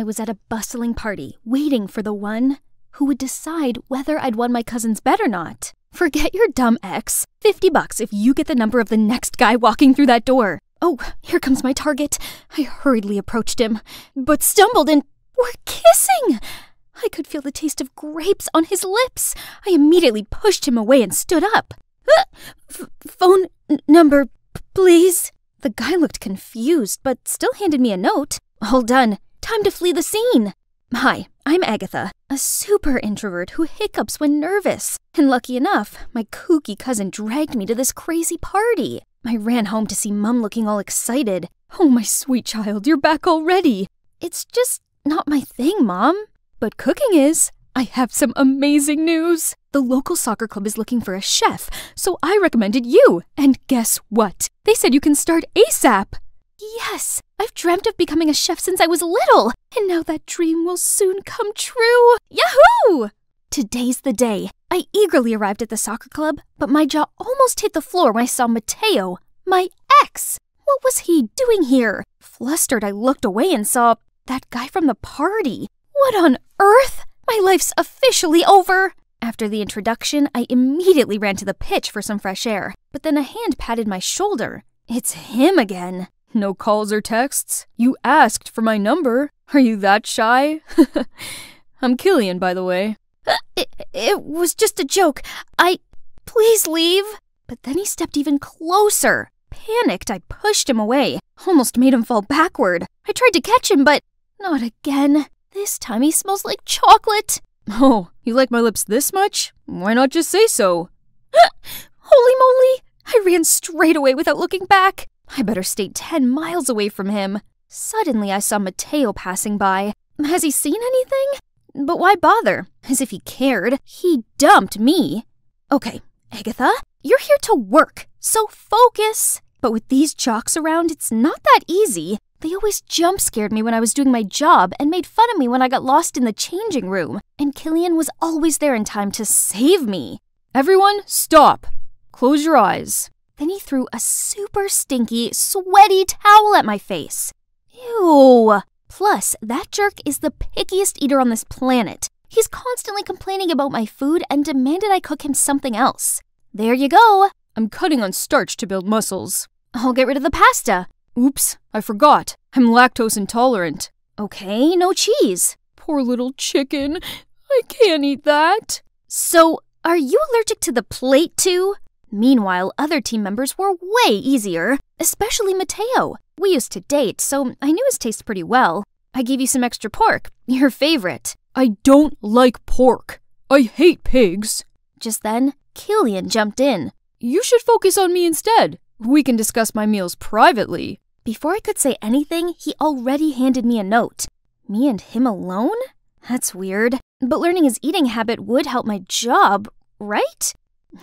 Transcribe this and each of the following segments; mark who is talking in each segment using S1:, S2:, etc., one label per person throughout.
S1: I was at a bustling party, waiting for the one who would decide whether I'd won my cousin's bet or not. Forget your dumb ex. 50 bucks if you get the number of the next guy walking through that door. Oh, here comes my target. I hurriedly approached him, but stumbled and we're kissing. I could feel the taste of grapes on his lips. I immediately pushed him away and stood up. Uh, f- phone number, please. The guy looked confused, but still handed me a note. All done. Time to flee the scene. Hi, I'm Agatha, a super introvert who hiccups when nervous. And lucky enough, my kooky cousin dragged me to this crazy party. I ran home to see Mum looking all excited. Oh, my sweet child, you're back already. It's just not my thing, Mom. But cooking is. I have some amazing news. The local soccer club is looking for a chef, so I recommended you. And guess what? They said you can start ASAP. Yes, I've dreamt of becoming a chef since I was little, and now that dream will soon come true. Yahoo! Today's the day. I eagerly arrived at the soccer club, but my jaw almost hit the floor when I saw Mateo, my ex. What was he doing here? Flustered, I looked away and saw that guy from the party. What on earth? My life's officially over. After the introduction, I immediately ran to the pitch for some fresh air, but then a hand patted my shoulder. It's him again.
S2: No calls or texts? You asked for my number. Are you that shy? I'm Killian, by the way.
S1: Uh, it, it was just a joke. I. Please leave. But then he stepped even closer. Panicked, I pushed him away, almost made him fall backward. I tried to catch him, but not again. This time he smells like chocolate.
S2: Oh, you like my lips this much? Why not just say so?
S1: Holy moly! I ran straight away without looking back. I better stay 10 miles away from him. Suddenly, I saw Mateo passing by. Has he seen anything? But why bother? As if he cared. He dumped me. Okay, Agatha, you're here to work, so focus. But with these jocks around, it's not that easy. They always jump scared me when I was doing my job and made fun of me when I got lost in the changing room. And Killian was always there in time to save me.
S2: Everyone, stop! Close your eyes.
S1: Then he threw a super stinky, sweaty towel at my face. Ew. Plus, that jerk is the pickiest eater on this planet. He's constantly complaining about my food and demanded I cook him something else. There you go.
S2: I'm cutting on starch to build muscles.
S1: I'll get rid of the pasta.
S2: Oops, I forgot. I'm lactose intolerant.
S1: Okay, no cheese.
S2: Poor little chicken. I can't eat that.
S1: So, are you allergic to the plate too? Meanwhile, other team members were way easier, especially Mateo. We used to date, so I knew his taste pretty well. I gave you some extra pork, your favorite.
S2: I don't like pork. I hate pigs.
S1: Just then, Killian jumped in.
S2: You should focus on me instead. We can discuss my meals privately.
S1: Before I could say anything, he already handed me a note. Me and him alone? That's weird. But learning his eating habit would help my job, right?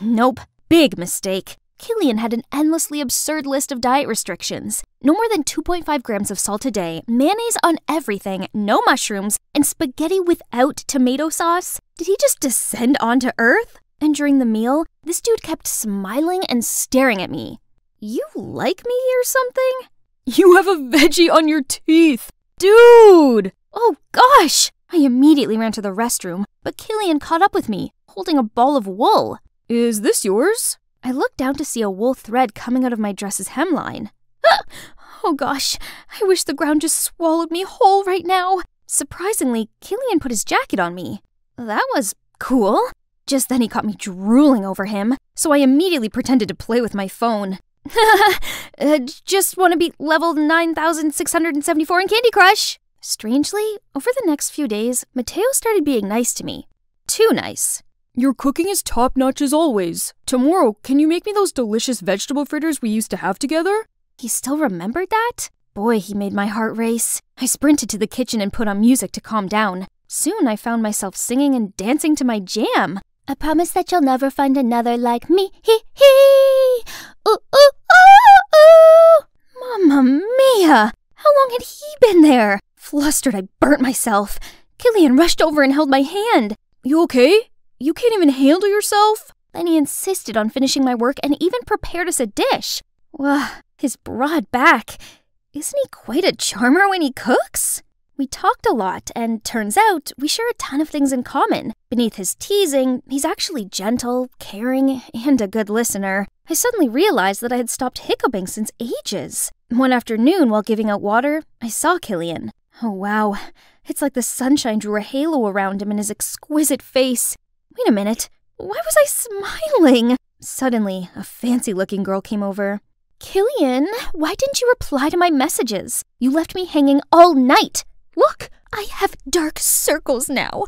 S1: Nope. Big mistake. Killian had an endlessly absurd list of diet restrictions. No more than 2.5 grams of salt a day, mayonnaise on everything, no mushrooms, and spaghetti without tomato sauce. Did he just descend onto Earth? And during the meal, this dude kept smiling and staring at me. You like me or something?
S2: You have a veggie on your teeth! Dude!
S1: Oh gosh! I immediately ran to the restroom, but Killian caught up with me, holding a ball of wool.
S2: Is this yours?
S1: I looked down to see a wool thread coming out of my dress's hemline. oh gosh, I wish the ground just swallowed me whole right now. Surprisingly, Killian put his jacket on me. That was cool. Just then he caught me drooling over him, so I immediately pretended to play with my phone. uh, just want to beat level 9674 in Candy Crush. Strangely, over the next few days, Mateo started being nice to me. Too nice.
S2: Your cooking is top notch as always. Tomorrow, can you make me those delicious vegetable fritters we used to have together?
S1: He still remembered that? Boy, he made my heart race. I sprinted to the kitchen and put on music to calm down. Soon I found myself singing and dancing to my jam. I promise that you'll never find another like me. Hee hee! Ooh, ooh, ooh, ooh! Mamma mia! How long had he been there? Flustered, I burnt myself. Killian rushed over and held my hand.
S2: You okay? You can't even handle yourself?
S1: Then he insisted on finishing my work and even prepared us a dish. Wah, his broad back. Isn't he quite a charmer when he cooks? We talked a lot, and turns out we share a ton of things in common. Beneath his teasing, he's actually gentle, caring, and a good listener. I suddenly realized that I had stopped hiccuping since ages. One afternoon, while giving out water, I saw Killian. Oh wow, it's like the sunshine drew a halo around him and his exquisite face. Wait a minute, why was I smiling? Suddenly, a fancy looking girl came over. Killian, why didn't you reply to my messages? You left me hanging all night. Look, I have dark circles now.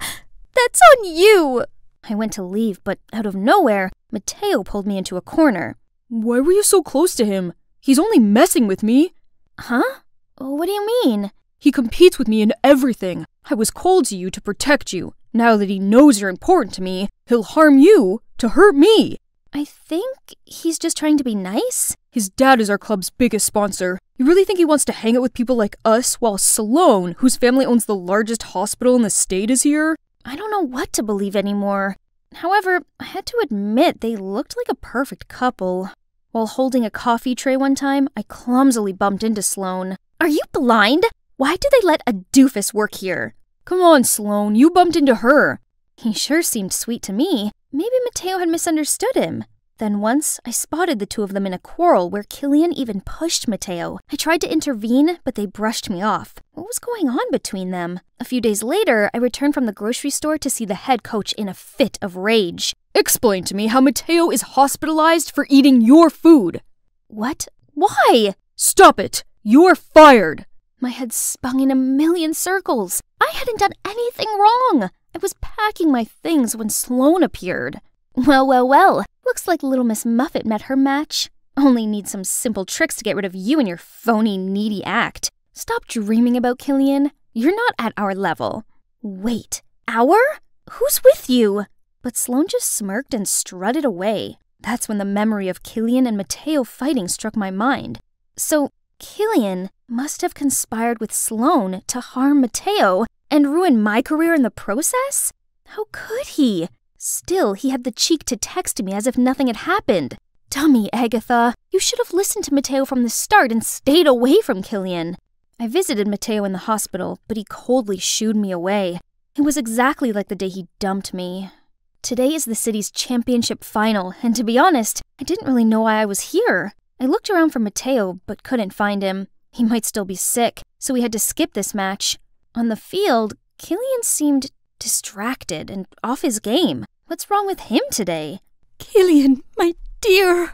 S1: That's on you. I went to leave, but out of nowhere, Mateo pulled me into a corner.
S2: Why were you so close to him? He's only messing with me.
S1: Huh? What do you mean?
S2: He competes with me in everything. I was cold to you to protect you. Now that he knows you're important to me, he'll harm you to hurt me.
S1: I think he's just trying to be nice.
S2: His dad is our club's biggest sponsor. You really think he wants to hang out with people like us while Sloan, whose family owns the largest hospital in the state, is here?
S1: I don't know what to believe anymore. However, I had to admit they looked like a perfect couple. While holding a coffee tray one time, I clumsily bumped into Sloan. Are you blind? Why do they let a doofus work here?
S2: Come on, Sloan, you bumped into her.
S1: He sure seemed sweet to me. Maybe Mateo had misunderstood him. Then once, I spotted the two of them in a quarrel where Killian even pushed Mateo. I tried to intervene, but they brushed me off. What was going on between them? A few days later, I returned from the grocery store to see the head coach in a fit of rage.
S2: Explain to me how Mateo is hospitalized for eating your food.
S1: What? Why?
S2: Stop it! You're fired!
S1: My head spun in a million circles. I hadn't done anything wrong. I was packing my things when Sloan appeared. Well, well, well. Looks like little Miss Muffet met her match. Only need some simple tricks to get rid of you and your phony, needy act. Stop dreaming about Killian. You're not at our level. Wait, our? Who's with you? But Sloan just smirked and strutted away. That's when the memory of Killian and Mateo fighting struck my mind. So, Killian must have conspired with Sloan to harm Mateo and ruin my career in the process? How could he? Still, he had the cheek to text me as if nothing had happened. Dummy, Agatha. You should have listened to Mateo from the start and stayed away from Killian. I visited Mateo in the hospital, but he coldly shooed me away. It was exactly like the day he dumped me. Today is the city's championship final, and to be honest, I didn't really know why I was here. I looked around for Mateo, but couldn't find him. He might still be sick, so we had to skip this match. On the field, Killian seemed distracted and off his game. What's wrong with him today?
S2: Killian, my dear.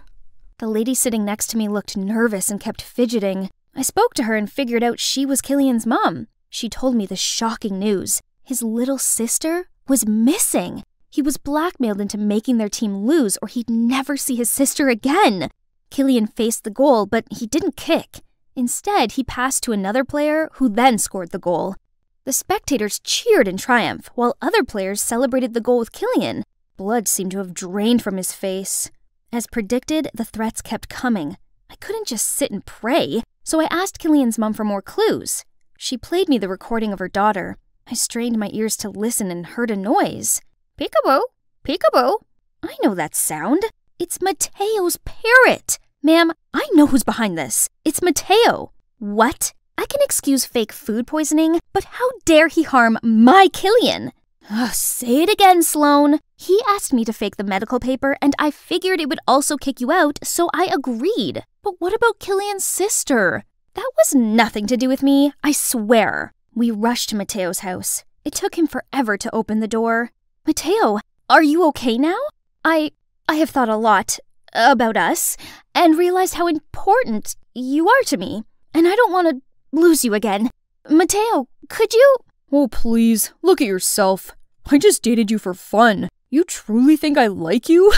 S1: The lady sitting next to me looked nervous and kept fidgeting. I spoke to her and figured out she was Killian's mom. She told me the shocking news. His little sister was missing. He was blackmailed into making their team lose or he'd never see his sister again. Killian faced the goal, but he didn't kick. Instead, he passed to another player who then scored the goal. The spectators cheered in triumph, while other players celebrated the goal with Killian. Blood seemed to have drained from his face. As predicted, the threats kept coming. I couldn't just sit and pray, so I asked Killian's mom for more clues. She played me the recording of her daughter. I strained my ears to listen and heard a noise. Peekaboo! Peekaboo! I know that sound. It's Mateo's parrot. Ma'am, I know who's behind this. It's Mateo. What? I can excuse fake food poisoning, but how dare he harm my Killian? Ugh, say it again, Sloan. He asked me to fake the medical paper, and I figured it would also kick you out, so I agreed. But what about Killian's sister? That was nothing to do with me, I swear. We rushed to Mateo's house. It took him forever to open the door. Mateo, are you okay now? I I have thought a lot about us and realized how important you are to me. And I don't want to lose you again. Mateo, could you?
S2: Oh, please, look at yourself. I just dated you for fun. You truly think I like you?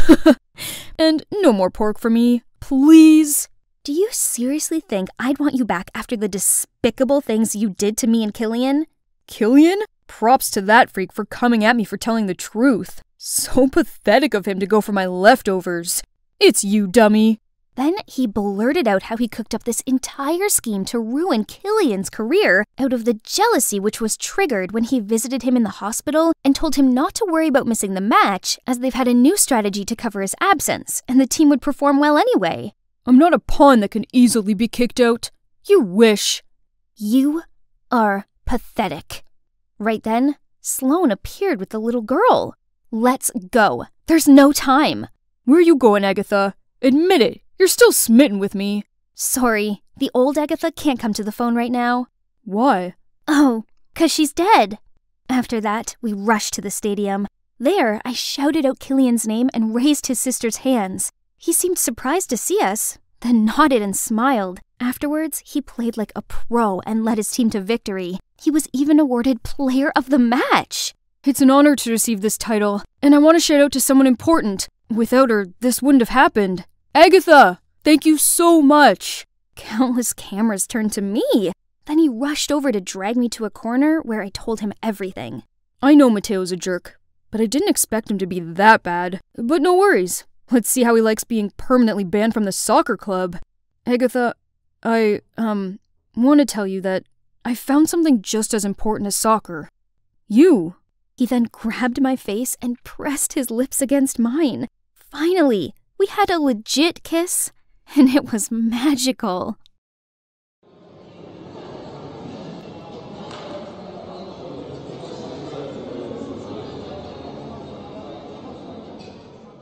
S2: and no more pork for me, please.
S1: Do you seriously think I'd want you back after the despicable things you did to me and Killian?
S2: Killian? Props to that freak for coming at me for telling the truth. So pathetic of him to go for my leftovers. It's you, dummy.
S1: Then he blurted out how he cooked up this entire scheme to ruin Killian's career out of the jealousy which was triggered when he visited him in the hospital and told him not to worry about missing the match as they've had a new strategy to cover his absence and the team would perform well anyway.
S2: I'm not a pawn that can easily be kicked out. You wish.
S1: You are Pathetic. Right then, Sloan appeared with the little girl. Let's go. There's no time.
S2: Where are you going, Agatha? Admit it. You're still smitten with me.
S1: Sorry, the old Agatha can't come to the phone right now.
S2: Why?
S1: Oh, 'cause she's dead. After that, we rushed to the stadium. There, I shouted out Killian's name and raised his sister's hands. He seemed surprised to see us, then nodded and smiled. Afterwards, he played like a pro and led his team to victory. He was even awarded Player of the Match.
S2: It's an honor to receive this title, and I want to shout out to someone important. Without her, this wouldn't have happened. Agatha, thank you so much.
S1: Countless cameras turned to me. Then he rushed over to drag me to a corner where I told him everything.
S2: I know Mateo's a jerk, but I didn't expect him to be that bad. But no worries. Let's see how he likes being permanently banned from the soccer club. Agatha, I, um, want to tell you that I found something just as important as soccer. You.
S1: He then grabbed my face and pressed his lips against mine. Finally, we had a legit kiss, and it was magical.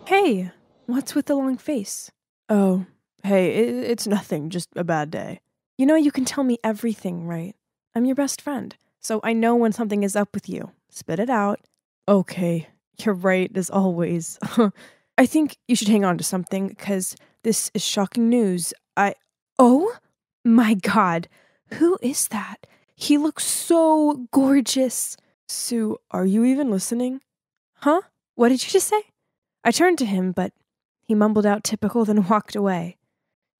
S3: Hey, what's with the long face? Oh, hey, it, it's nothing, just a bad day. You know, you can tell me everything, right? I'm your best friend, so I know when something is up with you. Spit it out. Okay, you're right, as always. I think you should hang on to something, because this is shocking news. I. Oh my god, who is that? He looks so gorgeous. Sue, are you even listening? Huh? What did you just say? I turned to him, but he mumbled out typical, then walked away.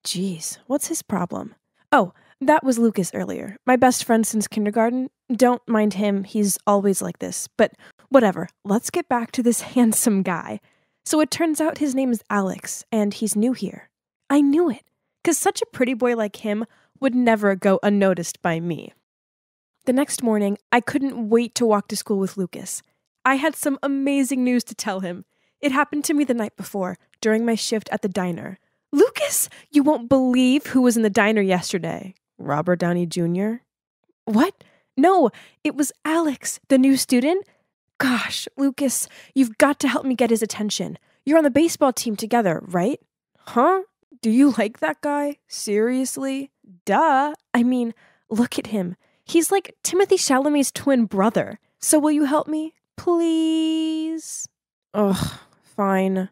S3: Geez, what's his problem? Oh, that was Lucas earlier, my best friend since kindergarten. Don't mind him, he's always like this. But whatever, let's get back to this handsome guy. So it turns out his name is Alex, and he's new here. I knew it, because such a pretty boy like him would never go unnoticed by me. The next morning, I couldn't wait to walk to school with Lucas. I had some amazing news to tell him. It happened to me the night before, during my shift at the diner. Lucas, you won't believe who was in the diner yesterday. Robert Downey Jr.? What? No, it was Alex, the new student. Gosh, Lucas, you've got to help me get his attention. You're on the baseball team together, right? Huh? Do you like that guy? Seriously? Duh. I mean, look at him. He's like Timothée Chalamet's twin brother. So will you help me? Please? Ugh, fine.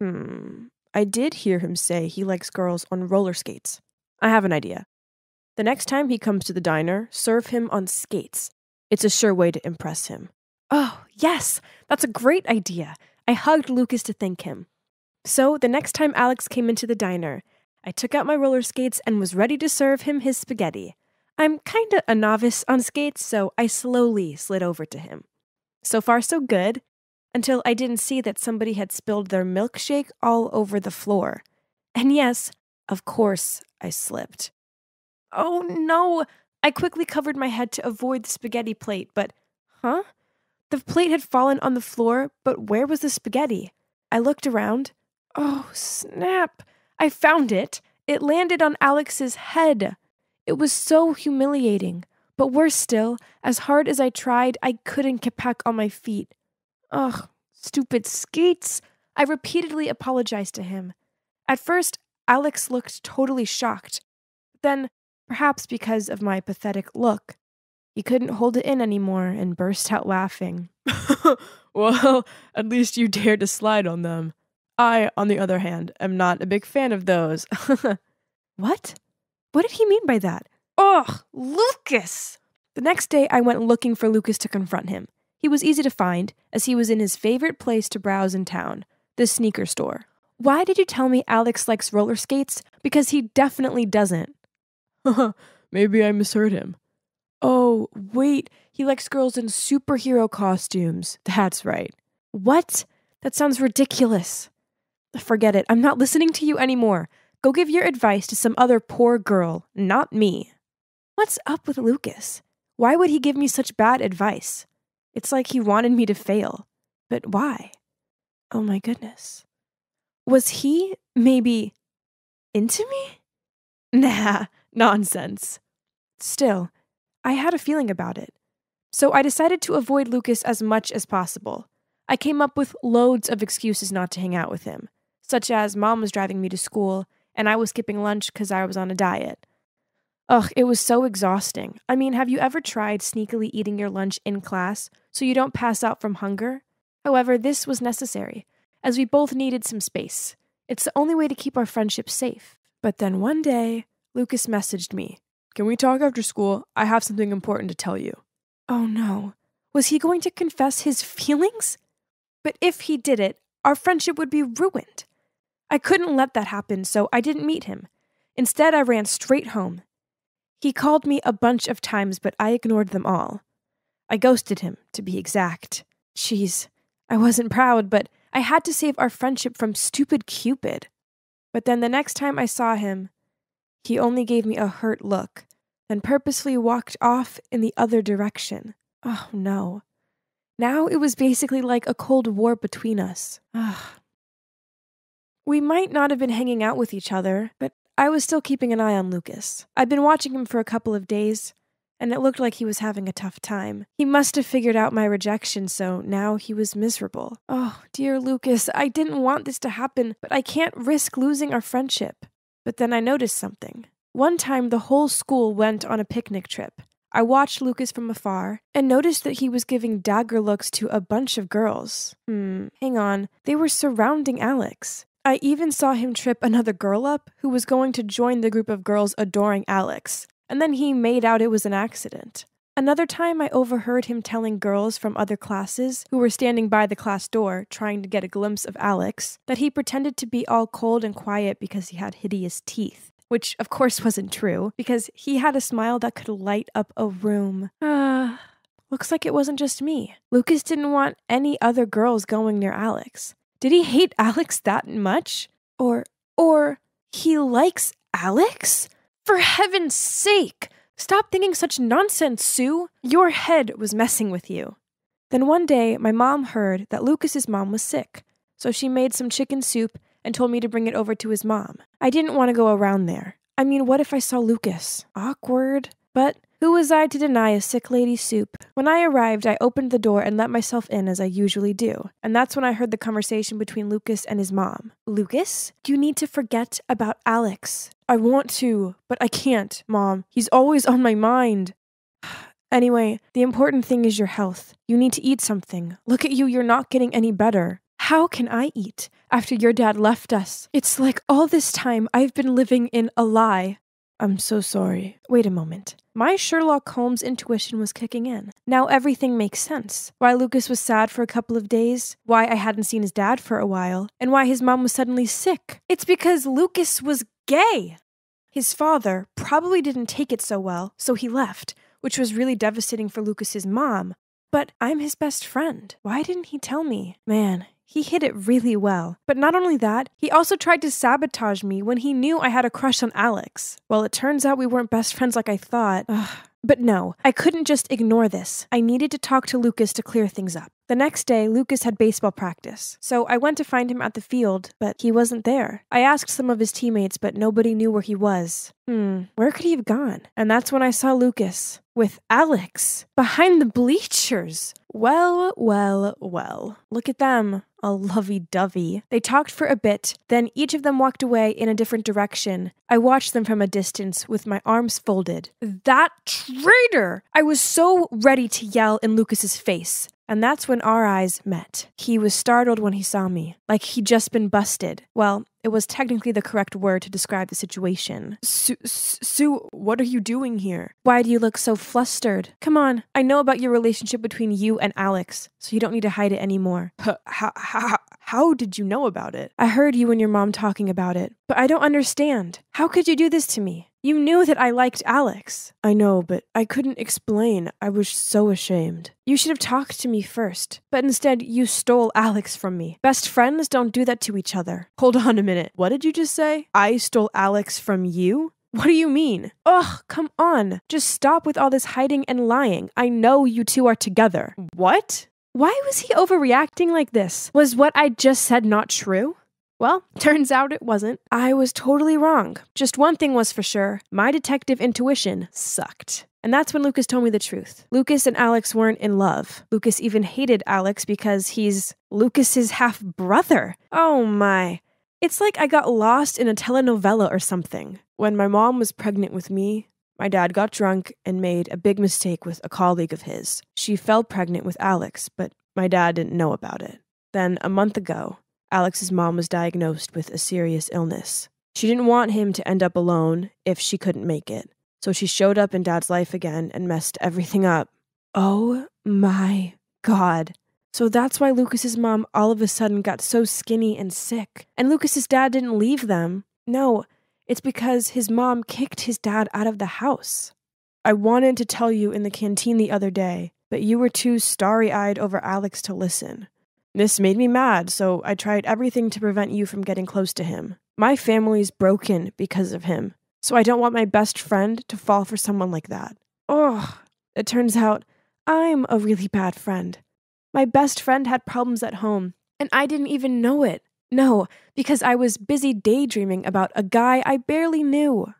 S3: Hmm. I did hear him say he likes girls on roller skates. I have an idea. The next time he comes to the diner, serve him on skates. It's a sure way to impress him. Oh, yes, that's a great idea. I hugged Lucas to thank him. So, the next time Alex came into the diner, I took out my roller skates and was ready to serve him his spaghetti. I'm kinda a novice on skates, so I slowly slid over to him. So far, so good, until I didn't see that somebody had spilled their milkshake all over the floor. And yes, of course, I slipped. Oh no! I quickly covered my head to avoid the spaghetti plate, but huh? The plate had fallen on the floor, but where was the spaghetti? I looked around. Oh, snap! I found it! It landed on Alex's head. It was so humiliating. But worse still, as hard as I tried, I couldn't get back on my feet. Ugh, stupid skates! I repeatedly apologized to him. At first, Alex looked totally shocked. Then, perhaps because of my pathetic look, he couldn't hold it in anymore and burst out laughing. well, at least you dared to slide on them. I, on the other hand, am not a big fan of those. what? What did he mean by that? Ugh, Lucas! The next day, I went looking for Lucas to confront him. He was easy to find, as he was in his favorite place to browse in town, the sneaker store. Why did you tell me Alex likes roller skates? Because he definitely doesn't. Maybe I misheard him. Oh, wait, he likes girls in superhero costumes. That's right. What? That sounds ridiculous. Forget it. I'm not listening to you anymore. Go give your advice to some other poor girl, not me. What's up with Lucas? Why would he give me such bad advice? It's like he wanted me to fail. But why? Oh my goodness. Was he, maybe, into me? Nah, nonsense. Still, I had a feeling about it. So I decided to avoid Lucas as much as possible. I came up with loads of excuses not to hang out with him, such as mom was driving me to school and I was skipping lunch because I was on a diet. Ugh, it was so exhausting. I mean, have you ever tried sneakily eating your lunch in class so you don't pass out from hunger? However, this was necessary, as we both needed some space. It's the only way to keep our friendship safe. But then one day, Lucas messaged me Can we talk after school? I have something important to tell you. Oh no. Was he going to confess his feelings? But if he did it, our friendship would be ruined. I couldn't let that happen, so I didn't meet him. Instead, I ran straight home. He called me a bunch of times, but I ignored them all. I ghosted him, to be exact. Jeez, I wasn't proud, but I had to save our friendship from stupid Cupid. But then the next time I saw him, he only gave me a hurt look, then purposely walked off in the other direction. Oh no. Now it was basically like a cold war between us. Ugh. We might not have been hanging out with each other, but I was still keeping an eye on Lucas. I'd been watching him for a couple of days, and it looked like he was having a tough time. He must have figured out my rejection, so now he was miserable. Oh, dear Lucas, I didn't want this to happen, but I can't risk losing our friendship. But then I noticed something. One time, the whole school went on a picnic trip. I watched Lucas from afar and noticed that he was giving dagger looks to a bunch of girls. Hmm, hang on. They were surrounding Alex. I even saw him trip another girl up who was going to join the group of girls adoring Alex, and then he made out it was an accident. Another time, I overheard him telling girls from other classes who were standing by the class door trying to get a glimpse of Alex that he pretended to be all cold and quiet because he had hideous teeth. Which, of course, wasn't true, because he had a smile that could light up a room. Ah. Looks like it wasn't just me. Lucas didn't want any other girls going near Alex. Did he hate Alex that much? Or, or he likes Alex? For heaven's sake! Stop thinking such nonsense, Sue! Your head was messing with you. Then one day, my mom heard that Lucas's mom was sick, so she made some chicken soup and told me to bring it over to his mom. I didn't want to go around there. I mean, what if I saw Lucas? Awkward. But who was I to deny a sick lady's soup? When I arrived, I opened the door and let myself in as I usually do. And that's when I heard the conversation between Lucas and his mom. Lucas, you need to forget about Alex. I want to, but I can't, Mom. He's always on my mind. Anyway, the important thing is your health. You need to eat something. Look at you, you're not getting any better. How can I eat after your dad left us? It's like all this time I've been living in a lie. I'm so sorry. Wait a moment. My Sherlock Holmes intuition was kicking in. Now everything makes sense. Why Lucas was sad for a couple of days, why I hadn't seen his dad for a while, and why his mom was suddenly sick. It's because Lucas was gay. His father probably didn't take it so well, so he left, which was really devastating for Lucas's mom. But I'm his best friend. Why didn't he tell me? Man, he hid it really well. But not only that, he also tried to sabotage me when he knew I had a crush on Alex. Well, it turns out we weren't best friends like I thought. Ugh. But no, I couldn't just ignore this. I needed to talk to Lucas to clear things up. The next day, Lucas had baseball practice, so I went to find him at the field, but he wasn't there. I asked some of his teammates, but nobody knew where he was. Hmm, where could he have gone? And that's when I saw Lucas with Alex behind the bleachers. Well, well, well. Look at them. A lovey dovey. They talked for a bit, then each of them walked away in a different direction. I watched them from a distance with my arms folded. That traitor! I was so ready to yell in Lucas's face. And that's when our eyes met. He was startled when he saw me, like he'd just been busted. Well, it was technically the correct word to describe the situation. Sue, Sue, what are you doing here? Why do you look so flustered? Come on, I know about your relationship between you and Alex, so you don't need to hide it anymore. How, how, how did you know about it? I heard you and your mom talking about it, but I don't understand. How could you do this to me? You knew that I liked Alex. I know, but I couldn't explain. I was so ashamed. You should have talked to me first, but instead you stole Alex from me. Best friends don't do that to each other. Hold on a minute. What did you just say? I stole Alex from you? What do you mean? Ugh, come on. Just stop with all this hiding and lying. I know you two are together. What? Why was he overreacting like this? Was what I just said not true? Well, turns out it wasn't. I was totally wrong. Just one thing was for sure my detective intuition sucked. And that's when Lucas told me the truth. Lucas and Alex weren't in love. Lucas even hated Alex because he's Lucas's half brother. Oh my. It's like I got lost in a telenovela or something. When my mom was pregnant with me, my dad got drunk and made a big mistake with a colleague of his. She fell pregnant with Alex, but my dad didn't know about it. Then, a month ago, Alex's mom was diagnosed with a serious illness. She didn't want him to end up alone if she couldn't make it. So she showed up in dad's life again and messed everything up. Oh my god. So that's why Lucas's mom all of a sudden got so skinny and sick. And Lucas's dad didn't leave them. No, it's because his mom kicked his dad out of the house. I wanted to tell you in the canteen the other day, but you were too starry eyed over Alex to listen. This made me mad, so I tried everything to prevent you from getting close to him. My family's broken because of him, so I don't want my best friend to fall for someone like that. Ugh. It turns out I'm a really bad friend. My best friend had problems at home, and I didn't even know it. No, because I was busy daydreaming about a guy I barely knew.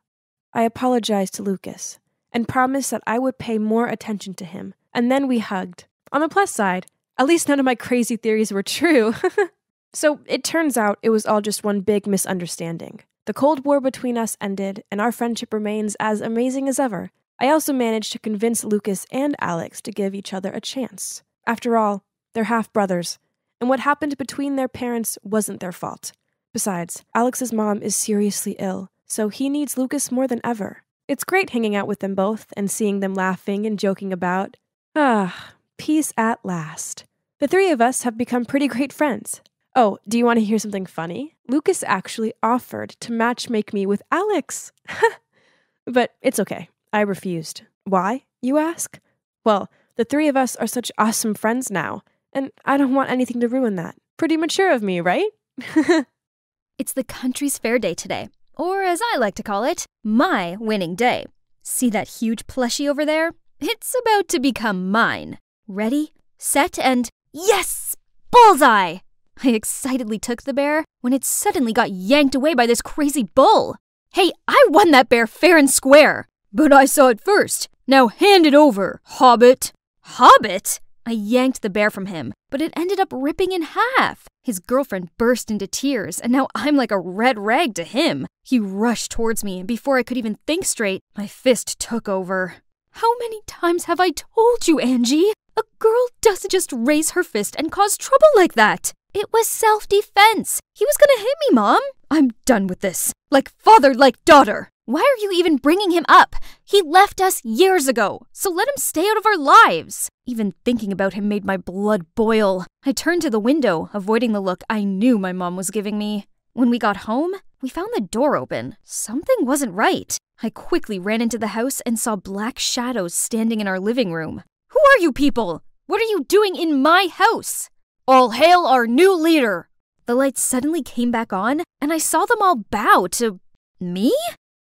S3: I apologized to Lucas and promised that I would pay more attention to him, and then we hugged. On the plus side, at least none of my crazy theories were true. so it turns out it was all just one big misunderstanding. The Cold War between us ended, and our friendship remains as amazing as ever. I also managed to convince Lucas and Alex to give each other a chance. After all, they're half brothers, and what happened between their parents wasn't their fault. Besides, Alex's mom is seriously ill, so he needs Lucas more than ever. It's great hanging out with them both and seeing them laughing and joking about. Ah, peace at last. The three of us have become pretty great friends. Oh, do you want to hear something funny? Lucas actually offered to matchmake me with Alex. but it's okay. I refused. Why, you ask? Well, the three of us are such awesome friends now, and I don't want anything to ruin that. Pretty mature of me, right?
S1: it's the country's fair day today, or as I like to call it, my winning day. See that huge plushie over there? It's about to become mine. Ready, set, and yes! Bullseye! I excitedly took the bear when it suddenly got yanked away by this crazy bull. Hey, I won that bear fair and square.
S2: But I saw it first. Now hand it over, Hobbit.
S1: Hobbit? I yanked the bear from him, but it ended up ripping in half. His girlfriend burst into tears, and now I'm like a red rag to him. He rushed towards me, and before I could even think straight, my fist took over. How many times have I told you, Angie? A girl doesn't just raise her fist and cause trouble like that. It was self defense. He was gonna hit me, Mom.
S2: I'm done with this. Like father, like daughter.
S1: Why are you even bringing him up? He left us years ago, so let him stay out of our lives. Even thinking about him made my blood boil. I turned to the window, avoiding the look I knew my mom was giving me. When we got home, we found the door open. Something wasn't right. I quickly ran into the house and saw black shadows standing in our living room. Who are you people? What are you doing in my house?
S2: All hail our new leader!
S1: The lights suddenly came back on, and I saw them all bow to. me?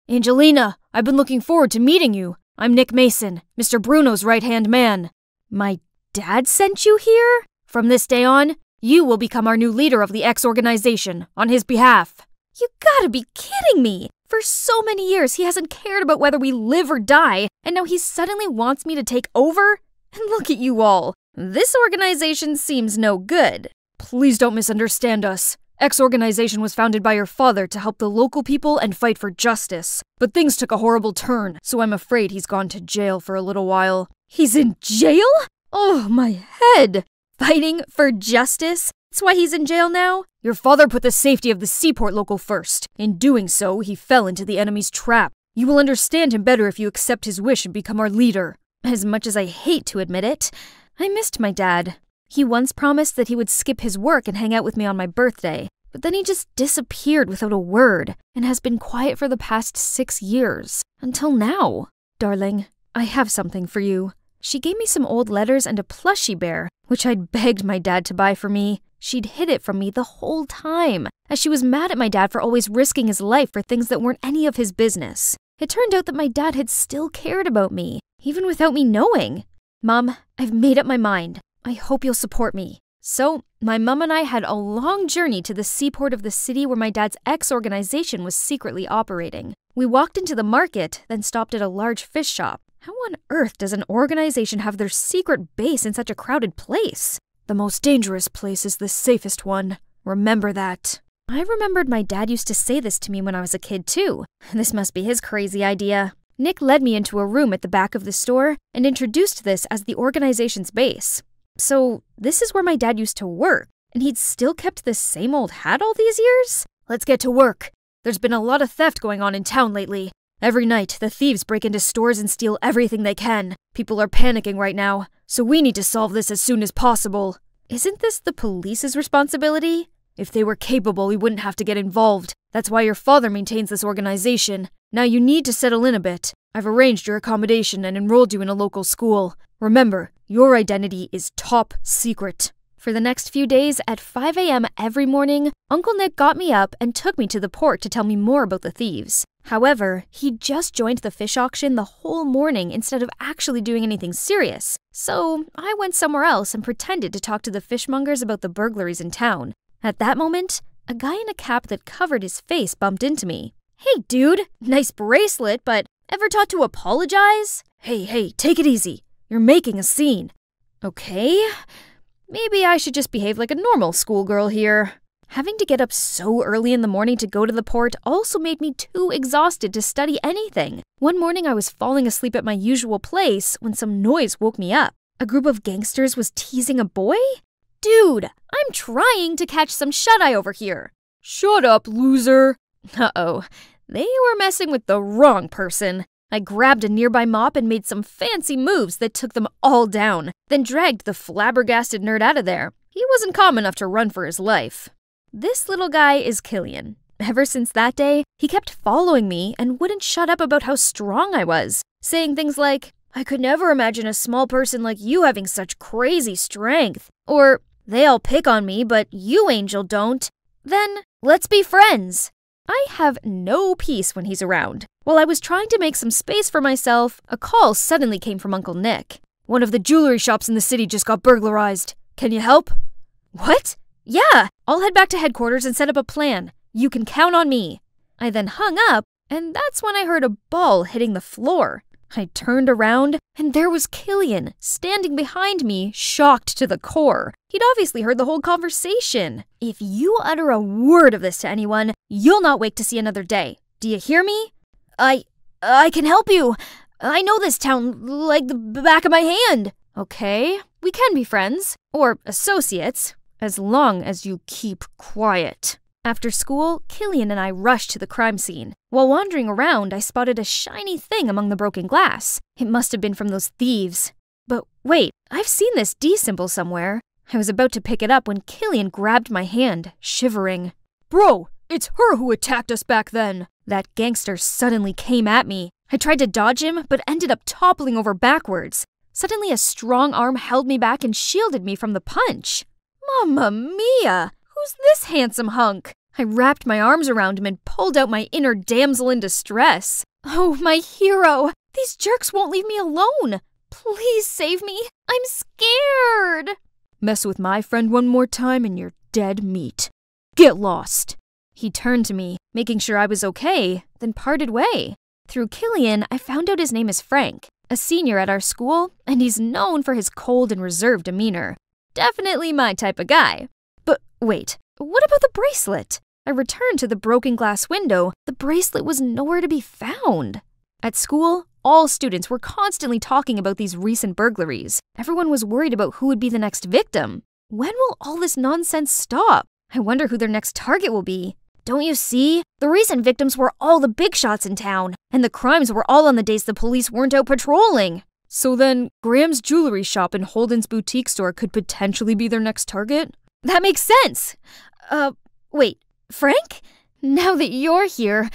S2: Angelina, I've been looking forward to meeting you. I'm Nick Mason, Mr. Bruno's right hand man.
S1: My dad sent you here?
S2: From this day on, you will become our new leader of the X organization on his behalf.
S1: You gotta be kidding me! For so many years, he hasn't cared about whether we live or die, and now he suddenly wants me to take over? And look at you all. This organization seems no good.
S2: Please don't misunderstand us. X organization was founded by your father to help the local people and fight for justice. But things took a horrible turn, so I'm afraid he's gone to jail for a little while.
S1: He's in jail? Oh, my head! Fighting for justice? That's why he's in jail now?
S2: Your father put the safety of the seaport local first. In doing so, he fell into the enemy's trap. You will understand him better if you accept his wish and become our leader.
S1: As much as I hate to admit it, I missed my dad. He once promised that he would skip his work and hang out with me on my birthday, but then he just disappeared without a word and has been quiet for the past six years. Until now. Darling, I have something for you. She gave me some old letters and a plushy bear, which I'd begged my dad to buy for me. She'd hid it from me the whole time, as she was mad at my dad for always risking his life for things that weren't any of his business. It turned out that my dad had still cared about me, even without me knowing. Mom, I've made up my mind. I hope you'll support me. So, my mom and I had a long journey to the seaport of the city where my dad's X organization was secretly operating. We walked into the market, then stopped at a large fish shop. How on earth does an organization have their secret base in such a crowded place?
S2: The most dangerous place is the safest one. Remember that.
S1: I remembered my dad used to say this to me when I was a kid, too. This must be his crazy idea. Nick led me into a room at the back of the store and introduced this as the organization's base. So, this is where my dad used to work, and he'd still kept the same old hat all these years?
S2: Let's get to work. There's been a lot of theft going on in town lately. Every night, the thieves break into stores and steal everything they can. People are panicking right now, so we need to solve this as soon as possible.
S1: Isn't this the police's responsibility?
S2: If they were capable, we wouldn't have to get involved. That's why your father maintains this organization. Now you need to settle in a bit. I've arranged your accommodation and enrolled you in a local school. Remember, your identity is top secret.
S1: For the next few days, at 5 a.m. every morning, Uncle Nick got me up and took me to the port to tell me more about the thieves. However, he just joined the fish auction the whole morning instead of actually doing anything serious. So I went somewhere else and pretended to talk to the fishmongers about the burglaries in town. At that moment, a guy in a cap that covered his face bumped into me. Hey, dude, nice bracelet, but ever taught to apologize?
S2: Hey, hey, take it easy. You're making a scene.
S1: Okay. Maybe I should just behave like a normal schoolgirl here. Having to get up so early in the morning to go to the port also made me too exhausted to study anything. One morning I was falling asleep at my usual place when some noise woke me up. A group of gangsters was teasing a boy? Dude, I'm trying to catch some shut eye over here.
S2: Shut up, loser.
S1: Uh oh. They were messing with the wrong person. I grabbed a nearby mop and made some fancy moves that took them all down, then dragged the flabbergasted nerd out of there. He wasn't calm enough to run for his life. This little guy is Killian. Ever since that day, he kept following me and wouldn't shut up about how strong I was, saying things like, I could never imagine a small person like you having such crazy strength. Or, they all pick on me, but you, Angel, don't. Then, let's be friends. I have no peace when he's around. While I was trying to make some space for myself, a call suddenly came from Uncle Nick.
S2: One of the jewelry shops in the city just got burglarized. Can you help?
S1: What? Yeah, I'll head back to headquarters and set up a plan. You can count on me. I then hung up, and that's when I heard a ball hitting the floor. I turned around, and there was Killian, standing behind me, shocked to the core. He'd obviously heard the whole conversation. If you utter a word of this to anyone, you'll not wake to see another day. Do you hear me? I. I can help you. I know this town like the back of my hand. Okay, we can be friends, or associates, as long as you keep quiet. After school, Killian and I rushed to the crime scene. While wandering around, I spotted a shiny thing among the broken glass. It must have been from those thieves. But wait, I've seen this D symbol somewhere. I was about to pick it up when Killian grabbed my hand, shivering.
S2: Bro, it's her who attacked us back then.
S1: That gangster suddenly came at me. I tried to dodge him, but ended up toppling over backwards. Suddenly, a strong arm held me back and shielded me from the punch. Mamma mia! Who's this handsome hunk? I wrapped my arms around him and pulled out my inner damsel in distress. Oh, my hero! These jerks won't leave me alone! Please save me! I'm scared!
S2: Mess with my friend one more time and you're dead meat. Get lost!
S1: He turned to me, making sure I was okay, then parted way. Through Killian, I found out his name is Frank, a senior at our school, and he's known for his cold and reserved demeanor. Definitely my type of guy. Wait, what about the bracelet? I returned to the broken glass window. The bracelet was nowhere to be found. At school, all students were constantly talking about these recent burglaries. Everyone was worried about who would be the next victim. When will all this nonsense stop? I wonder who their next target will be. Don't you see? The recent victims were all the big shots in town, and the crimes were all on the days the police weren't out patrolling.
S2: So then, Graham's jewelry shop and Holden's boutique store could potentially be their next target?
S1: That makes sense. Uh, wait, Frank? Now that you're here,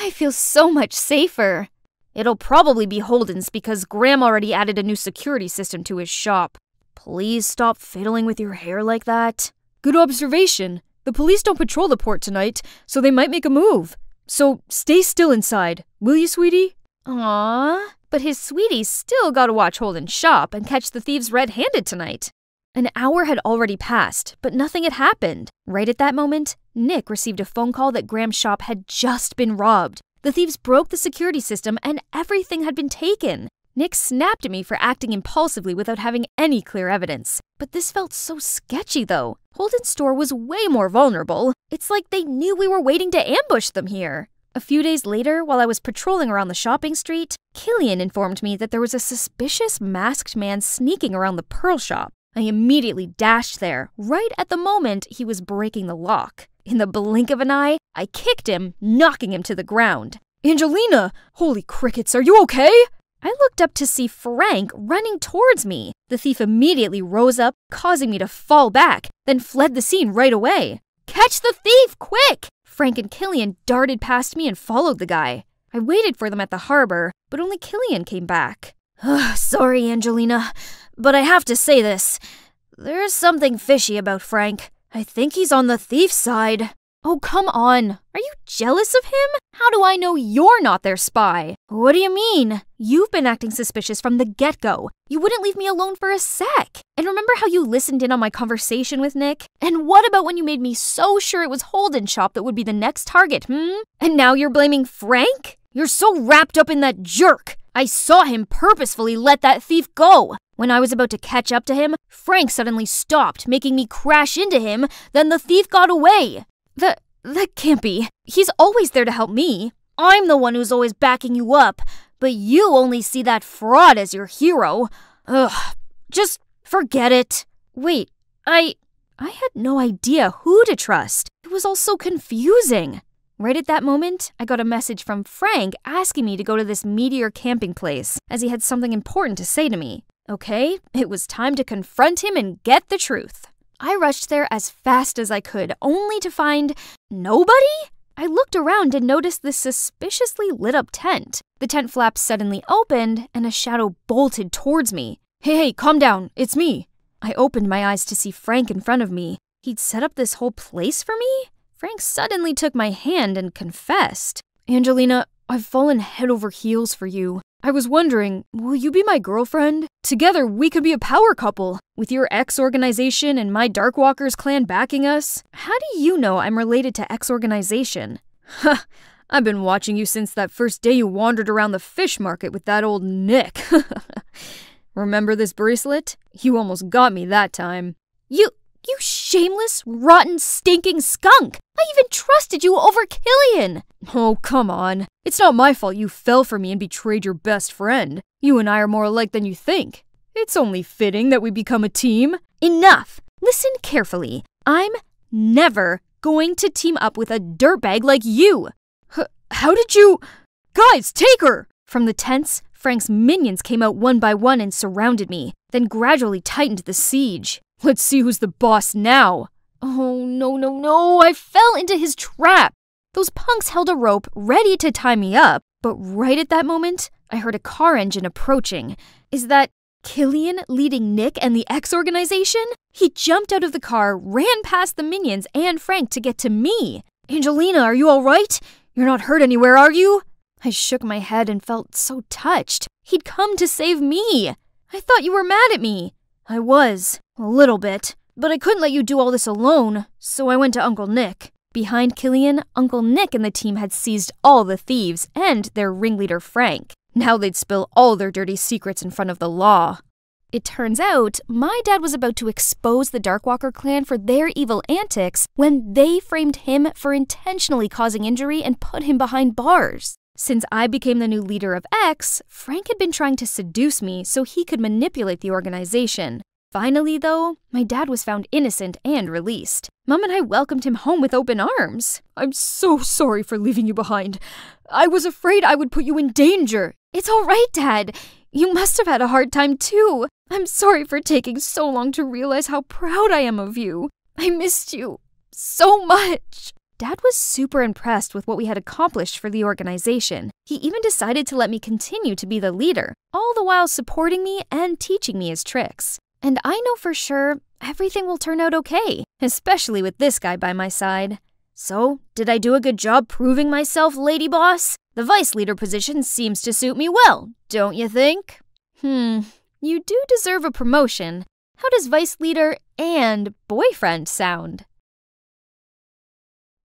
S1: I feel so much safer. It'll probably be Holden's because Graham already added a new security system to his shop. Please stop fiddling with your hair like that.
S2: Good observation. The police don't patrol the port tonight, so they might make a move. So stay still inside, will you, sweetie?
S1: Aww. But his sweetie still gotta watch Holden's shop and catch the thieves red handed tonight. An hour had already passed, but nothing had happened. Right at that moment, Nick received a phone call that Graham's shop had just been robbed. The thieves broke the security system and everything had been taken. Nick snapped at me for acting impulsively without having any clear evidence. But this felt so sketchy, though. Holden's store was way more vulnerable. It's like they knew we were waiting to ambush them here. A few days later, while I was patrolling around the shopping street, Killian informed me that there was a suspicious masked man sneaking around the pearl shop. I immediately dashed there, right at the moment he was breaking the lock. In the blink of an eye, I kicked him, knocking him to the ground.
S2: Angelina! Holy crickets, are you okay?
S1: I looked up to see Frank running towards me. The thief immediately rose up, causing me to fall back, then fled the scene right away. Catch the thief, quick! Frank and Killian darted past me and followed the guy. I waited for them at the harbor, but only Killian came back. Sorry, Angelina, but I have to say this. There's something fishy about Frank. I think he's on the thief's side. Oh, come on. Are you jealous of him? How do I know you're not their spy? What do you mean? You've been acting suspicious from the get go. You wouldn't leave me alone for a sec. And remember how you listened in on my conversation with Nick? And what about when you made me so sure it was Holden shop that would be the next target, hmm? And now you're blaming Frank? You're so wrapped up in that jerk. I saw him purposefully let that thief go. When I was about to catch up to him, Frank suddenly stopped, making me crash into him. Then the thief got away. That that can't be. He's always there to help me. I'm the one who's always backing you up, but you only see that fraud as your hero. Ugh. Just forget it. Wait, I I had no idea who to trust. It was all so confusing. Right at that moment, I got a message from Frank asking me to go to this meteor camping place, as he had something important to say to me. Okay, it was time to confront him and get the truth. I rushed there as fast as I could, only to find nobody? I looked around and noticed this suspiciously lit up tent. The tent flap suddenly opened and a shadow bolted towards me.
S2: Hey, hey, calm down. It's me.
S1: I opened my eyes to see Frank in front of me. He'd set up this whole place for me? Frank suddenly took my hand and confessed.
S2: Angelina, I've fallen head over heels for you. I was wondering, will you be my girlfriend? Together, we could be a power couple. With your X organization and my Darkwalkers clan backing us.
S1: How do you know I'm related to X organization?
S2: Huh, I've been watching you since that first day you wandered around the fish market with that old Nick. Remember this bracelet? You almost got me that time.
S1: You, you shameless, rotten, stinking skunk! I even trusted you over Killian!
S2: Oh, come on. It's not my fault you fell for me and betrayed your best friend. You and I are more alike than you think. It's only fitting that we become a team.
S1: Enough! Listen carefully. I'm never going to team up with a dirtbag like you.
S2: H- how did you. Guys, take her!
S1: From the tents, Frank's minions came out one by one and surrounded me, then gradually tightened the siege.
S2: Let's see who's the boss now.
S1: Oh, no, no, no, I fell into his trap. Those punks held a rope ready to tie me up, but right at that moment, I heard a car engine approaching. Is that Killian leading Nick and the X organization? He jumped out of the car, ran past the minions and Frank to get to me.
S2: Angelina, are you all right? You're not hurt anywhere, are you?
S1: I shook my head and felt so touched. He'd come to save me. I thought you were mad at me.
S2: I was, a little bit, but I couldn't let you do all this alone, so I went to Uncle Nick.
S1: Behind Killian, Uncle Nick and the team had seized all the thieves and their ringleader Frank. Now they'd spill all their dirty secrets in front of the law. It turns out, my dad was about to expose the Darkwalker clan for their evil antics when they framed him for intentionally causing injury and put him behind bars. Since I became the new leader of X, Frank had been trying to seduce me so he could manipulate the organization. Finally, though, my dad was found innocent and released. Mom and I welcomed him home with open arms.
S2: I'm so sorry for leaving you behind. I was afraid I would put you in danger.
S1: It's all right, Dad. You must have had a hard time too. I'm sorry for taking so long to realize how proud I am of you. I missed you so much. Dad was super impressed with what we had accomplished for the organization. He even decided to let me continue to be the leader, all the while supporting me and teaching me his tricks. And I know for sure everything will turn out okay, especially with this guy by my side. So, did I do a good job proving myself, Lady Boss? The vice leader position seems to suit me well, don't you think? Hmm, you do deserve a promotion. How does vice leader and boyfriend sound?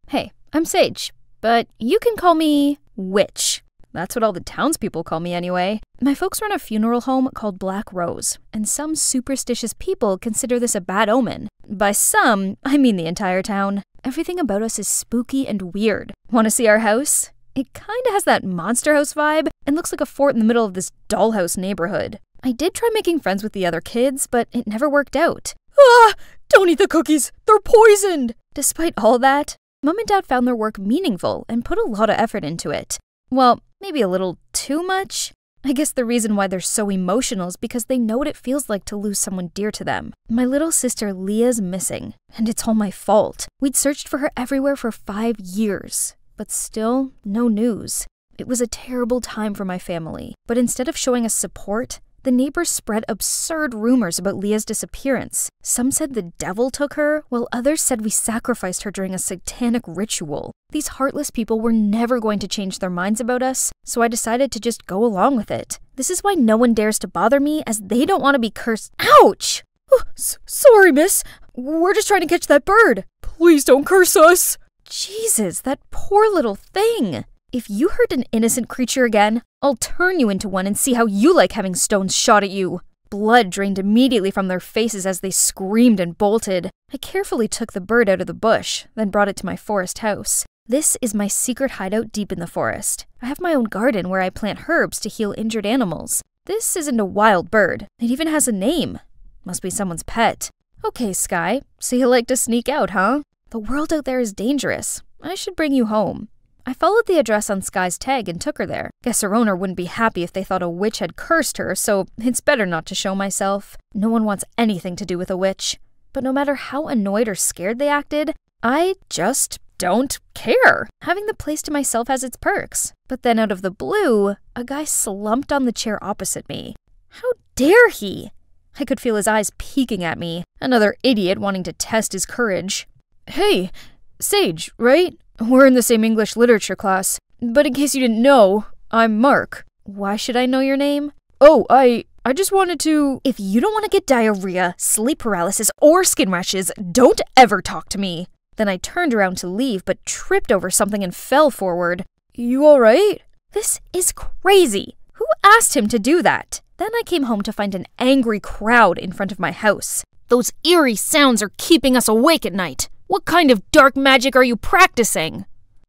S1: Hey, I'm Sage, but you can call me Witch. That's what all the townspeople call me anyway. My folks run a funeral home called Black Rose, and some superstitious people consider this a bad omen. By some, I mean the entire town. Everything about us is spooky and weird. Want to see our house? It kinda has that monster house vibe and looks like a fort in the middle of this dollhouse neighborhood. I did try making friends with the other kids, but it never worked out.
S2: Ah! Don't eat the cookies! They're poisoned!
S1: Despite all that, Mom and Dad found their work meaningful and put a lot of effort into it. Well, maybe a little too much? I guess the reason why they're so emotional is because they know what it feels like to lose someone dear to them. My little sister Leah's missing, and it's all my fault. We'd searched for her everywhere for five years but still, no news. It was a terrible time for my family, but instead of showing us support, the neighbors spread absurd rumors about Leah's disappearance. Some said the devil took her, while others said we sacrificed her during a satanic ritual. These heartless people were never going to change their minds about us, so I decided to just go along with it. This is why no one dares to bother me, as they don't want to be cursed. Ouch!
S2: Oh, sorry, miss. We're just trying to catch that bird. Please don't curse us.
S1: Jesus, that poor little thing! If you hurt an innocent creature again, I'll turn you into one and see how you like having stones shot at you. Blood drained immediately from their faces as they screamed and bolted. I carefully took the bird out of the bush, then brought it to my forest house. This is my secret hideout deep in the forest. I have my own garden where I plant herbs to heal injured animals. This isn't a wild bird. It even has a name. Must be someone's pet. Okay, Sky, so you like to sneak out, huh? The world out there is dangerous. I should bring you home. I followed the address on Sky's tag and took her there. Guess her owner wouldn't be happy if they thought a witch had cursed her, so it's better not to show myself. No one wants anything to do with a witch. But no matter how annoyed or scared they acted, I just don't care. Having the place to myself has its perks. But then out of the blue, a guy slumped on the chair opposite me. How dare he? I could feel his eyes peeking at me. Another idiot wanting to test his courage.
S2: Hey, Sage, right? We're in the same English literature class. But in case you didn't know, I'm Mark.
S1: Why should I know your name?
S2: Oh, I I just wanted to
S1: If you don't want to get diarrhea, sleep paralysis, or skin rashes, don't ever talk to me. Then I turned around to leave but tripped over something and fell forward.
S2: You all right?
S1: This is crazy. Who asked him to do that? Then I came home to find an angry crowd in front of my house.
S4: Those eerie sounds are keeping us awake at night. What kind of dark magic are you practicing?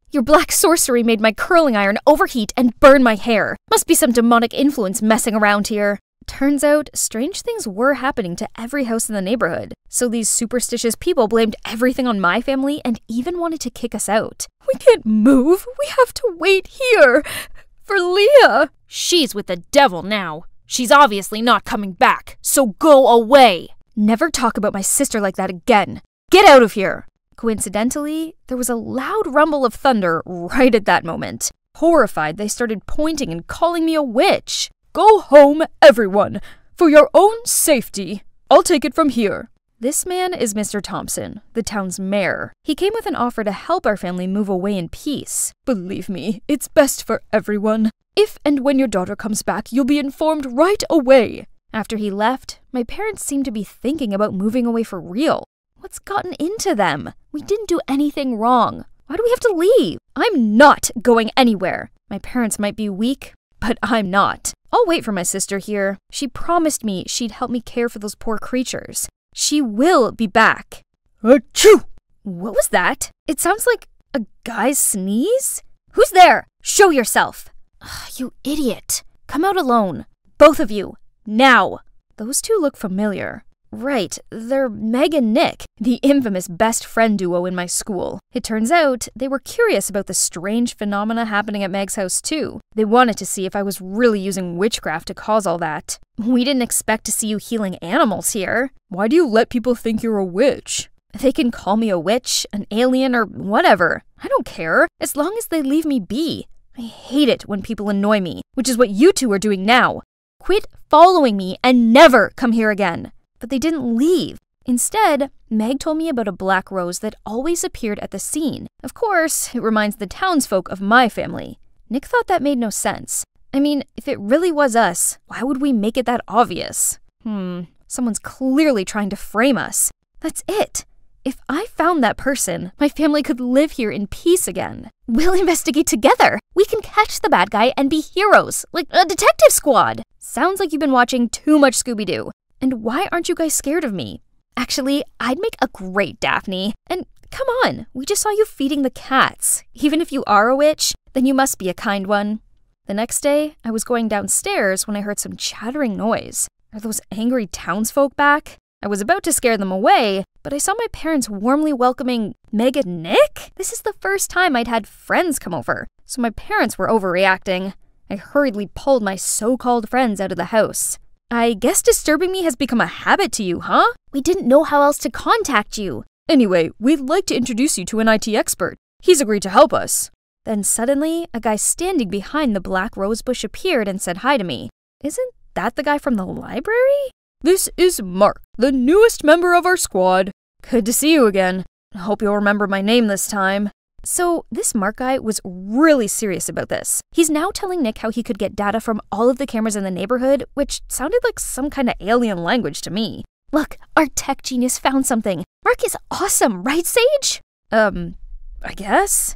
S1: Your black sorcery made my curling iron overheat and burn my hair. Must be some demonic influence messing around here. Turns out, strange things were happening to every house in the neighborhood. So these superstitious people blamed everything on my family and even wanted to kick us out.
S2: We can't move. We have to wait here. For Leah.
S4: She's with the devil now. She's obviously not coming back, so go away.
S1: Never talk about my sister like that again. Get out of here! Coincidentally, there was a loud rumble of thunder right at that moment. Horrified, they started pointing and calling me a witch.
S2: Go home, everyone, for your own safety. I'll take it from here.
S1: This man is Mr. Thompson, the town's mayor. He came with an offer to help our family move away in peace.
S2: Believe me, it's best for everyone. If and when your daughter comes back, you'll be informed right away.
S1: After he left, my parents seemed to be thinking about moving away for real. What's gotten into them? We didn't do anything wrong. Why do we have to leave? I'm not going anywhere. My parents might be weak, but I'm not. I'll wait for my sister here. She promised me she'd help me care for those poor creatures. She will be back.
S2: Achoo!
S1: What was that? It sounds like a guy's sneeze? Who's there? Show yourself. Ugh, you idiot. Come out alone. Both of you. Now. Those two look familiar. Right, they're Meg and Nick, the infamous best friend duo in my school. It turns out they were curious about the strange phenomena happening at Meg's house, too. They wanted to see if I was really using witchcraft to cause all that. We didn't expect to see you healing animals here.
S2: Why do you let people think you're a witch?
S1: They can call me a witch, an alien, or whatever. I don't care, as long as they leave me be. I hate it when people annoy me, which is what you two are doing now. Quit following me and never come here again but they didn't leave. Instead, Meg told me about a black rose that always appeared at the scene. Of course, it reminds the townsfolk of my family. Nick thought that made no sense. I mean, if it really was us, why would we make it that obvious? Hmm, someone's clearly trying to frame us. That's it. If I found that person, my family could live here in peace again. We'll investigate together. We can catch the bad guy and be heroes, like a detective squad. Sounds like you've been watching too much Scooby Doo. And why aren't you guys scared of me? Actually, I'd make a great Daphne. And come on, we just saw you feeding the cats. Even if you are a witch, then you must be a kind one. The next day, I was going downstairs when I heard some chattering noise. Are those angry townsfolk back? I was about to scare them away, but I saw my parents warmly welcoming Meg and Nick. This is the first time I'd had friends come over, so my parents were overreacting. I hurriedly pulled my so called friends out of the house. I guess disturbing me has become a habit to you, huh? We didn't know how else to contact you.
S2: Anyway, we'd like to introduce you to an IT expert. He's agreed to help us.
S1: Then suddenly, a guy standing behind the black rose bush appeared and said hi to me. Isn't that the guy from the library?
S2: This is Mark, the newest member of our squad. Good to see you again. Hope you'll remember my name this time.
S1: So, this Mark guy was really serious about this. He's now telling Nick how he could get data from all of the cameras in the neighborhood, which sounded like some kind of alien language to me. Look, our tech genius found something. Mark is awesome, right, Sage?
S2: Um, I guess?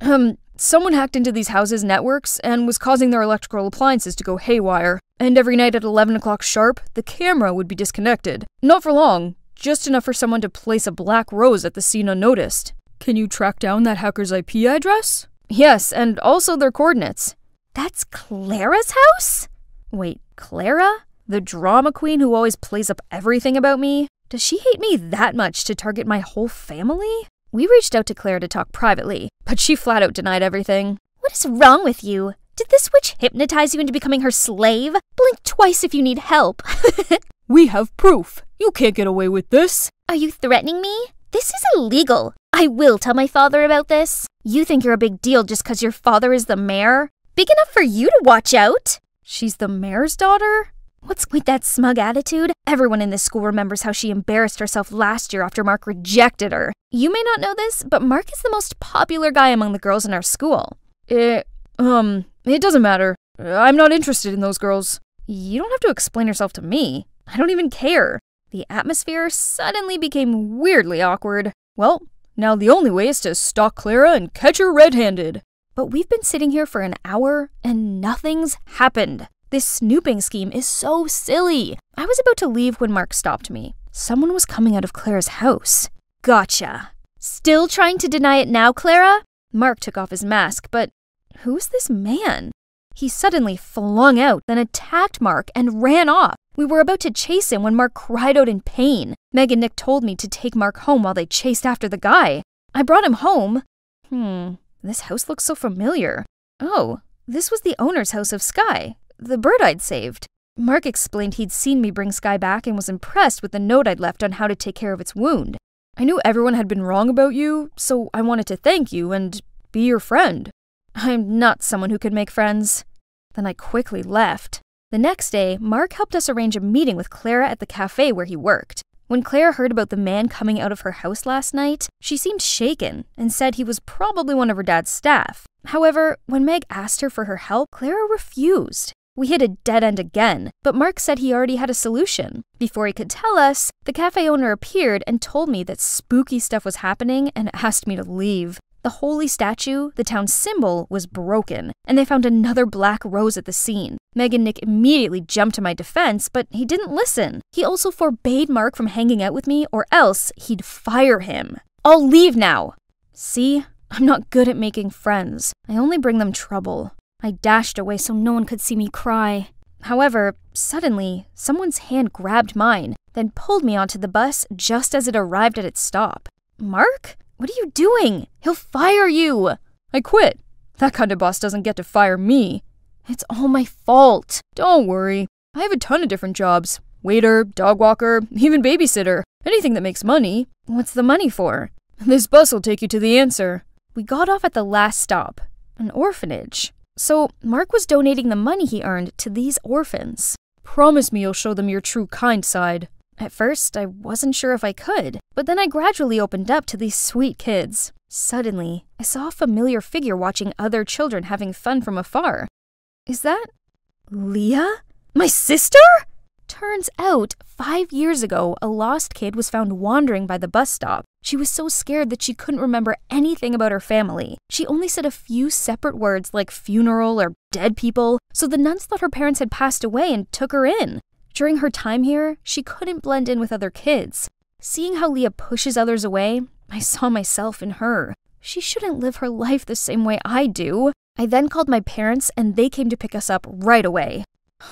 S2: Um, Someone hacked into these houses' networks and was causing their electrical appliances to go haywire. And every night at 11 o'clock sharp, the camera would be disconnected. Not for long, just enough for someone to place a black rose at the scene unnoticed. Can you track down that hacker's IP address? Yes, and also their coordinates.
S1: That's Clara's house? Wait, Clara? The drama queen who always plays up everything about me? Does she hate me that much to target my whole family? We reached out to Clara to talk privately, but she flat out denied everything. What is wrong with you? Did this witch hypnotize you into becoming her slave? Blink twice if you need help.
S2: we have proof. You can't get away with this.
S1: Are you threatening me? This is illegal. I will tell my father about this. You think you're a big deal just because your father is the mayor? Big enough for you to watch out?
S2: She's the mayor's daughter?
S1: What's with that smug attitude? Everyone in this school remembers how she embarrassed herself last year after Mark rejected her. You may not know this, but Mark is the most popular guy among the girls in our school.
S2: It, um, it doesn't matter. I'm not interested in those girls.
S1: You don't have to explain yourself to me. I don't even care. The atmosphere suddenly became weirdly awkward.
S2: Well, now the only way is to stalk Clara and catch her red handed.
S1: But we've been sitting here for an hour and nothing's happened. This snooping scheme is so silly. I was about to leave when Mark stopped me. Someone was coming out of Clara's house. Gotcha. Still trying to deny it now, Clara? Mark took off his mask, but who's this man? He suddenly flung out, then attacked Mark and ran off. We were about to chase him when Mark cried out in pain. Meg and Nick told me to take Mark home while they chased after the guy. I brought him home. Hmm, this house looks so familiar. Oh, this was the owner's house of Sky the bird I'd saved. Mark explained he'd seen me bring Sky back and was impressed with the note I'd left on how to take care of its wound.
S2: I knew everyone had been wrong about you, so I wanted to thank you and be your friend.
S1: I'm not someone who could make friends. Then I quickly left. The next day, Mark helped us arrange a meeting with Clara at the cafe where he worked. When Clara heard about the man coming out of her house last night, she seemed shaken and said he was probably one of her dad's staff. However, when Meg asked her for her help, Clara refused. We hit a dead end again, but Mark said he already had a solution. Before he could tell us, the cafe owner appeared and told me that spooky stuff was happening and asked me to leave. The holy statue, the town's symbol, was broken, and they found another black rose at the scene. Meg and Nick immediately jumped to my defense, but he didn't listen. He also forbade Mark from hanging out with me, or else he'd fire him. I'll leave now! See? I'm not good at making friends. I only bring them trouble. I dashed away so no one could see me cry. However, suddenly, someone's hand grabbed mine, then pulled me onto the bus just as it arrived at its stop. Mark? What are you doing? He'll fire you!
S2: I quit. That kind of boss doesn't get to fire me.
S1: It's all my fault.
S2: Don't worry. I have a ton of different jobs waiter, dog walker, even babysitter. Anything that makes money.
S1: What's the money for?
S2: This bus will take you to the answer.
S1: We got off at the last stop an orphanage. So, Mark was donating the money he earned to these orphans.
S2: Promise me you'll show them your true kind side.
S1: At first, I wasn't sure if I could, but then I gradually opened up to these sweet kids. Suddenly, I saw a familiar figure watching other children having fun from afar. Is that Leah? My sister?
S5: Turns out, five years ago, a lost kid was found wandering by the bus stop. She was so scared that she couldn't remember anything about her family. She only said a few separate words like funeral or dead people, so the nuns thought her parents had passed away and took her in. During her time here, she couldn't blend in with other kids. Seeing how Leah pushes others away, I saw myself in her. She shouldn't live her life the same way I do. I then called my parents and they came to pick us up right away.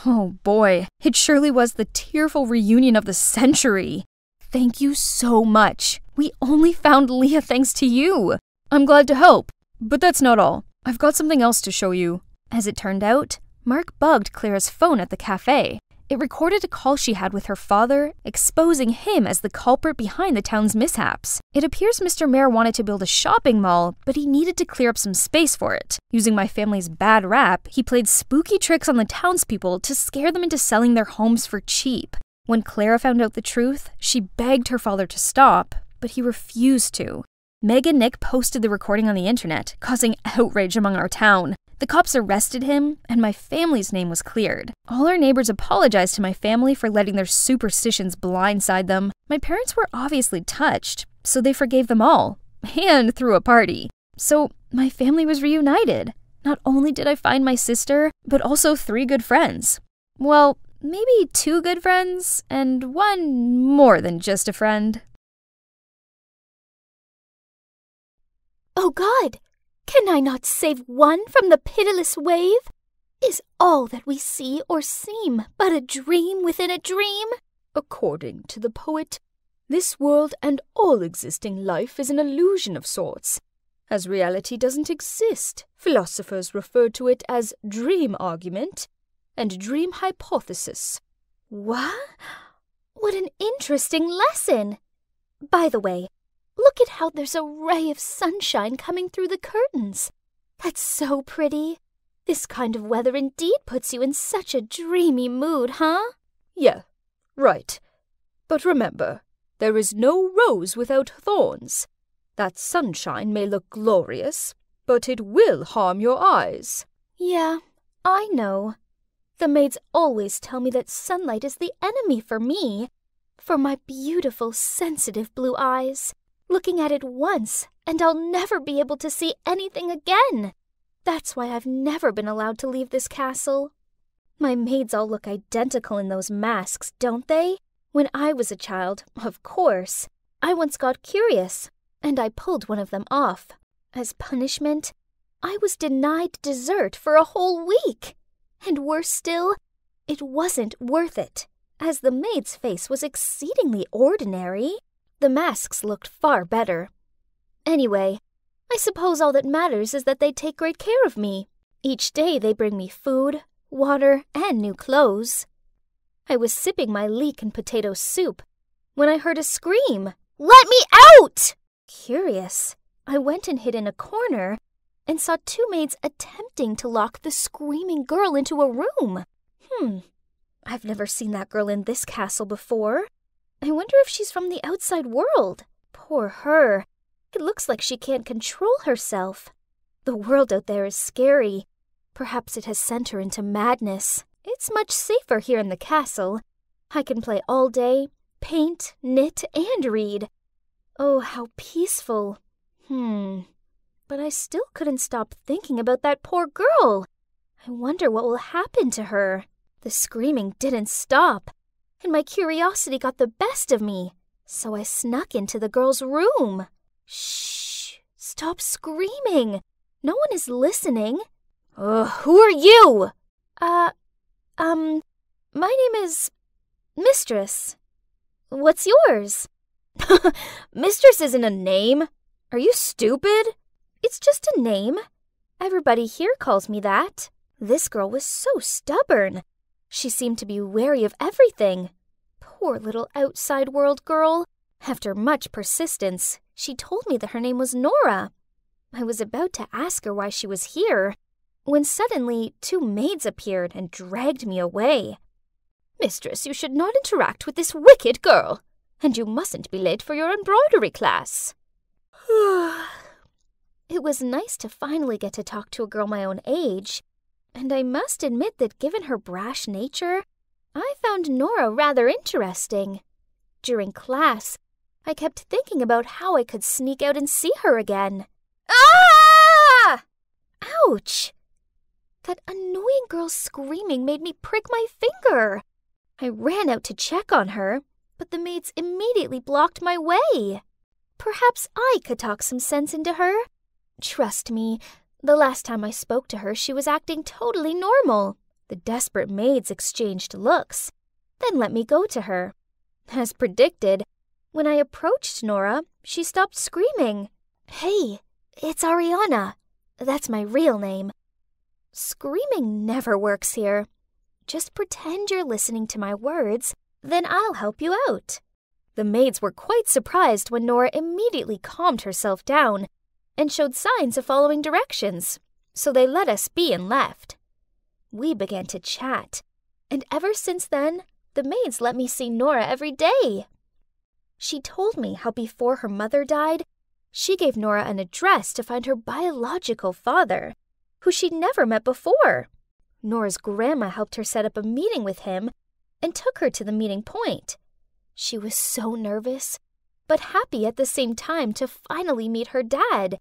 S5: Oh boy, it surely was the tearful reunion of the century. Thank you so much. We only found Leah thanks to you.
S6: I'm glad to help, but that's not all. I've got something else to show you.
S5: As it turned out, Mark bugged Clara's phone at the cafe. It recorded a call she had with her father, exposing him as the culprit behind the town's mishaps. It appears Mr. Mayor wanted to build a shopping mall, but he needed to clear up some space for it. Using my family's bad rap, he played spooky tricks on the townspeople to scare them into selling their homes for cheap. When Clara found out the truth, she begged her father to stop, but he refused to. Meg and Nick posted the recording on the internet, causing outrage among our town. The cops arrested him, and my family's name was cleared. All our neighbors apologized to my family for letting their superstitions blindside them. My parents were obviously touched, so they forgave them all, and threw a party. So my family was reunited. Not only did I find my sister, but also three good friends. Well, maybe two good friends, and one more than just a friend.
S1: Oh God! Can I not save one from the pitiless wave? Is all that we see or seem but a dream within a dream?
S7: According to the poet, this world and all existing life is an illusion of sorts. As reality doesn't exist, philosophers refer to it as dream argument and dream hypothesis.
S1: What? What an interesting lesson! By the way, Look at how there's a ray of sunshine coming through the curtains. That's so pretty. This kind of weather indeed puts you in such a dreamy mood, huh?
S7: Yeah, right. But remember, there is no rose without thorns. That sunshine may look glorious, but it will harm your eyes.
S1: Yeah, I know. The maids always tell me that sunlight is the enemy for me, for my beautiful, sensitive blue eyes. Looking at it once, and I'll never be able to see anything again. That's why I've never been allowed to leave this castle. My maids all look identical in those masks, don't they? When I was a child, of course, I once got curious, and I pulled one of them off. As punishment, I was denied dessert for a whole week. And worse still, it wasn't worth it, as the maid's face was exceedingly ordinary. The masks looked far better. Anyway, I suppose all that matters is that they take great care of me. Each day they bring me food, water, and new clothes. I was sipping my leek and potato soup when I heard a scream. Let me out! Curious, I went and hid in a corner and saw two maids attempting to lock the screaming girl into a room. Hmm, I've never seen that girl in this castle before. I wonder if she's from the outside world. Poor her. It looks like she can't control herself. The world out there is scary. Perhaps it has sent her into madness. It's much safer here in the castle. I can play all day, paint, knit, and read. Oh, how peaceful. Hmm. But I still couldn't stop thinking about that poor girl. I wonder what will happen to her. The screaming didn't stop and my curiosity got the best of me, so I snuck into the girl's room. Shh! Stop screaming! No one is listening.
S7: Uh, who are you?
S1: Uh, um, my name is Mistress. What's yours?
S7: Mistress isn't a name. Are you stupid?
S1: It's just a name. Everybody here calls me that. This girl was so stubborn. She seemed to be wary of everything. Poor little outside world girl. After much persistence, she told me that her name was Nora. I was about to ask her why she was here, when suddenly two maids appeared and dragged me away.
S7: Mistress, you should not interact with this wicked girl, and you mustn't be late for your embroidery class.
S1: it was nice to finally get to talk to a girl my own age, and I must admit that given her brash nature, I found Nora rather interesting. During class, I kept thinking about how I could sneak out and see her again. Ah! Ouch! That annoying girl's screaming made me prick my finger. I ran out to check on her, but the maids immediately blocked my way. Perhaps I could talk some sense into her. Trust me, the last time I spoke to her, she was acting totally normal. The desperate maids exchanged looks, then let me go to her. As predicted, when I approached Nora, she stopped screaming. Hey, it's Ariana. That's my real name. Screaming never works here. Just pretend you're listening to my words, then I'll help you out. The maids were quite surprised when Nora immediately calmed herself down and showed signs of following directions, so they let us be and left. We began to chat, and ever since then, the maids let me see Nora every day. She told me how before her mother died, she gave Nora an address to find her biological father, who she'd never met before. Nora's grandma helped her set up a meeting with him and took her to the meeting point. She was so nervous, but happy at the same time to finally meet her dad.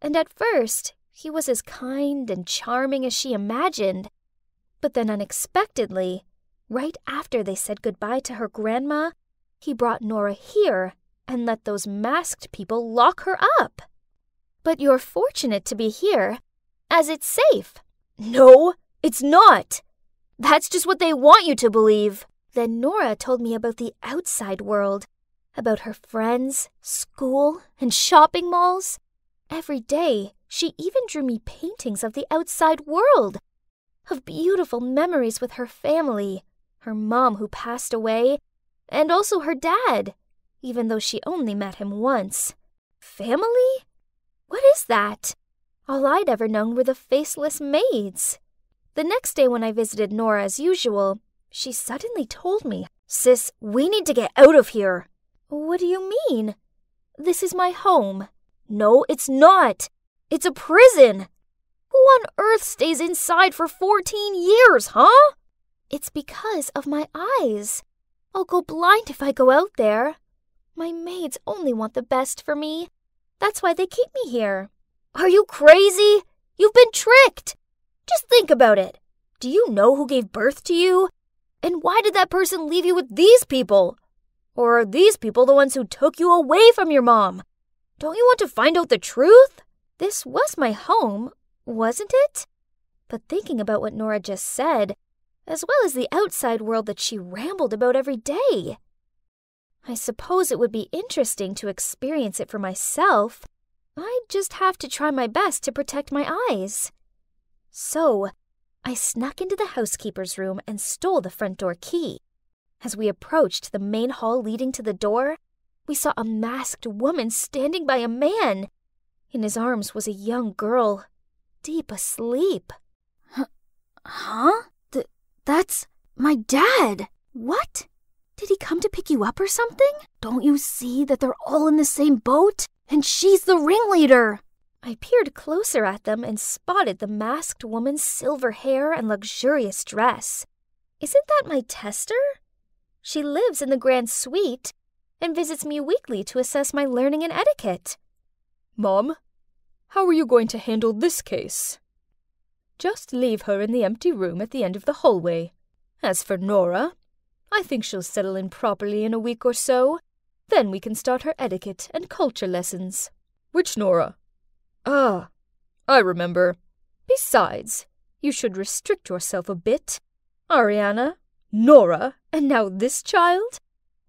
S1: And at first, he was as kind and charming as she imagined. But then unexpectedly, right after they said goodbye to her grandma, he brought Nora here and let those masked people lock her up. But you're fortunate to be here, as it's safe.
S8: No, it's not. That's just what they want you to believe.
S1: Then Nora told me about the outside world, about her friends, school, and shopping malls. Every day, she even drew me paintings of the outside world, of beautiful memories with her family, her mom who passed away, and also her dad, even though she only met him once. Family? What is that? All I'd ever known were the faceless maids. The next day, when I visited Nora as usual, she suddenly told me,
S8: Sis, we need to get out of here.
S1: What do you mean? This is my home.
S8: No, it's not. It's a prison. On earth stays inside for 14 years, huh?
S1: It's because of my eyes. I'll go blind if I go out there. My maids only want the best for me. That's why they keep me here.
S8: Are you crazy? You've been tricked. Just think about it. Do you know who gave birth to you? And why did that person leave you with these people? Or are these people the ones who took you away from your mom? Don't you want to find out the truth?
S1: This was my home, wasn't it? But thinking about what Nora just said, as well as the outside world that she rambled about every day, I suppose it would be interesting to experience it for myself. I'd just have to try my best to protect my eyes. So, I snuck into the housekeeper's room and stole the front door key. As we approached the main hall leading to the door, we saw a masked woman standing by a man. In his arms was a young girl, deep asleep.
S9: Huh? Th- that's my dad. What? Did he come to pick you up or something? Don't you see that they're all in the same boat? And she's the ringleader.
S1: I peered closer at them and spotted the masked woman's silver hair and luxurious dress. Isn't that my tester? She lives in the Grand Suite and visits me weekly to assess my learning and etiquette.
S10: Mom, how are you going to handle this case? Just leave her in the empty room at the end of the hallway. As for Nora, I think she'll settle in properly in a week or so. Then we can start her etiquette and culture lessons. Which Nora? Ah, I remember. Besides, you should restrict yourself a bit. Ariana, Nora, and now this child?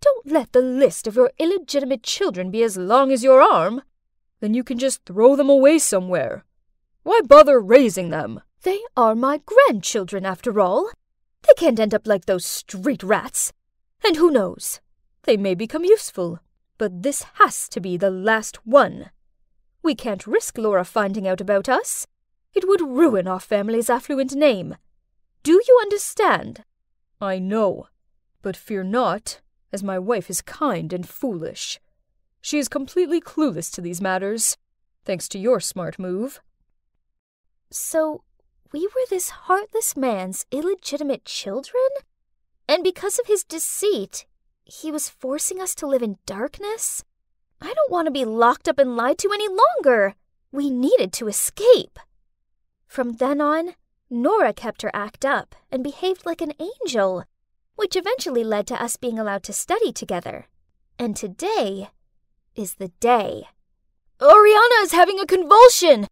S10: Don't let the list of your illegitimate children be as long as your arm. Then you can just throw them away somewhere. Why bother raising them? They are my grandchildren, after all. They can't end up like those street rats. And who knows? They may become useful. But this has to be the last one. We can't risk Laura finding out about us. It would ruin our family's affluent name. Do you understand? I know. But fear not, as my wife is kind and foolish. She is completely clueless to these matters, thanks to your smart move.
S1: So, we were this heartless man's illegitimate children? And because of his deceit, he was forcing us to live in darkness? I don't want to be locked up and lied to any longer. We needed to escape. From then on, Nora kept her act up and behaved like an angel, which eventually led to us being allowed to study together. And today is the day.
S11: Ariana is having a convulsion!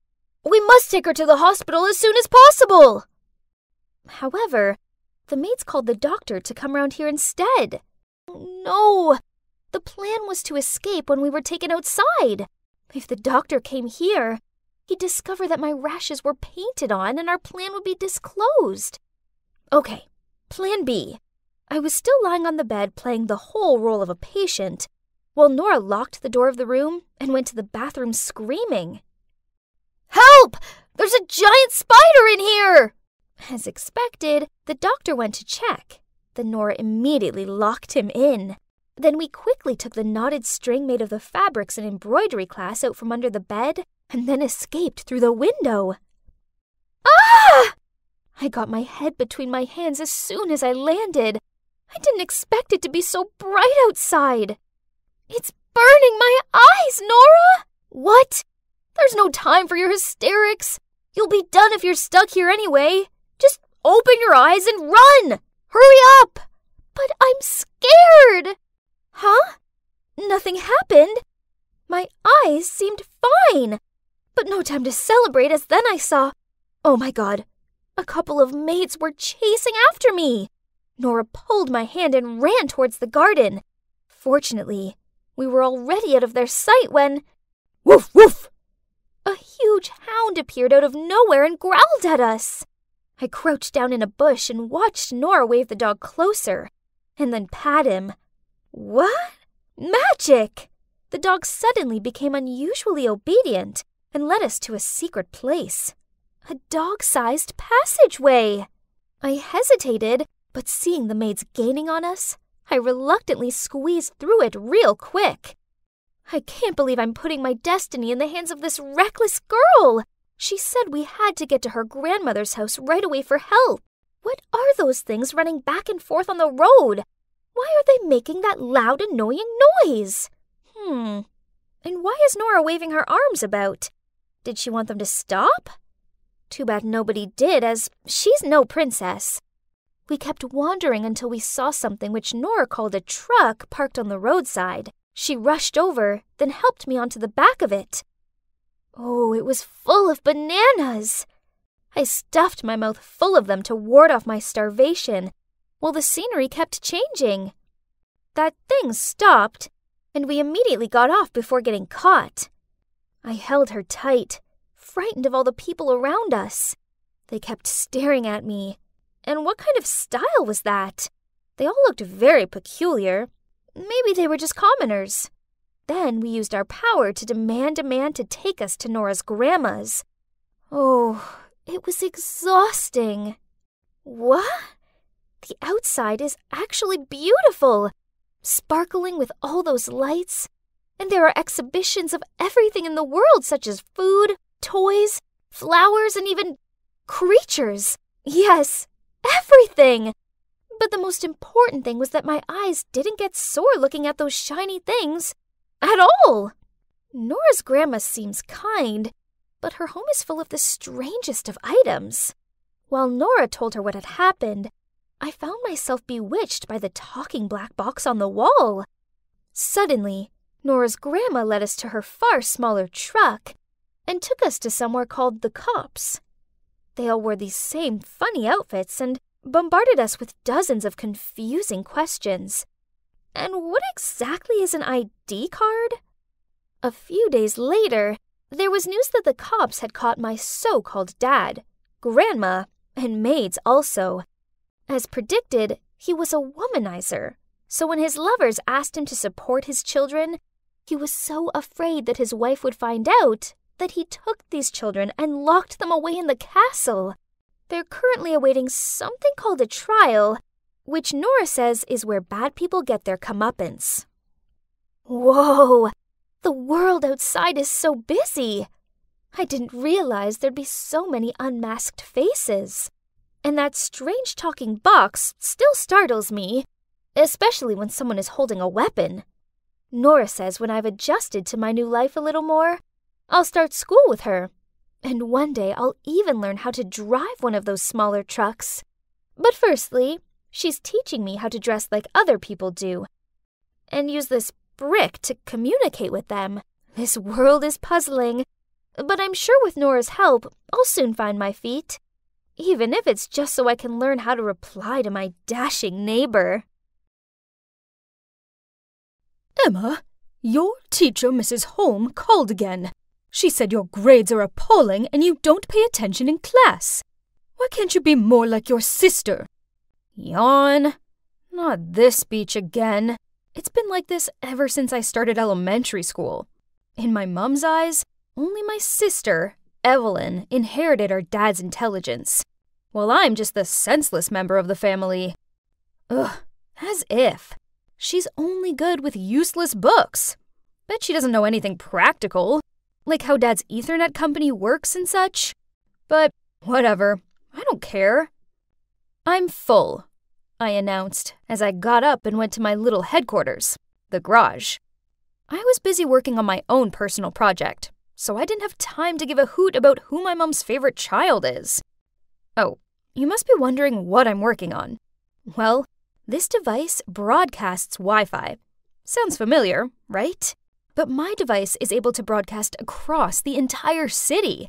S11: We must take her to the hospital as soon as possible!
S1: However, the maids called the doctor to come round here instead.
S11: No!
S1: The plan was to escape when we were taken outside. If the doctor came here, he'd discover that my rashes were painted on and our plan would be disclosed. Okay, plan B. I was still lying on the bed playing the whole role of a patient while Nora locked the door of the room and went to the bathroom screaming.
S11: Help! There's a giant spider in here!
S1: As expected, the doctor went to check. Then Nora immediately locked him in. Then we quickly took the knotted string made of the fabrics and embroidery class out from under the bed and then escaped through the window.
S11: Ah!
S1: I got my head between my hands as soon as I landed. I didn't expect it to be so bright outside.
S11: It's burning my eyes, Nora! What? There's no time for your hysterics. You'll be done if you're stuck here anyway. Just open your eyes and run! Hurry up!
S1: But I'm scared!
S11: Huh?
S1: Nothing happened. My eyes seemed fine. But no time to celebrate as then I saw. Oh my god. A couple of maids were chasing after me. Nora pulled my hand and ran towards the garden. Fortunately, we were already out of their sight when.
S11: Woof, woof!
S1: A huge hound appeared out of nowhere and growled at us. I crouched down in a bush and watched Nora wave the dog closer and then pat him. What? Magic! The dog suddenly became unusually obedient and led us to a secret place a dog sized passageway. I hesitated, but seeing the maids gaining on us, I reluctantly squeezed through it real quick. I can't believe I'm putting my destiny in the hands of this reckless girl. She said we had to get to her grandmother's house right away for help. What are those things running back and forth on the road? Why are they making that loud, annoying noise? Hmm. And why is Nora waving her arms about? Did she want them to stop? Too bad nobody did, as she's no princess. We kept wandering until we saw something which Nora called a truck parked on the roadside. She rushed over, then helped me onto the back of it. Oh, it was full of bananas! I stuffed my mouth full of them to ward off my starvation, while the scenery kept changing. That thing stopped, and we immediately got off before getting caught. I held her tight, frightened of all the people around us. They kept staring at me, and what kind of style was that? They all looked very peculiar. Maybe they were just commoners. Then we used our power to demand a man to take us to Nora's grandma's. Oh, it was exhausting. What? The outside is actually beautiful, sparkling with all those lights. And there are exhibitions of everything in the world, such as food, toys, flowers, and even creatures. Yes, everything! But the most important thing was that my eyes didn't get sore looking at those shiny things at all. Nora's grandma seems kind, but her home is full of the strangest of items. While Nora told her what had happened, I found myself bewitched by the talking black box on the wall. Suddenly, Nora's grandma led us to her far smaller truck and took us to somewhere called the Cops. They all wore these same funny outfits and bombarded us with dozens of confusing questions. And what exactly is an ID card? A few days later, there was news that the cops had caught my so called dad, grandma, and maids also. As predicted, he was a womanizer. So when his lovers asked him to support his children, he was so afraid that his wife would find out that he took these children and locked them away in the castle. They're currently awaiting something called a trial, which Nora says is where bad people get their comeuppance. Whoa! The world outside is so busy! I didn't realize there'd be so many unmasked faces.
S12: And that strange talking box still startles me, especially when someone is holding a weapon. Nora says when I've adjusted to my new life a little more, I'll start school with her. And one day I'll even learn how to drive one of those smaller trucks. But firstly, she's teaching me how to dress like other people do and use this brick to communicate with them. This world is puzzling, but I'm sure with Nora's help, I'll soon find my feet. Even if it's just so I can learn how to reply to my dashing neighbor.
S13: Emma, your teacher, Mrs. Holm, called again. She said your grades are appalling and you don't pay attention in class. Why can't you be more like your sister?
S1: Yawn. Not this speech again. It's been like this ever since I started elementary school. In my mum's eyes, only my sister, Evelyn, inherited our dad's intelligence, while I'm just the senseless member of the family. Ugh, as if. She's only good with useless books. Bet she doesn't know anything practical, like how dad's Ethernet company works and such. But whatever, I don't care. I'm full, I announced as I got up and went to my little headquarters, the garage. I was busy working on my own personal project, so I didn't have time to give a hoot about who my mom's favorite child is. Oh, you must be wondering what I'm working on. Well, this device broadcasts Wi Fi. Sounds familiar, right? But my device is able to broadcast across the entire city.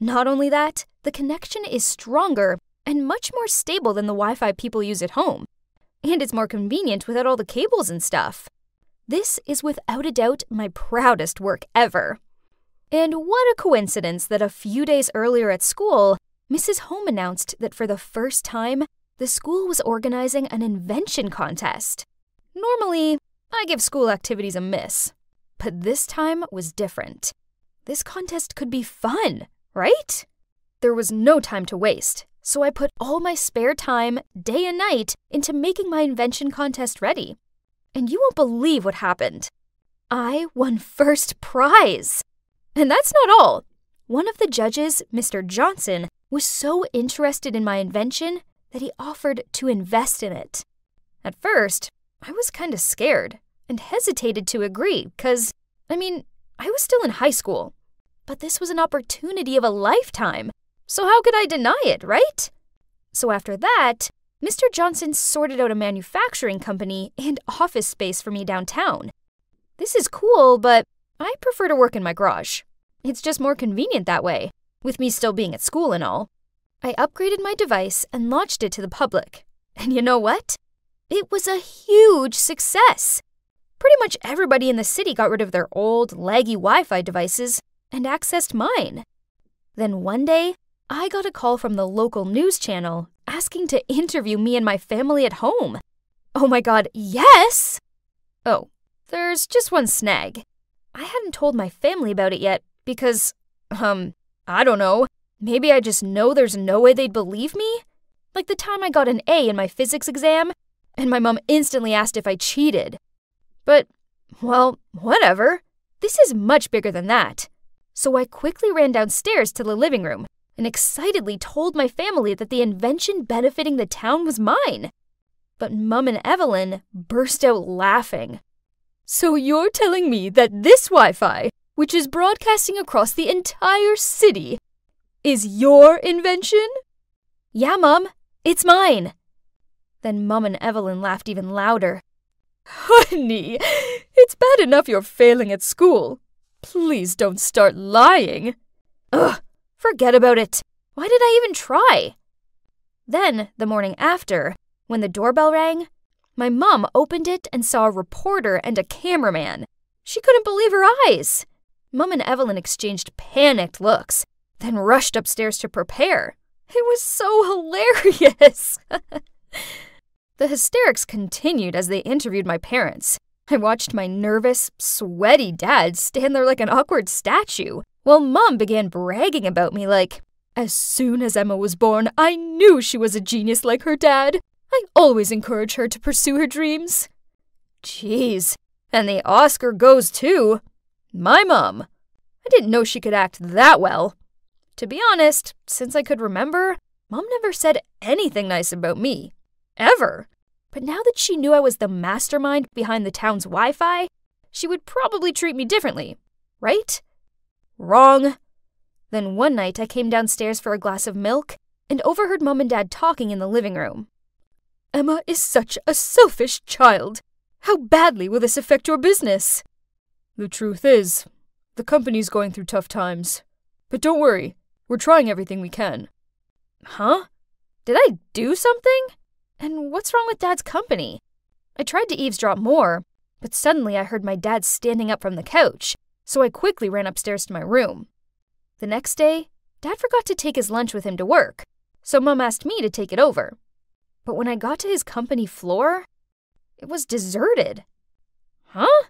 S1: Not only that, the connection is stronger and much more stable than the Wi Fi people use at home. And it's more convenient without all the cables and stuff. This is without a doubt my proudest work ever. And what a coincidence that a few days earlier at school, Mrs. Home announced that for the first time, the school was organizing an invention contest. Normally, I give school activities a miss, but this time was different. This contest could be fun, right? There was no time to waste, so I put all my spare time, day and night, into making my invention contest ready. And you won't believe what happened. I won first prize! And that's not all. One of the judges, Mr. Johnson, was so interested in my invention that he offered to invest in it. At first, I was kind of scared and hesitated to agree because, I mean, I was still in high school. But this was an opportunity of a lifetime, so how could I deny it, right? So after that, Mr. Johnson sorted out a manufacturing company and office space for me downtown. This is cool, but I prefer to work in my garage. It's just more convenient that way, with me still being at school and all. I upgraded my device and launched it to the public. And you know what? It was a huge success. Pretty much everybody in the city got rid of their old, laggy Wi Fi devices and accessed mine. Then one day, I got a call from the local news channel asking to interview me and my family at home. Oh my god, yes! Oh, there's just one snag. I hadn't told my family about it yet because, um, I don't know. Maybe I just know there's no way they'd believe me? Like the time I got an A in my physics exam, and my mom instantly asked if I cheated. But, well, whatever. This is much bigger than that. So I quickly ran downstairs to the living room and excitedly told my family that the invention benefiting the town was mine. But Mum and Evelyn burst out laughing. So you're telling me that this Wi Fi, which is broadcasting across the entire city, is your invention? Yeah, Mum, it's mine. Then Mum and Evelyn laughed even louder. Honey, it's bad enough you're failing at school. Please don't start lying. Ugh, Forget about it. Why did I even try? Then, the morning after, when the doorbell rang, my mom opened it and saw a reporter and a cameraman. She couldn't believe her eyes. Mum and Evelyn exchanged panicked looks, then rushed upstairs to prepare. It was so hilarious. the hysterics continued as they interviewed my parents. I watched my nervous, sweaty dad stand there like an awkward statue, while Mom began bragging about me like, as soon as Emma was born, I knew she was a genius like her dad. I always encourage her to pursue her dreams. Jeez, and the Oscar goes to my mom. I didn't know she could act that well. To be honest, since I could remember, Mom never said anything nice about me. Ever. But now that she knew I was the mastermind behind the town's Wi Fi, she would probably treat me differently. Right? Wrong. Then one night I came downstairs for a glass of milk and overheard Mom and Dad talking in the living room. Emma is such a selfish child. How badly will this affect your business? The truth is, the company's going through tough times. But don't worry, we're trying everything we can. Huh? Did I do something? And what's wrong with Dad's company? I tried to eavesdrop more, but suddenly I heard my dad standing up from the couch, so I quickly ran upstairs to my room. The next day, Dad forgot to take his lunch with him to work, so Mum asked me to take it over. But when I got to his company floor, it was deserted. Huh?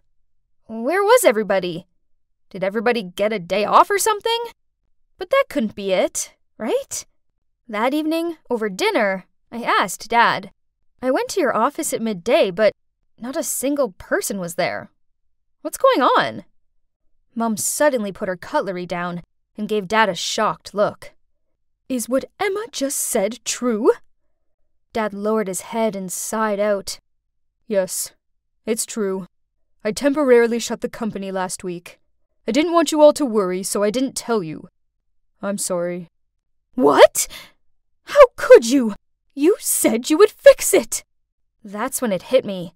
S1: Where was everybody? Did everybody get a day off or something? But that couldn't be it, right? That evening, over dinner, I asked Dad. I went to your office at midday, but not a single person was there. What's going on? Mum suddenly put her cutlery down and gave Dad a shocked look. Is what Emma just said true? Dad lowered his head and sighed out. Yes, it's true. I temporarily shut the company last week. I didn't want you all to worry, so I didn't tell you. I'm sorry. What? How could you? You said you would fix it! That's when it hit me.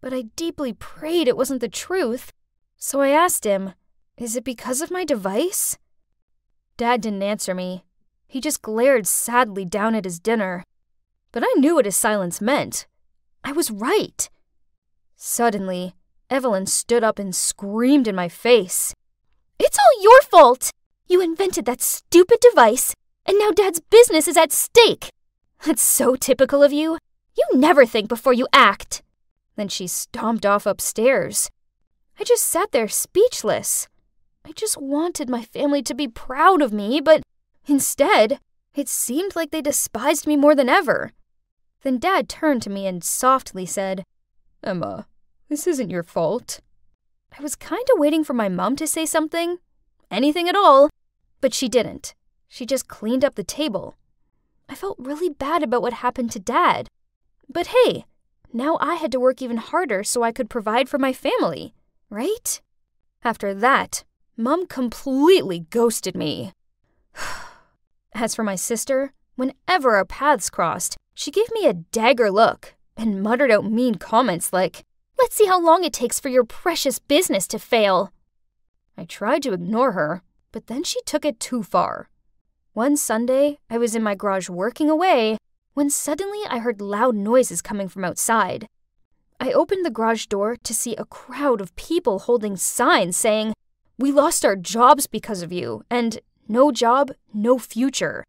S1: But I deeply prayed it wasn't the truth. So I asked him, Is it because of my device? Dad didn't answer me. He just glared sadly down at his dinner. But I knew what his silence meant. I was right. Suddenly, Evelyn stood up and screamed in my face. It's all your fault! You invented that stupid device, and now Dad's business is at stake! That's so typical of you. You never think before you act. Then she stomped off upstairs. I just sat there speechless. I just wanted my family to be proud of me, but instead, it seemed like they despised me more than ever. Then Dad turned to me and softly said, Emma, this isn't your fault. I was kind of waiting for my mom to say something, anything at all, but she didn't. She just cleaned up the table. I felt really bad about what happened to Dad. But hey, now I had to work even harder so I could provide for my family, right? After that, Mum completely ghosted me. As for my sister, whenever our paths crossed, she gave me a dagger look and muttered out mean comments like, Let's see how long it takes for your precious business to fail. I tried to ignore her, but then she took it too far. One Sunday, I was in my garage working away when suddenly I heard loud noises coming from outside. I opened the garage door to see a crowd of people holding signs saying, We lost our jobs because of you, and no job, no future.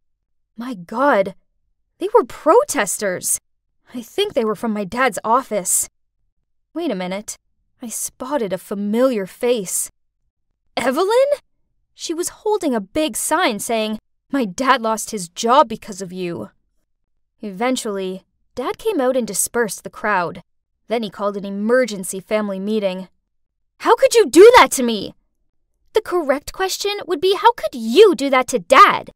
S1: My God, they were protesters. I think they were from my dad's office. Wait a minute. I spotted a familiar face. Evelyn? She was holding a big sign saying, My dad lost his job because of you. Eventually, Dad came out and dispersed the crowd. Then he called an emergency family meeting. How could you do that to me? The correct question would be How could you do that to Dad?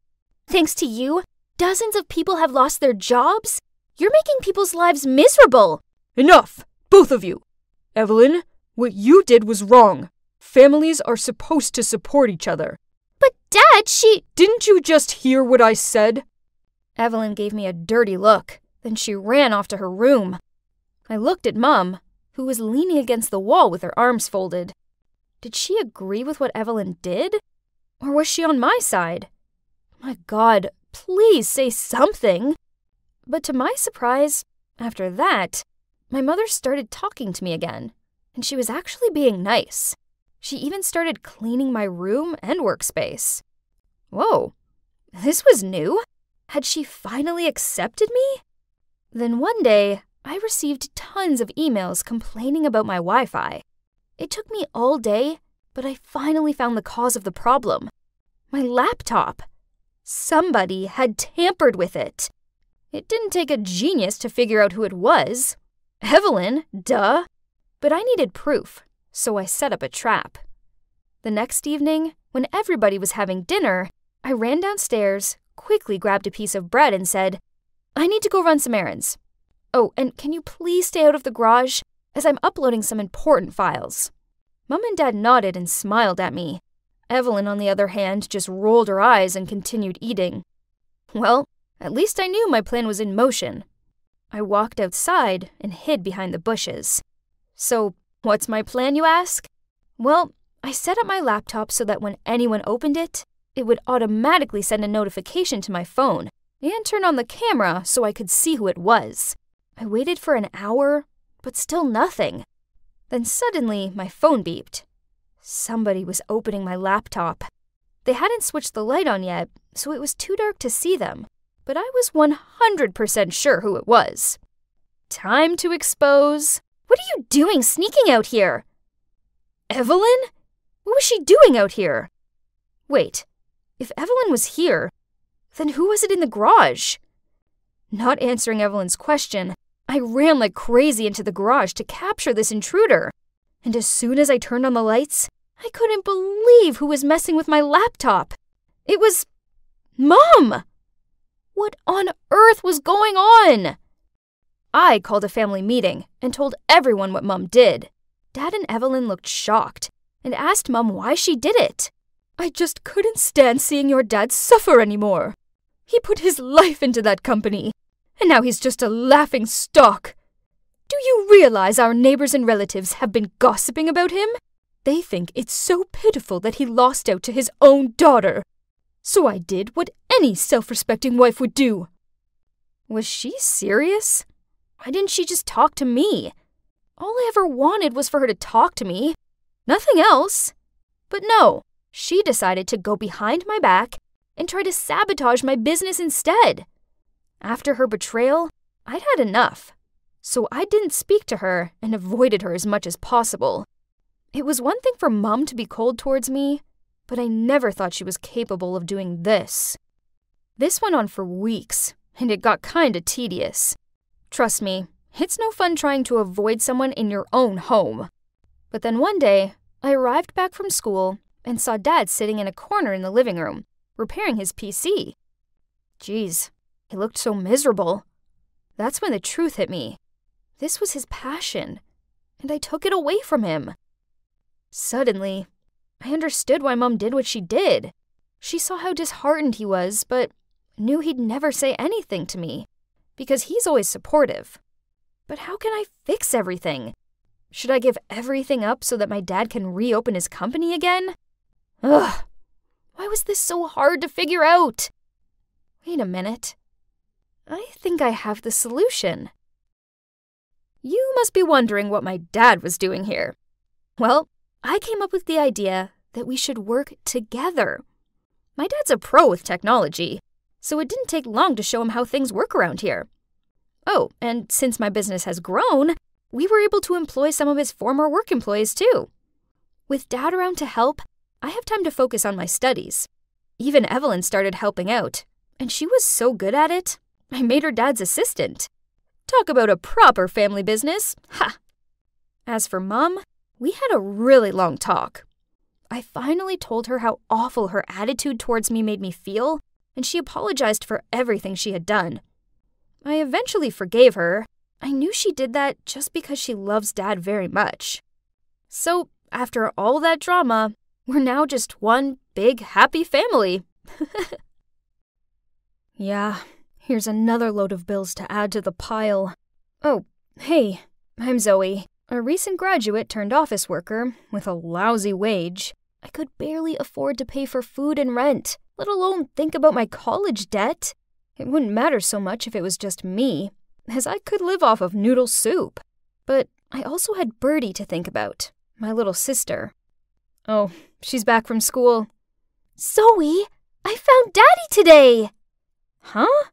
S1: Thanks to you, Dozens of people have lost their jobs? You're making people's lives miserable.
S14: Enough, both of you. Evelyn, what you did was wrong. Families are supposed to support each other.
S15: Dad, she.
S14: Didn't you just hear what I said?
S1: Evelyn gave me a dirty look. Then she ran off to her room. I looked at Mum, who was leaning against the wall with her arms folded. Did she agree with what Evelyn did? Or was she on my side? My God, Please say something. But to my surprise, after that, my mother started talking to me again, and she was actually being nice. She even started cleaning my room and workspace. Whoa, this was new. Had she finally accepted me? Then one day, I received tons of emails complaining about my Wi Fi. It took me all day, but I finally found the cause of the problem my laptop. Somebody had tampered with it. It didn't take a genius to figure out who it was. Evelyn, duh. But I needed proof, so I set up a trap. The next evening, when everybody was having dinner, I ran downstairs, quickly grabbed a piece of bread and said, I need to go run some errands. Oh, and can you please stay out of the garage as I'm uploading some important files? Mum and Dad nodded and smiled at me. Evelyn, on the other hand, just rolled her eyes and continued eating. Well, at least I knew my plan was in motion. I walked outside and hid behind the bushes. So, what's my plan, you ask? Well, I set up my laptop so that when anyone opened it, it would automatically send a notification to my phone and turn on the camera so I could see who it was. I waited for an hour, but still nothing. Then suddenly, my phone beeped. Somebody was opening my laptop. They hadn't switched the light on yet, so it was too dark to see them, but I was 100% sure who it was. Time to expose.
S16: What are you doing sneaking out here?
S1: Evelyn? What was she doing out here? Wait, if Evelyn was here, then who was it in the garage? Not answering Evelyn's question, I ran like crazy into the garage to capture this intruder. And as soon as I turned on the lights, I couldn't believe who was messing with my laptop. It was. Mom! What on earth was going on? I called a family meeting and told everyone what Mum did. Dad and Evelyn looked shocked and asked Mum why she did it. I just couldn't stand seeing your dad suffer anymore. He put his life into that company, and now he's just a laughing stock. Do you realize our neighbors and relatives have been gossiping about him? They think it's so pitiful that he lost out to his own daughter. So I did what any self respecting wife would do. Was she serious? Why didn't she just talk to me? All I ever wanted was for her to talk to me. Nothing else. But no, she decided to go behind my back and try to sabotage my business instead. After her betrayal, I'd had enough, so I didn't speak to her and avoided her as much as possible. It was one thing for Mum to be cold towards me, but I never thought she was capable of doing this. This went on for weeks, and it got kinda tedious. Trust me, it's no fun trying to avoid someone in your own home. But then one day, I arrived back from school and saw Dad sitting in a corner in the living room, repairing his PC. Geez, he looked so miserable. That's when the truth hit me. This was his passion, and I took it away from him. Suddenly, I understood why Mum did what she did. She saw how disheartened he was, but knew he'd never say anything to me, because he's always supportive. But how can I fix everything? Should I give everything up so that my dad can reopen his company again? Ugh, why was this so hard to figure out? Wait a minute. I think I have the solution. You must be wondering what my dad was doing here. Well, I came up with the idea that we should work together. My dad's a pro with technology, so it didn't take long to show him how things work around here. Oh, and since my business has grown, we were able to employ some of his former work employees too. With dad around to help, I have time to focus on my studies. Even Evelyn started helping out, and she was so good at it, I made her dad's assistant. Talk about a proper family business. Ha! As for Mum, we had a really long talk. I finally told her how awful her attitude towards me made me feel, and she apologized for everything she had done. I eventually forgave her. I knew she did that just because she loves Dad very much. So, after all that drama, we're now just one big happy family. yeah, here's another load of bills to add to the pile. Oh, hey, I'm Zoe, a recent graduate turned office worker with a lousy wage. I could barely afford to pay for food and rent, let alone think about my college debt. It wouldn't matter so much if it was just me, as I could live off of noodle soup. But I also had Birdie to think about, my little sister. Oh, she's back from school.
S16: Zoe, I found Daddy today!
S1: Huh?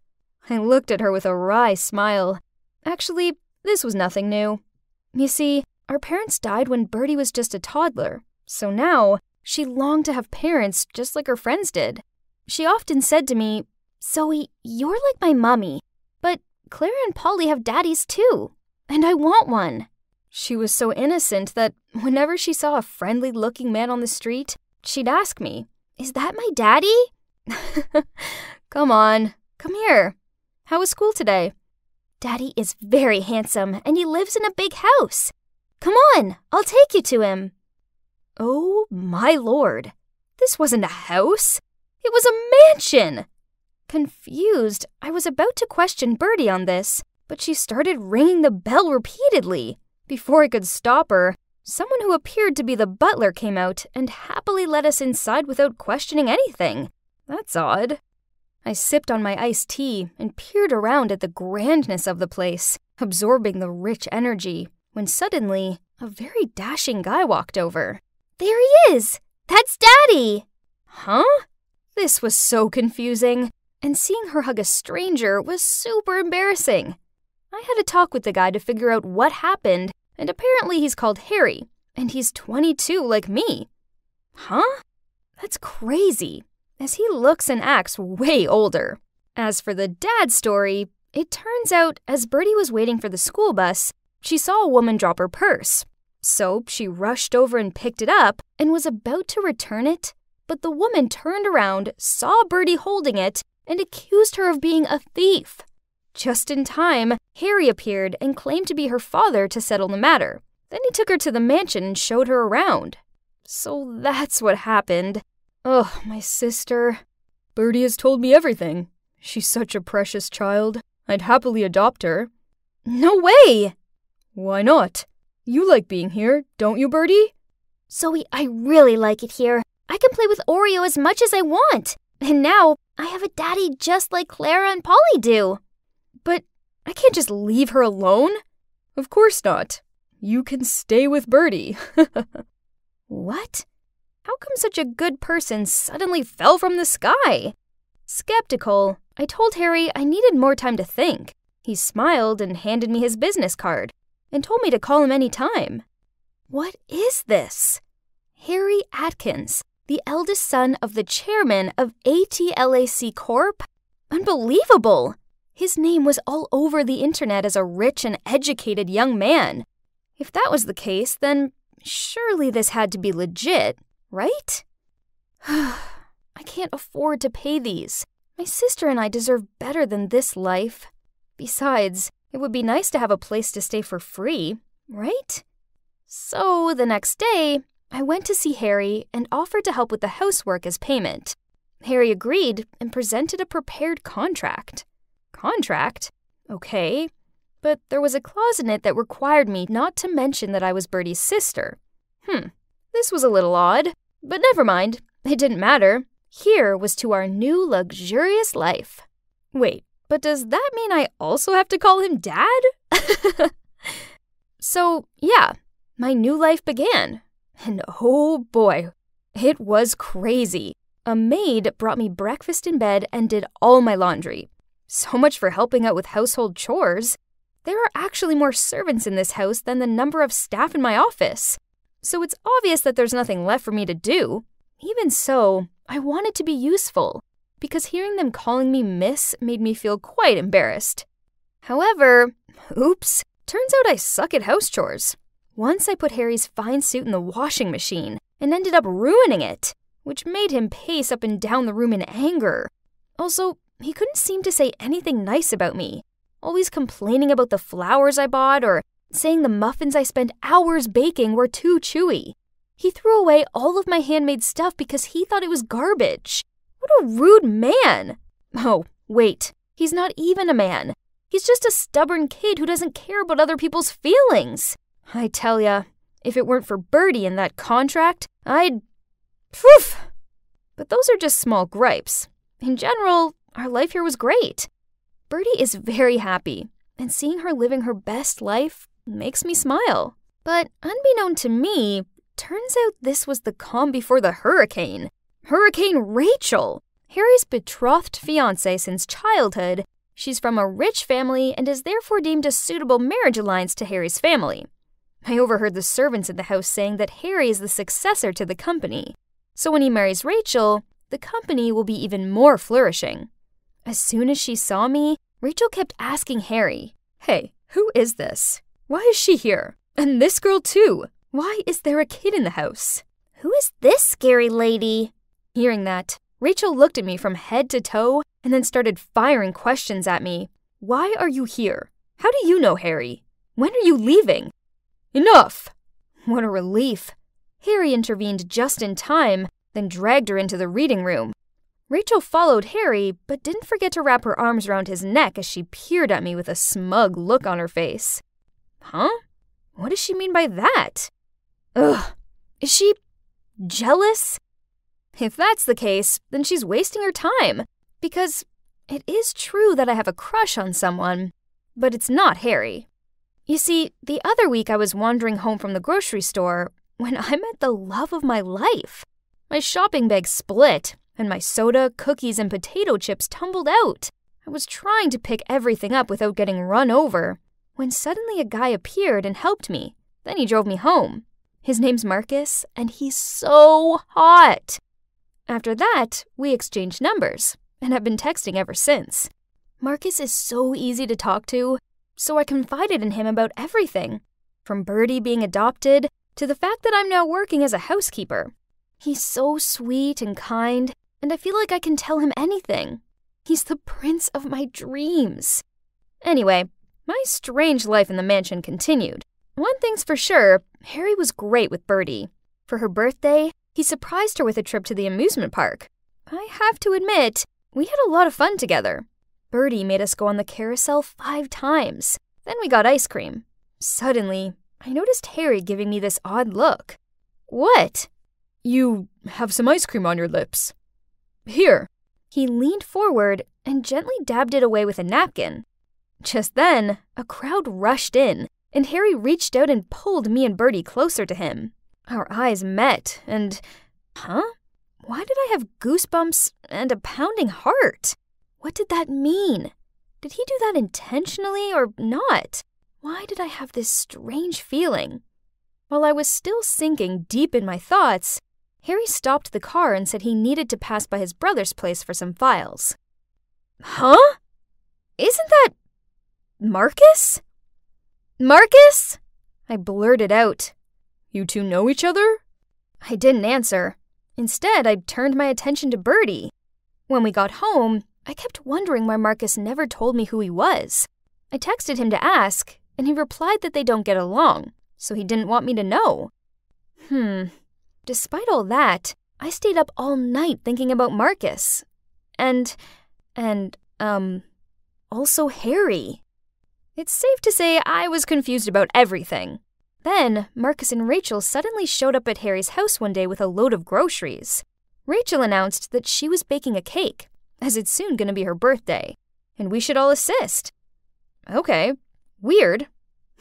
S1: I looked at her with a wry smile. Actually, this was nothing new. You see, our parents died when Birdie was just a toddler, so now she longed to have parents just like her friends did. She often said to me, Zoe, you're like my mummy, but Claire and Polly have daddies too, and I want one. She was so innocent that whenever she saw a friendly looking man on the street, she'd ask me, Is that my daddy? Come on, come here. How was school today?
S17: Daddy is very handsome and he lives in a big house. Come on, I'll take you to him.
S1: Oh my lord. This wasn't a house. It was a mansion. Confused, I was about to question Bertie on this, but she started ringing the bell repeatedly. Before I could stop her, someone who appeared to be the butler came out and happily let us inside without questioning anything. That's odd. I sipped on my iced tea and peered around at the grandness of the place, absorbing the rich energy, when suddenly a very dashing guy walked over.
S17: There he is! That's Daddy!
S1: Huh? This was so confusing, and seeing her hug a stranger was super embarrassing. I had a talk with the guy to figure out what happened, and apparently he's called Harry, and he's 22 like me. Huh? That's crazy, as he looks and acts way older. As for the dad story, it turns out as Bertie was waiting for the school bus, she saw a woman drop her purse. So she rushed over and picked it up and was about to return it, but the woman turned around, saw Bertie holding it, and accused her of being a thief. Just in time, Harry appeared and claimed to be her father to settle the matter. Then he took her to the mansion and showed her around. So that's what happened. Ugh, my sister. Bertie has told me everything. She's such a precious child. I'd happily adopt her. No way! Why not? You like being here, don't you, Bertie?
S17: Zoe, I really like it here. I can play with Oreo as much as I want. And now I have a daddy just like Clara and Polly do.
S1: But I can't just leave her alone. Of course not. You can stay with Bertie. what? How come such a good person suddenly fell from the sky? Skeptical, I told Harry I needed more time to think. He smiled and handed me his business card and told me to call him any time. What is this? Harry Atkins, the eldest son of the chairman of ATLAC Corp? Unbelievable! His name was all over the internet as a rich and educated young man. If that was the case, then surely this had to be legit, right? I can't afford to pay these. My sister and I deserve better than this life. Besides, it would be nice to have a place to stay for free, right? So the next day, I went to see Harry and offered to help with the housework as payment. Harry agreed and presented a prepared contract. Contract? Okay. But there was a clause in it that required me not to mention that I was Bertie's sister. Hmm, this was a little odd. But never mind, it didn't matter. Here was to our new luxurious life. Wait, but does that mean I also have to call him Dad? so, yeah, my new life began. And oh boy, it was crazy. A maid brought me breakfast in bed and did all my laundry. So much for helping out with household chores. There are actually more servants in this house than the number of staff in my office. So it's obvious that there's nothing left for me to do. Even so, I wanted to be useful because hearing them calling me Miss made me feel quite embarrassed. However, oops, turns out I suck at house chores. Once I put Harry's fine suit in the washing machine and ended up ruining it, which made him pace up and down the room in anger. Also, he couldn't seem to say anything nice about me, always complaining about the flowers I bought or saying the muffins I spent hours baking were too chewy. He threw away all of my handmade stuff because he thought it was garbage. What a rude man! Oh, wait, he's not even a man. He's just a stubborn kid who doesn't care about other people's feelings. I tell ya, if it weren't for Bertie and that contract, I'd. Phew! But those are just small gripes. In general, our life here was great. Bertie is very happy, and seeing her living her best life makes me smile. But unbeknown to me, turns out this was the calm before the hurricane. Hurricane Rachel, Harry's betrothed fiancée since childhood. She's from a rich family and is therefore deemed a suitable marriage alliance to Harry's family. I overheard the servants in the house saying that Harry is the successor to the company. So when he marries Rachel, the company will be even more flourishing. As soon as she saw me, Rachel kept asking Harry, Hey, who is this? Why is she here? And this girl too? Why is there a kid in the house?
S17: Who is this scary lady?
S1: Hearing that, Rachel looked at me from head to toe and then started firing questions at me. Why are you here? How do you know Harry? When are you leaving? Enough! What a relief. Harry intervened just in time, then dragged her into the reading room. Rachel followed Harry, but didn't forget to wrap her arms around his neck as she peered at me with a smug look on her face. Huh? What does she mean by that? Ugh. Is she jealous? If that's the case, then she's wasting her time. Because it is true that I have a crush on someone, but it's not Harry. You see, the other week I was wandering home from the grocery store when I met the love of my life. My shopping bag split, and my soda, cookies, and potato chips tumbled out. I was trying to pick everything up without getting run over when suddenly a guy appeared and helped me. Then he drove me home. His name's Marcus, and he's so hot. After that, we exchanged numbers and have been texting ever since. Marcus is so easy to talk to, so I confided in him about everything from Birdie being adopted to the fact that I'm now working as a housekeeper. He's so sweet and kind, and I feel like I can tell him anything. He's the prince of my dreams. Anyway, my strange life in the mansion continued. One thing's for sure Harry was great with Birdie. For her birthday, he surprised her with a trip to the amusement park. I have to admit, we had a lot of fun together. Birdie made us go on the carousel five times. Then we got ice cream. Suddenly, I noticed Harry giving me this odd look. What? You have some ice cream on your lips. Here. He leaned forward and gently dabbed it away with a napkin. Just then, a crowd rushed in, and Harry reached out and pulled me and Birdie closer to him. Our eyes met, and. Huh? Why did I have goosebumps and a pounding heart? What did that mean? Did he do that intentionally or not? Why did I have this strange feeling? While I was still sinking deep in my thoughts, Harry stopped the car and said he needed to pass by his brother's place for some files. Huh? Isn't that Marcus? Marcus? I blurted out. You two know each other? I didn't answer. Instead, I turned my attention to Birdie. When we got home, I kept wondering why Marcus never told me who he was. I texted him to ask, and he replied that they don't get along, so he didn't want me to know. Hmm. Despite all that, I stayed up all night thinking about Marcus. And, and, um, also Harry. It's safe to say I was confused about everything. Then, Marcus and Rachel suddenly showed up at Harry's house one day with a load of groceries. Rachel announced that she was baking a cake, as it's soon going to be her birthday, and we should all assist. Okay, weird,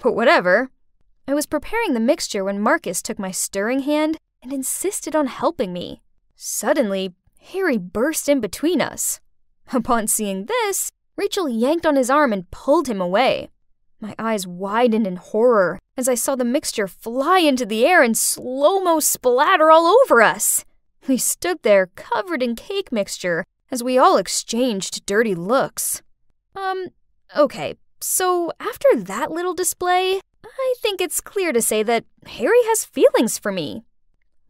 S1: but whatever. I was preparing the mixture when Marcus took my stirring hand and insisted on helping me. Suddenly, Harry burst in between us. Upon seeing this, Rachel yanked on his arm and pulled him away. My eyes widened in horror as I saw the mixture fly into the air and slow mo splatter all over us. We stood there covered in cake mixture as we all exchanged dirty looks. Um, okay, so after that little display, I think it's clear to say that Harry has feelings for me.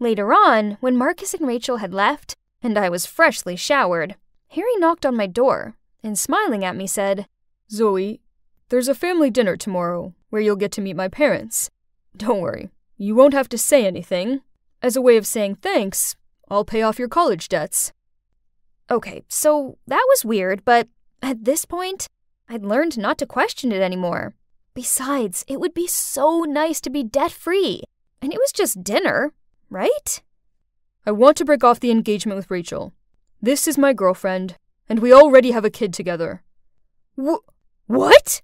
S1: Later on, when Marcus and Rachel had left, and I was freshly showered, Harry knocked on my door and smiling at me said, Zoe, there's a family dinner tomorrow where you'll get to meet my parents. Don't worry, you won't have to say anything. As a way of saying thanks, I'll pay off your college debts. Okay, so that was weird, but at this point, I'd learned not to question it anymore. Besides, it would be so nice to be debt free. And it was just dinner, right? I want to break off the engagement with Rachel. This is my girlfriend, and we already have a kid together. Wh- what?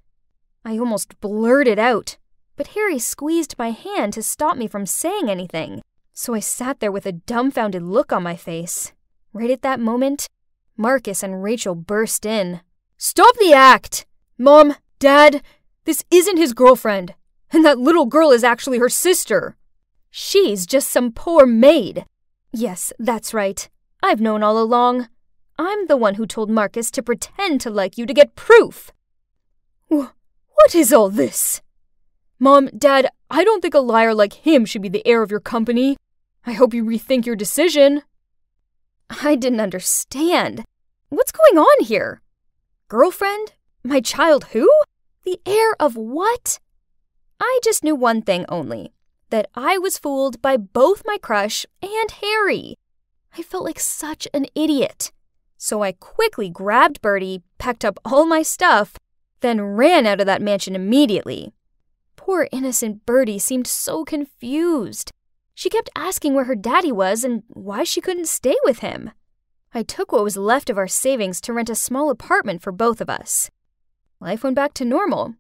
S1: I almost blurted out, but Harry squeezed my hand to stop me from saying anything, so I sat there with a dumbfounded look on my face. Right at that moment, Marcus and Rachel burst in. Stop the act! Mom, Dad, this isn't his girlfriend, and that little girl is actually her sister. She's just some poor maid. Yes, that's right. I've known all along. I'm the one who told Marcus to pretend to like you to get proof. Wh- what is all this? Mom, Dad, I don't think a liar like him should be the heir of your company. I hope you rethink your decision. I didn't understand. What's going on here? Girlfriend? My child who? The heir of what? I just knew one thing only that I was fooled by both my crush and Harry. I felt like such an idiot. So I quickly grabbed Bertie, packed up all my stuff, then ran out of that mansion immediately. Poor innocent Bertie seemed so confused. She kept asking where her daddy was and why she couldn't stay with him. I took what was left of our savings to rent a small apartment for both of us. Life went back to normal.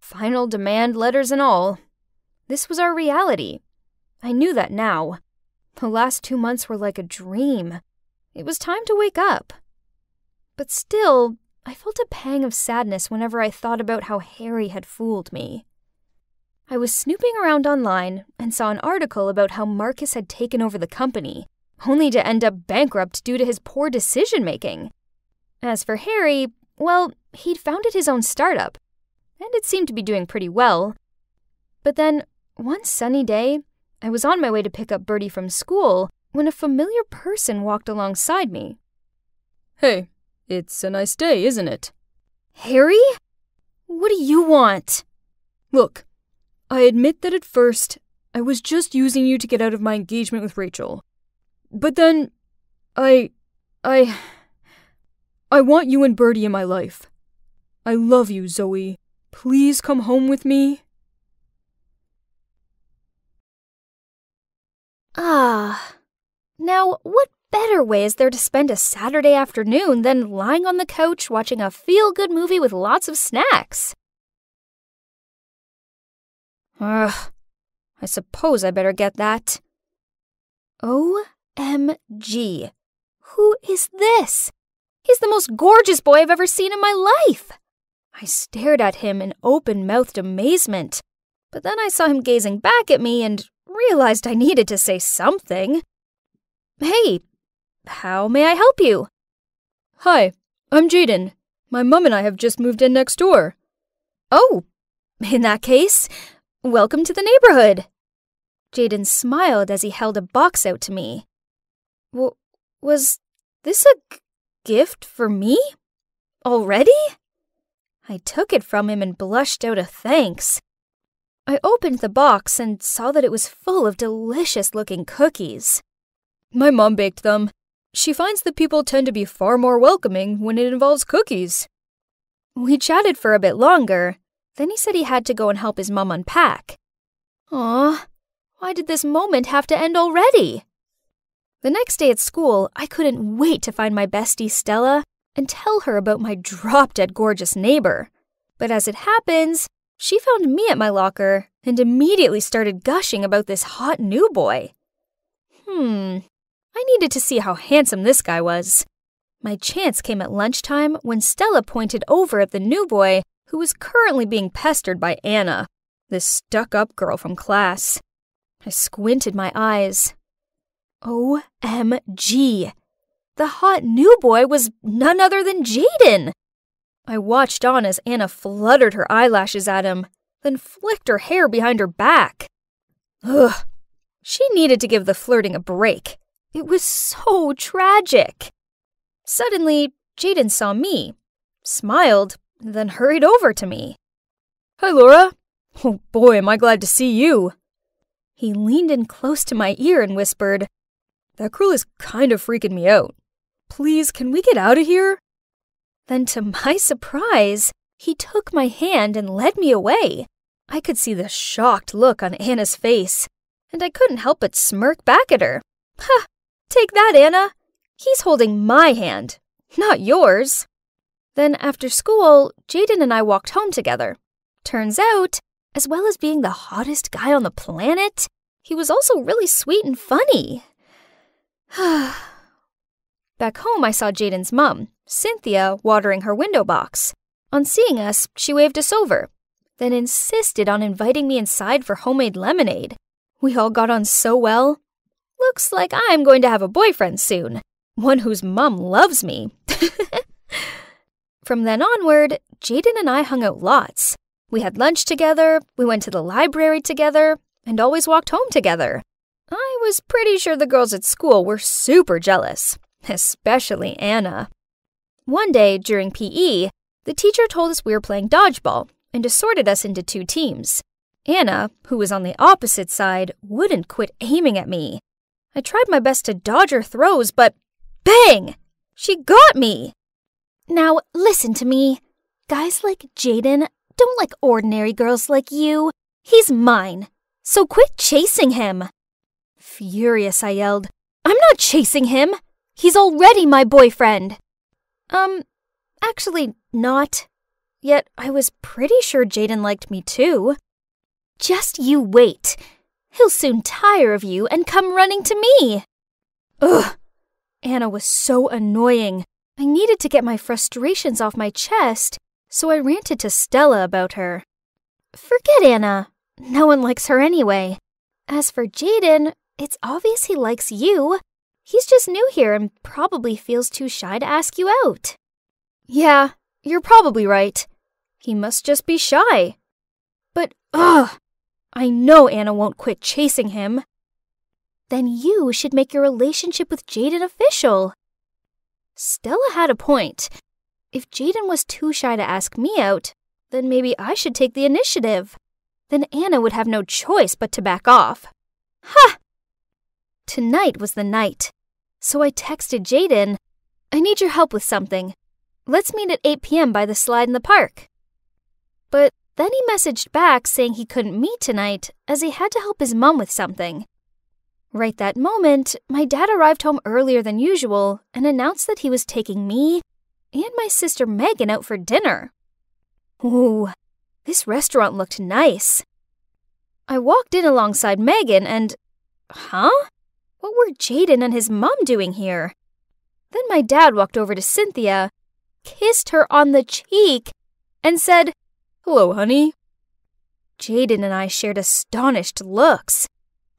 S1: Final demand letters and all. This was our reality. I knew that now. The last two months were like a dream. It was time to wake up. But still, I felt a pang of sadness whenever I thought about how Harry had fooled me. I was snooping around online and saw an article about how Marcus had taken over the company, only to end up bankrupt due to his poor decision making. As for Harry, well, he'd founded his own startup, and it seemed to be doing pretty well. But then, one sunny day, I was on my way to pick up Bertie from school when a familiar person walked alongside me.
S2: Hey, it's a nice day, isn't it?
S1: Harry? What do you want?
S2: Look, I admit that at first I was just using you to get out of my engagement with Rachel. But then I. I. I want you and Bertie in my life. I love you, Zoe. Please come home with me.
S1: Ah. Now, what better way is there to spend a Saturday afternoon than lying on the couch watching a feel good movie with lots of snacks? Ugh. I suppose I better get that. OMG. Who is this? He's the most gorgeous boy I've ever seen in my life. I stared at him in open mouthed amazement, but then I saw him gazing back at me and realized I needed to say something. Hey, how may I help you?
S2: Hi, I'm Jaden. My mum and I have just moved in next door.
S1: Oh, in that case, welcome to the neighborhood. Jaden smiled as he held a box out to me. W- was this a g- gift for me? Already? I took it from him and blushed out a thanks. I opened the box and saw that it was full of delicious looking cookies.
S2: My mom baked them. She finds that people tend to be far more welcoming when it involves cookies.
S1: We chatted for a bit longer. Then he said he had to go and help his mom unpack. Aw, why did this moment have to end already? The next day at school, I couldn't wait to find my bestie Stella and tell her about my drop dead gorgeous neighbor. But as it happens, she found me at my locker and immediately started gushing about this hot new boy. Hmm, I needed to see how handsome this guy was. My chance came at lunchtime when Stella pointed over at the new boy who was currently being pestered by Anna, this stuck up girl from class. I squinted my eyes. OMG! The hot new boy was none other than Jaden! I watched on as Anna fluttered her eyelashes at him, then flicked her hair behind her back. Ugh! She needed to give the flirting a break. It was so tragic. Suddenly, Jaden saw me, smiled, then hurried over to me.
S2: Hi, Laura. Oh boy, am I glad to see you.
S1: He leaned in close to my ear and whispered,
S2: That girl is kind of freaking me out. Please, can we get out of here?
S1: Then, to my surprise, he took my hand and led me away. I could see the shocked look on Anna's face, and I couldn't help but smirk back at her. Ha! Take that, Anna! He's holding my hand, not yours. Then, after school, Jaden and I walked home together. Turns out, as well as being the hottest guy on the planet, he was also really sweet and funny. Back home, I saw Jaden's mum, Cynthia, watering her window box. On seeing us, she waved us over, then insisted on inviting me inside for homemade lemonade. We all got on so well. Looks like I'm going to have a boyfriend soon, one whose mum loves me. From then onward, Jaden and I hung out lots. We had lunch together, we went to the library together, and always walked home together. I was pretty sure the girls at school were super jealous. especially Anna. One day during PE, the teacher told us we were playing dodgeball and assorted us into two teams. Anna, who was on the opposite side, wouldn't quit aiming at me. I tried my best to dodge her throws, but bang! She got me!
S18: Now, listen to me. Guys like Jaden don't like ordinary girls like you. He's mine. So quit chasing him.
S1: Furious, I yelled. I'm not chasing him. He's already my boyfriend. Um, actually, not. Yet I was pretty sure Jaden liked me too.
S18: Just you wait. He'll soon tire of you and come running to me.
S1: Ugh! Anna was so annoying. I needed to get my frustrations off my chest, so I ranted to Stella about her.
S18: Forget Anna. No one likes her anyway. As for Jaden, it's obvious he likes you. He's just new here and probably feels too shy to ask you out.
S1: Yeah, you're probably right. He must just be shy. But, ugh! I know Anna won't quit chasing him.
S18: Then you should make your relationship with Jaden official.
S1: Stella had a point. If Jaden was too shy to ask me out, then maybe I should take the initiative. Then Anna would have no choice but to back off. Ha! Tonight was the night. So I texted Jaden, I need your help with something. Let's meet at 8 p.m. by the slide in the park. But then he messaged back saying he couldn't meet tonight as he had to help his mom with something. Right that moment, my dad arrived home earlier than usual and announced that he was taking me and my sister Megan out for dinner. Ooh, this restaurant looked nice. I walked in alongside Megan and. Huh? What were Jaden and his mom doing here? Then my dad walked over to Cynthia, kissed her on the cheek, and said, Hello, honey. Jaden and I shared astonished looks.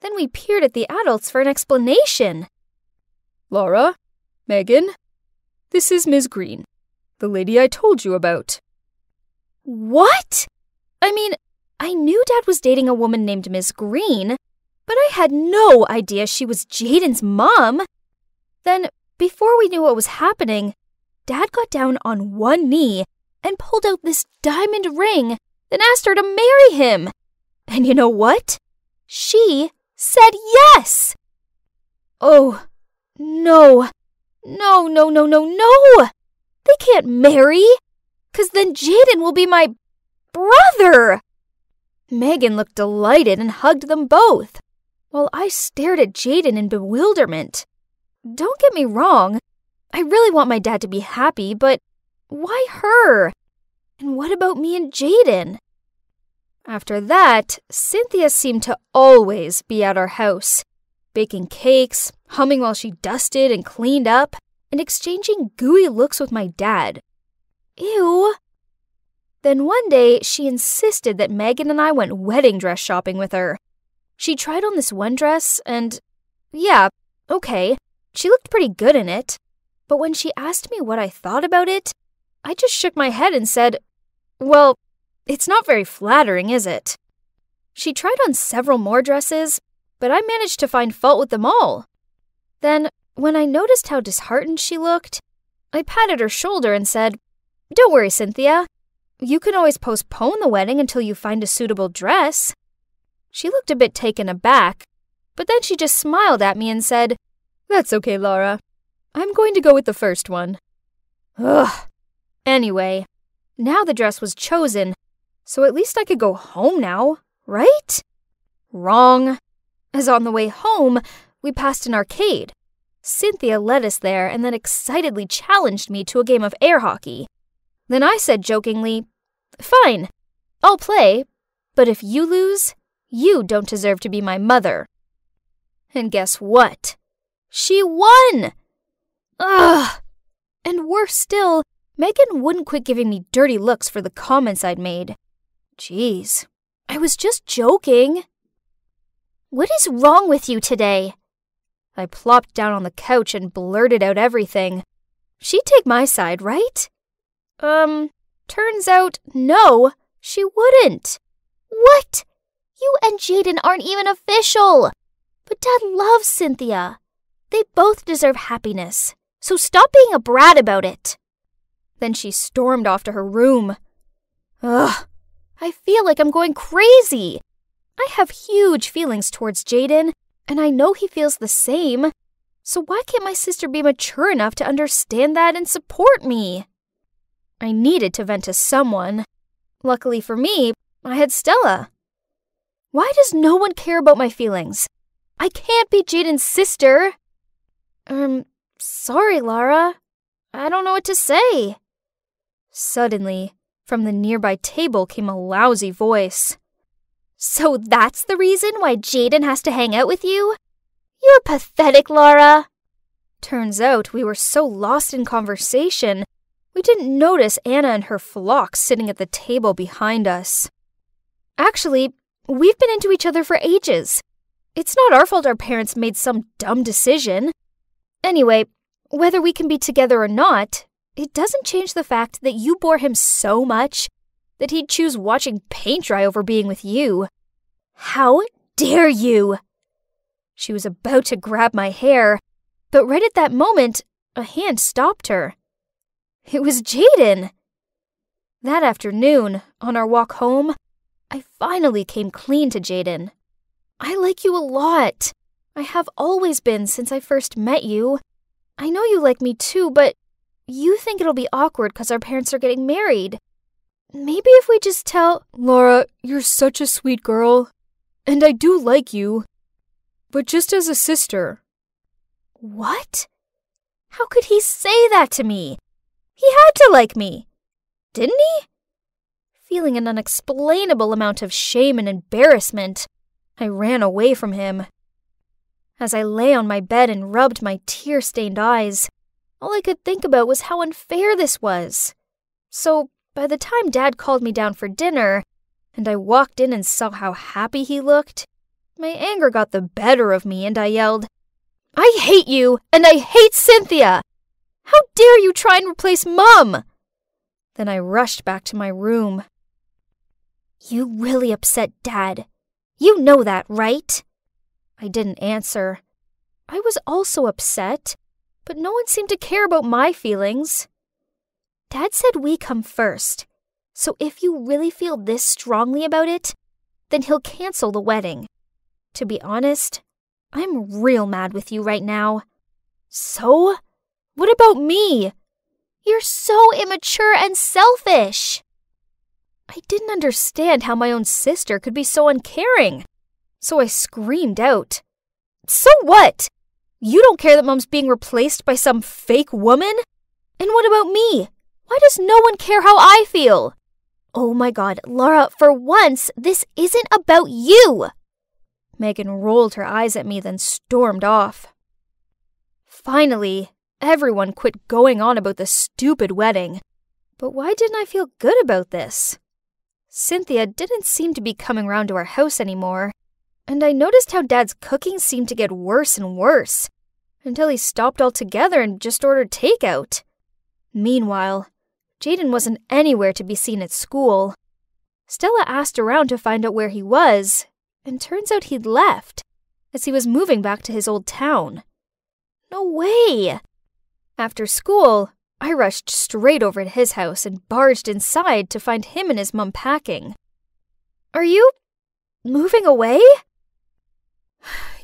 S1: Then we peered at the adults for an explanation. Laura, Megan, this is Ms. Green, the lady I told you about. What? I mean, I knew Dad was dating a woman named Ms. Green, but I had no idea she was Jaden's mom. Then, before we knew what was happening, Dad got down on one knee and pulled out this diamond ring, then asked her to marry him. And you know what? She said yes! Oh, no. No, no, no, no, no! They can't marry! Cause then Jaden will be my brother! Megan looked delighted and hugged them both, while I stared at Jaden in bewilderment. Don't get me wrong, I really want my dad to be happy, but why her? And what about me and Jaden? After that, Cynthia seemed to always be at our house, baking cakes, humming while she dusted and cleaned up, and exchanging gooey looks with my dad. Ew. Then one day, she insisted that Megan and I went wedding dress shopping with her. She tried on this one dress, and yeah, okay, she looked pretty good in it. But when she asked me what I thought about it, I just shook my head and said, Well, it's not very flattering, is it? She tried on several more dresses, but I managed to find fault with them all. Then, when I noticed how disheartened she looked, I patted her shoulder and said, Don't worry, Cynthia. You can always postpone the wedding until you find a suitable dress. She looked a bit taken aback, but then she just smiled at me and said, That's okay, Laura. I'm going to go with the first one. Ugh. Anyway, now the dress was chosen, so at least I could go home now, right? Wrong. As on the way home, we passed an arcade. Cynthia led us there and then excitedly challenged me to a game of air hockey. Then I said jokingly, Fine, I'll play, but if you lose, you don't deserve to be my mother. And guess what? She won! Ugh! And worse still, Megan wouldn't quit giving me dirty looks for the comments I'd made. Jeez, I was just joking.
S18: What is wrong with you today?
S1: I plopped down on the couch and blurted out everything. She'd take my side, right? Um, turns out, no, she wouldn't.
S18: What? You and Jaden aren't even official. But Dad loves Cynthia. They both deserve happiness.
S19: so stop being a brat about it.
S1: Then she stormed off to her room. Ugh, I feel like I'm going crazy. I have huge feelings towards Jaden, and I know he feels the same. So why can't my sister be mature enough to understand that and support me? I needed to vent to someone. Luckily for me, I had Stella. Why does no one care about my feelings? I can't be Jaden's sister. Um, sorry, Lara. I don't know what to say. Suddenly, from the nearby table came a lousy voice.
S19: So that's the reason why Jaden has to hang out with you? You're pathetic, Lara.
S1: Turns out we were so lost in conversation, we didn't notice Anna and her flock sitting at the table behind us. Actually, we've been into each other for ages. It's not our fault our parents made some dumb decision. Anyway, whether we can be together or not, it doesn't change the fact that you bore him so much that he'd choose watching paint dry over being with you.
S19: How dare you!
S1: She was about to grab my hair, but right at that moment, a hand stopped her. It was Jaden. That afternoon, on our walk home, I finally came clean to Jaden. I like you a lot. I have always been since I first met you. I know you like me too, but you think it'll be awkward because our parents are getting married. Maybe if we just tell.
S20: Laura, you're such a sweet girl. And I do like you. But just as a sister.
S1: What? How could he say that to me? He had to like me. Didn't he? Feeling an unexplainable amount of shame and embarrassment, I ran away from him. As I lay on my bed and rubbed my tear stained eyes, all I could think about was how unfair this was. So by the time Dad called me down for dinner, and I walked in and saw how happy he looked, my anger got the better of me and I yelled, I hate you, and I hate Cynthia! How dare you try and replace Mum? Then I rushed back to my room. You really upset Dad. You know that, right? I didn't answer. I was also upset, but no one seemed to care about my feelings. Dad said we come first. So if you really feel this strongly about it, then he'll cancel the wedding. To be honest, I'm real mad with you right now. So? What about me? You're so immature and selfish. I didn't understand how my own sister could be so uncaring. So I screamed out. So what? You don't care that Mom's being replaced by some fake woman? And what about me? Why does no one care how I feel? Oh my god, Laura, for once, this isn't about you! Megan rolled her eyes at me, then stormed off. Finally, everyone quit going on about the stupid wedding. But why didn't I feel good about this? Cynthia didn't seem to be coming round to our house anymore, and I noticed how Dad's cooking seemed to get worse and worse, until he stopped altogether and just ordered takeout. Meanwhile, Jaden wasn't anywhere to be seen at school. Stella asked around to find out where he was, and turns out he'd left, as he was moving back to his old town. No way! After school, I rushed straight over to his house and barged inside to find him and his mum packing. Are you moving away?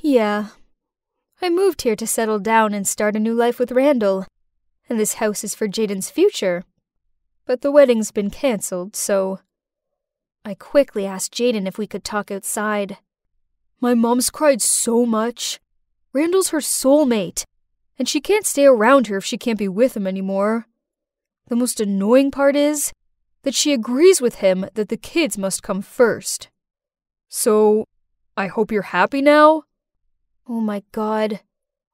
S20: Yeah. I moved here to settle down and start a new life with Randall, and this house is for Jaden's future. But the wedding's been cancelled, so. I quickly asked Jaden if we could talk outside. My mom's cried so much. Randall's her soulmate, and she can't stay around her if she can't be with him anymore. The most annoying part is that she agrees with him that the kids must come first. So, I hope you're happy now?
S1: Oh my god.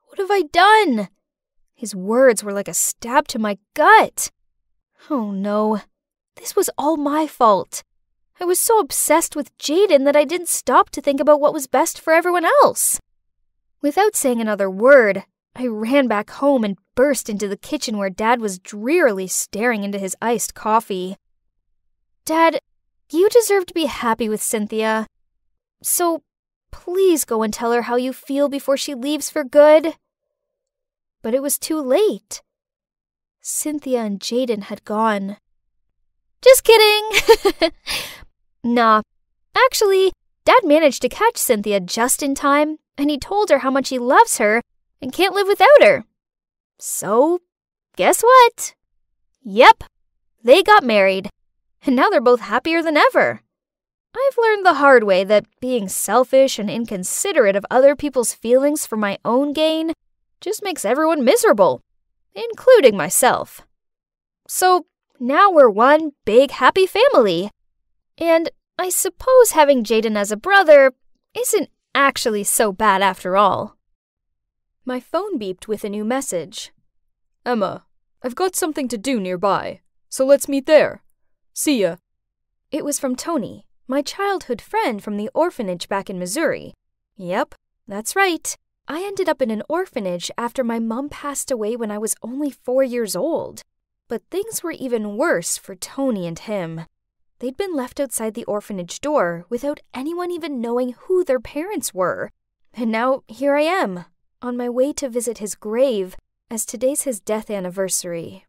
S1: What have I done? His words were like a stab to my gut. Oh no, this was all my fault. I was so obsessed with Jaden that I didn't stop to think about what was best for everyone else. Without saying another word, I ran back home and burst into the kitchen where Dad was drearily staring into his iced coffee. Dad, you deserve to be happy with Cynthia. So please go and tell her how you feel before she leaves for good. but it was too late. Cynthia and Jaden had gone. Just kidding! nah, actually, Dad managed to catch Cynthia just in time, and he told her how much he loves her and can't live without her. So, guess what? Yep, they got married, and now they're both happier than ever. I've learned the hard way that being selfish and inconsiderate of other people's feelings for my own gain just makes everyone miserable, including myself. So now we're one big happy family. And I suppose having Jaden as a brother isn't actually so bad after all.
S21: My phone beeped with a new message. Emma, I've got something to do nearby, so let's meet there. See ya.
S1: It was from Tony, my childhood friend from the orphanage back in Missouri. Yep, that's right. I ended up in an orphanage after my mom passed away when I was only four years old. But things were even worse for Tony and him. They'd been left outside the orphanage door without anyone even knowing who their parents were. And now here I am, on my way to visit his grave, as today's his death anniversary.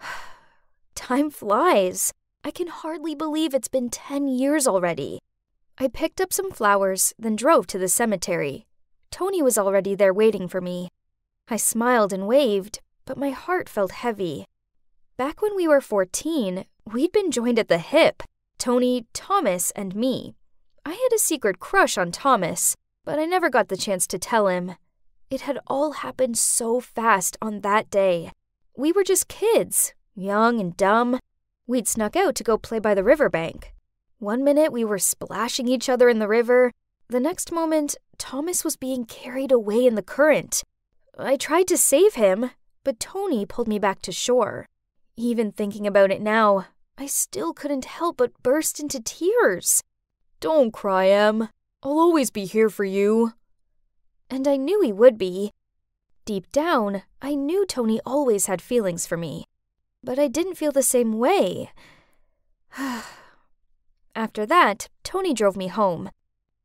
S1: Time flies. I can hardly believe it's been 10 years already. I picked up some flowers, then drove to the cemetery. Tony was already there waiting for me. I smiled and waved, but my heart felt heavy. Back when we were 14, we'd been joined at the hip Tony, Thomas, and me. I had a secret crush on Thomas, but I never got the chance to tell him. It had all happened so fast on that day. We were just kids, young and dumb, We'd snuck out to go play by the riverbank. One minute we were splashing each other in the river. The next moment, Thomas was being carried away in the current. I tried to save him, but Tony pulled me back to shore. Even thinking about it now, I still couldn't help but burst into tears.
S21: Don't cry, Em. I'll always be here for you.
S1: And I knew he would be. Deep down, I knew Tony always had feelings for me but I didn't feel the same way. After that, Tony drove me home.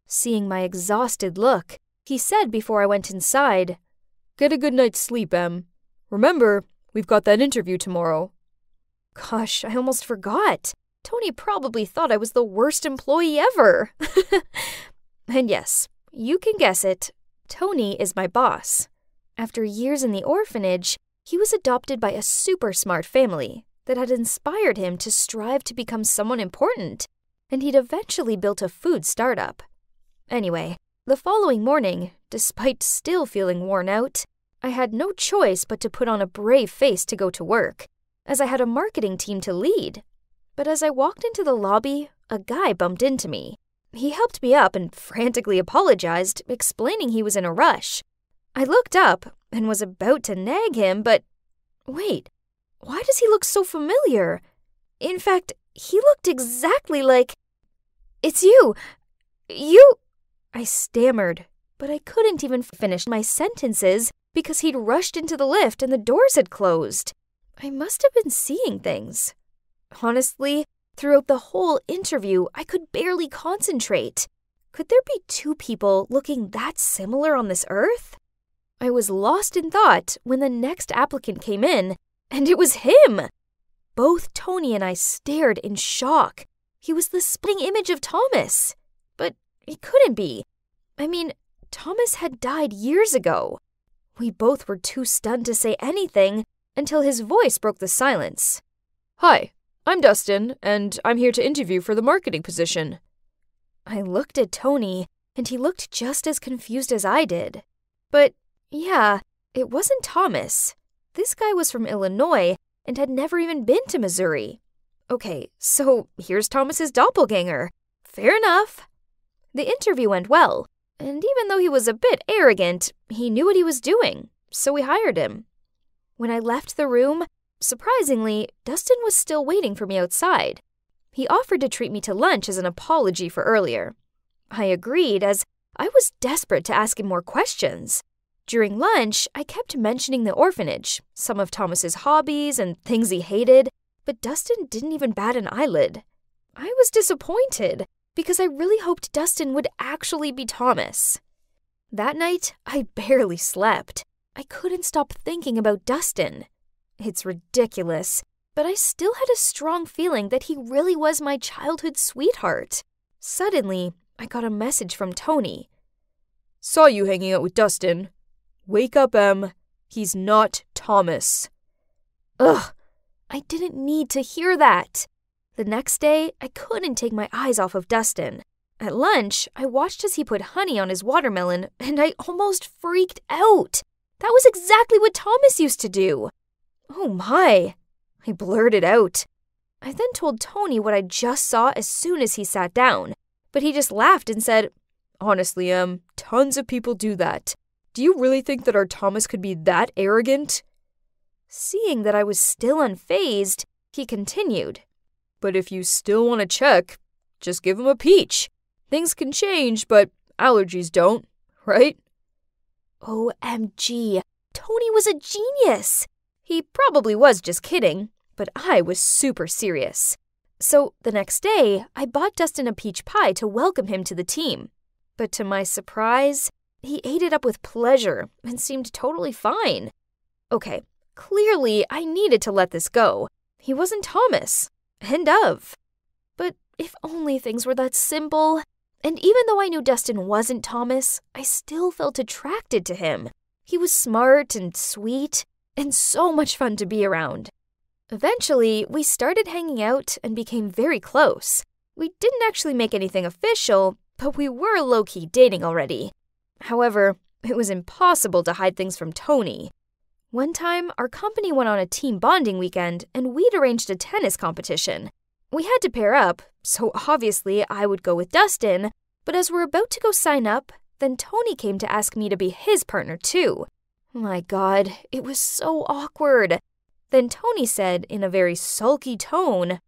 S1: Seeing my exhausted look, he said before I went inside,
S21: Get a good night's sleep, Em. Remember, we've got that interview tomorrow.
S1: Gosh, I almost forgot. Tony probably thought I was the worst employee ever. and yes, you can guess it. Tony is my boss. After years in the orphanage, he was adopted by a super smart family that had inspired him to strive to become someone important, and he'd eventually built a food startup. Anyway, the following morning, despite still feeling worn out, I had no choice but to put on a brave face to go to work, as I had a marketing team to lead. But as I walked into the lobby, a guy bumped into me. He helped me up and frantically apologized, explaining he was in a rush. I looked up and was about to nag him, but wait, why does he look so familiar? In fact, he looked exactly like. It's you! You! I stammered, but I couldn't even finish my sentences because he'd rushed into the lift and the doors had closed. I must have been seeing things. Honestly, throughout the whole interview, I could barely concentrate. Could there be two people looking that similar on this earth? I was lost in thought when the next applicant came in, and it was him. Both Tony and I stared in shock. He was the spitting image of Thomas. But he couldn't be. I mean, Thomas had died years ago. We both were too stunned to say anything until his voice broke the silence.
S21: Hi, I'm Dustin, and I'm here to interview for the marketing position.
S1: I looked at Tony, and he looked just as confused as I did. But yeah, it wasn't Thomas. This guy was from Illinois and had never even been to Missouri. Okay, so here's Thomas's doppelganger. Fair enough. The interview went well, and even though he was a bit arrogant, he knew what he was doing, so we hired him. When I left the room, surprisingly, Dustin was still waiting for me outside. He offered to treat me to lunch as an apology for earlier. I agreed, as I was desperate to ask him more questions. During lunch, I kept mentioning the orphanage, some of Thomas's hobbies and things he hated, but Dustin didn't even bat an eyelid. I was disappointed because I really hoped Dustin would actually be Thomas. That night, I barely slept. I couldn't stop thinking about Dustin. It's ridiculous, but I still had a strong feeling that he really was my childhood sweetheart. Suddenly, I got a message from Tony.
S22: Saw you hanging out with Dustin. Wake up, Em. He's not Thomas.
S1: Ugh, I didn't need to hear that. The next day, I couldn't take my eyes off of Dustin. At lunch, I watched as he put honey on his watermelon, and I almost freaked out. That was exactly what Thomas used to do. Oh my. I blurted out. I then told Tony what I just saw as soon as he sat down, but he just laughed and said,
S22: Honestly, Em, tons of people do that. Do you really think that our Thomas could be that arrogant?
S1: Seeing that I was still unfazed, he continued.
S22: But if you still want to check, just give him a peach. Things can change, but allergies don't, right?
S1: OMG, Tony was a genius. He probably was just kidding, but I was super serious. So the next day, I bought Dustin a peach pie to welcome him to the team. But to my surprise, he ate it up with pleasure and seemed totally fine. Okay, clearly I needed to let this go. He wasn't Thomas. End of. But if only things were that simple. And even though I knew Dustin wasn't Thomas, I still felt attracted to him. He was smart and sweet, and so much fun to be around. Eventually, we started hanging out and became very close. We didn't actually make anything official, but we were low key dating already. However, it was impossible to hide things from Tony. One time, our company went on a team bonding weekend and we'd arranged a tennis competition. We had to pair up, so obviously I would go with Dustin, but as we're about to go sign up, then Tony came to ask me to be his partner too. My god, it was so awkward. Then Tony said in a very sulky tone,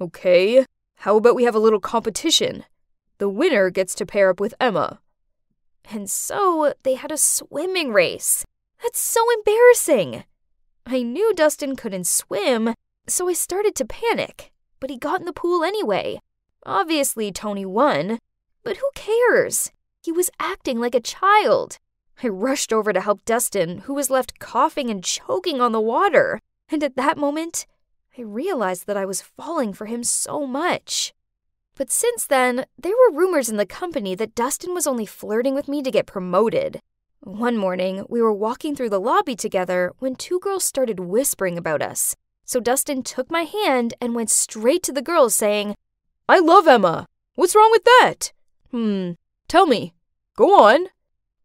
S22: Okay, how about we have a little competition? The winner gets to pair up with Emma.
S1: And so they had a swimming race. That's so embarrassing. I knew Dustin couldn't swim, so I started to panic, but he got in the pool anyway. Obviously, Tony won, but who cares? He was acting like a child. I rushed over to help Dustin, who was left coughing and choking on the water. And at that moment, I realized that I was falling for him so much. But since then, there were rumors in the company that Dustin was only flirting with me to get promoted. One morning, we were walking through the lobby together when two girls started whispering about us. So Dustin took my hand and went straight to the girls, saying,
S22: I love Emma. What's wrong with that? Hmm, tell me. Go on.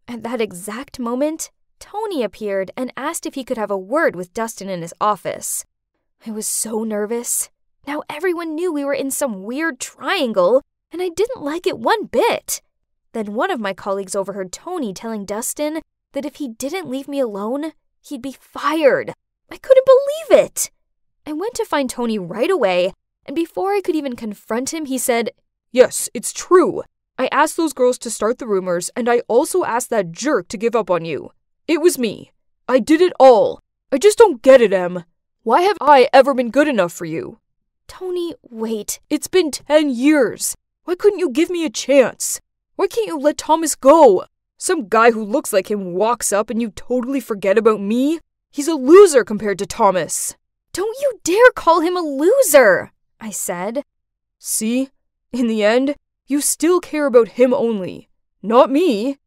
S1: At that exact moment, Tony appeared and asked if he could have a word with Dustin in his office. I was so nervous. Now everyone knew we were in some weird triangle, and I didn't like it one bit. Then one of my colleagues overheard Tony telling Dustin that if he didn't leave me alone, he'd be fired. I couldn't believe it. I went to find Tony right away, and before I could even confront him, he said,
S22: Yes, it's true. I asked those girls to start the rumors, and I also asked that jerk to give up on you. It was me. I did it all. I just don't get it, Em. Why have I ever been good enough for you?
S1: Tony, wait.
S22: It's been ten years. Why couldn't you give me a chance? Why can't you let Thomas go? Some guy who looks like him walks up and you totally forget about me? He's a loser compared to Thomas.
S1: Don't you dare call him a loser, I said.
S22: See? In the end, you still care about him only, not me.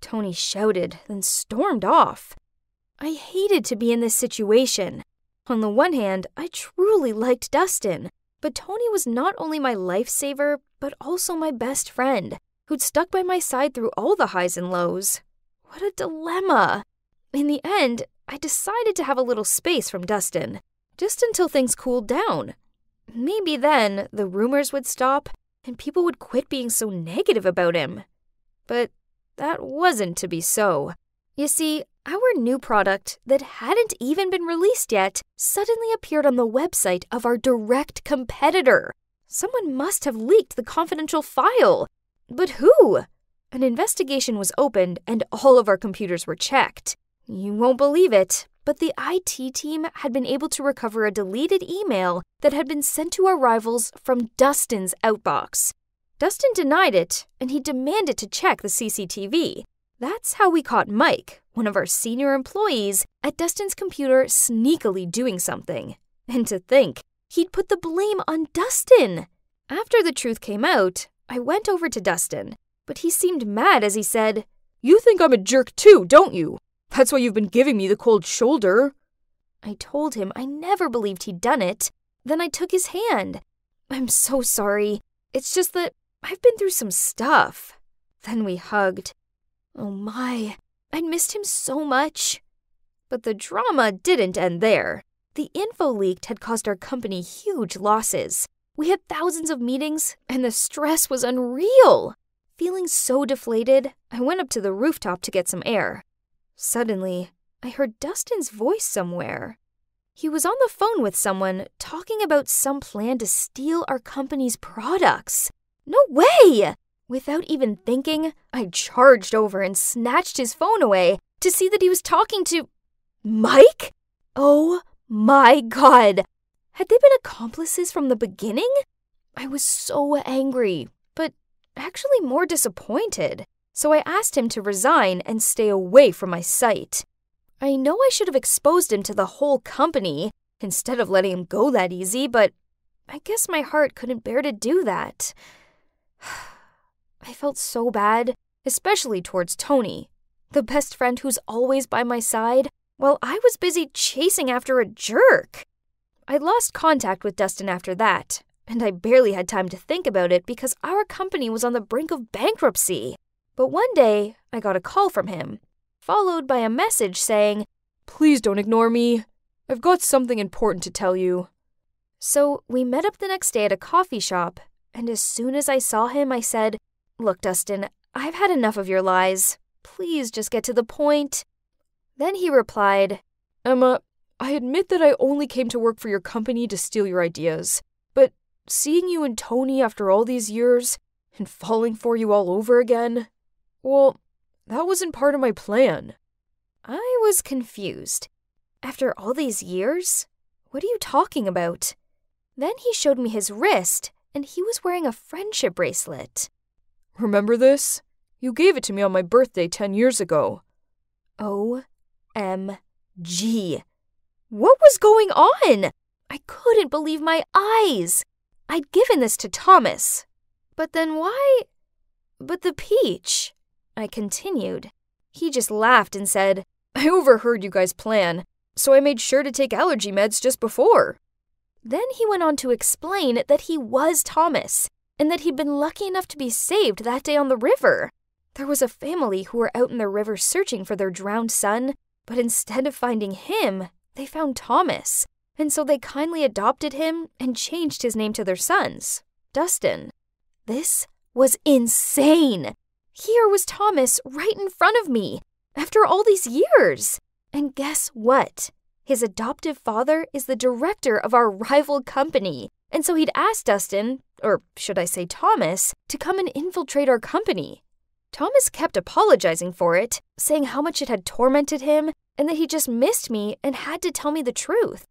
S1: Tony shouted, then stormed off. I hated to be in this situation. On the one hand, I truly liked Dustin, but Tony was not only my lifesaver, but also my best friend, who'd stuck by my side through all the highs and lows. What a dilemma! In the end, I decided to have a little space from Dustin, just until things cooled down. Maybe then the rumors would stop and people would quit being so negative about him. But that wasn't to be so. You see, our new product that hadn't even been released yet suddenly appeared on the website of our direct competitor. Someone must have leaked the confidential file. But who? An investigation was opened and all of our computers were checked. You won't believe it, but the IT team had been able to recover a deleted email that had been sent to our rivals from Dustin's outbox. Dustin denied it, and he demanded to check the CCTV. That's how we caught Mike, one of our senior employees, at Dustin's computer sneakily doing something. And to think, he'd put the blame on Dustin. After the truth came out, I went over to Dustin, but he seemed mad as he said,
S23: You think I'm a jerk too, don't you? That's why you've been giving me the cold shoulder.
S1: I told him I never believed he'd done it. Then I took his hand. I'm so sorry. It's just that I've been through some stuff. Then we hugged. Oh my, I'd missed him so much. But the drama didn't end there. The info leaked had caused our company huge losses. We had thousands of meetings, and the stress was unreal. Feeling so deflated, I went up to the rooftop to get some air. Suddenly, I heard Dustin's voice somewhere. He was on the phone with someone talking about some plan to steal our company's products. No way! Without even thinking, I charged over and snatched his phone away to see that he was talking to. Mike? Oh my god! Had they been accomplices from the beginning? I was so angry, but actually more disappointed. So I asked him to resign and stay away from my sight. I know I should have exposed him to the whole company instead of letting him go that easy, but I guess my heart couldn't bear to do that. I felt so bad, especially towards Tony, the best friend who's always by my side, while I was busy chasing after a jerk. I lost contact with Dustin after that, and I barely had time to think about it because our company was on the brink of bankruptcy. But one day, I got a call from him, followed by a message saying,
S23: Please don't ignore me. I've got something important to tell you.
S1: So we met up the next day at a coffee shop, and as soon as I saw him, I said, Look, Dustin, I've had enough of your lies. Please just get to the point. Then he replied,
S23: Emma, I admit that I only came to work for your company to steal your ideas, but seeing you and Tony after all these years and falling for you all over again, well, that wasn't part of my plan.
S1: I was confused. After all these years? What are you talking about? Then he showed me his wrist, and he was wearing a friendship bracelet.
S23: Remember this? You gave it to me on my birthday 10 years ago.
S1: O.M.G. What was going on? I couldn't believe my eyes. I'd given this to Thomas. But then why? But the peach. I continued. He just laughed and said,
S23: I overheard you guys plan, so I made sure to take allergy meds just before.
S1: Then he went on to explain that he was Thomas and that he'd been lucky enough to be saved that day on the river. There was a family who were out in the river searching for their drowned son, but instead of finding him, they found Thomas, and so they kindly adopted him and changed his name to their son's, Dustin. This was insane. Here was Thomas right in front of me after all these years. And guess what? His adoptive father is the director of our rival company. And so he'd asked Dustin, or should I say Thomas, to come and infiltrate our company. Thomas kept apologizing for it, saying how much it had tormented him and that he just missed me and had to tell me the truth.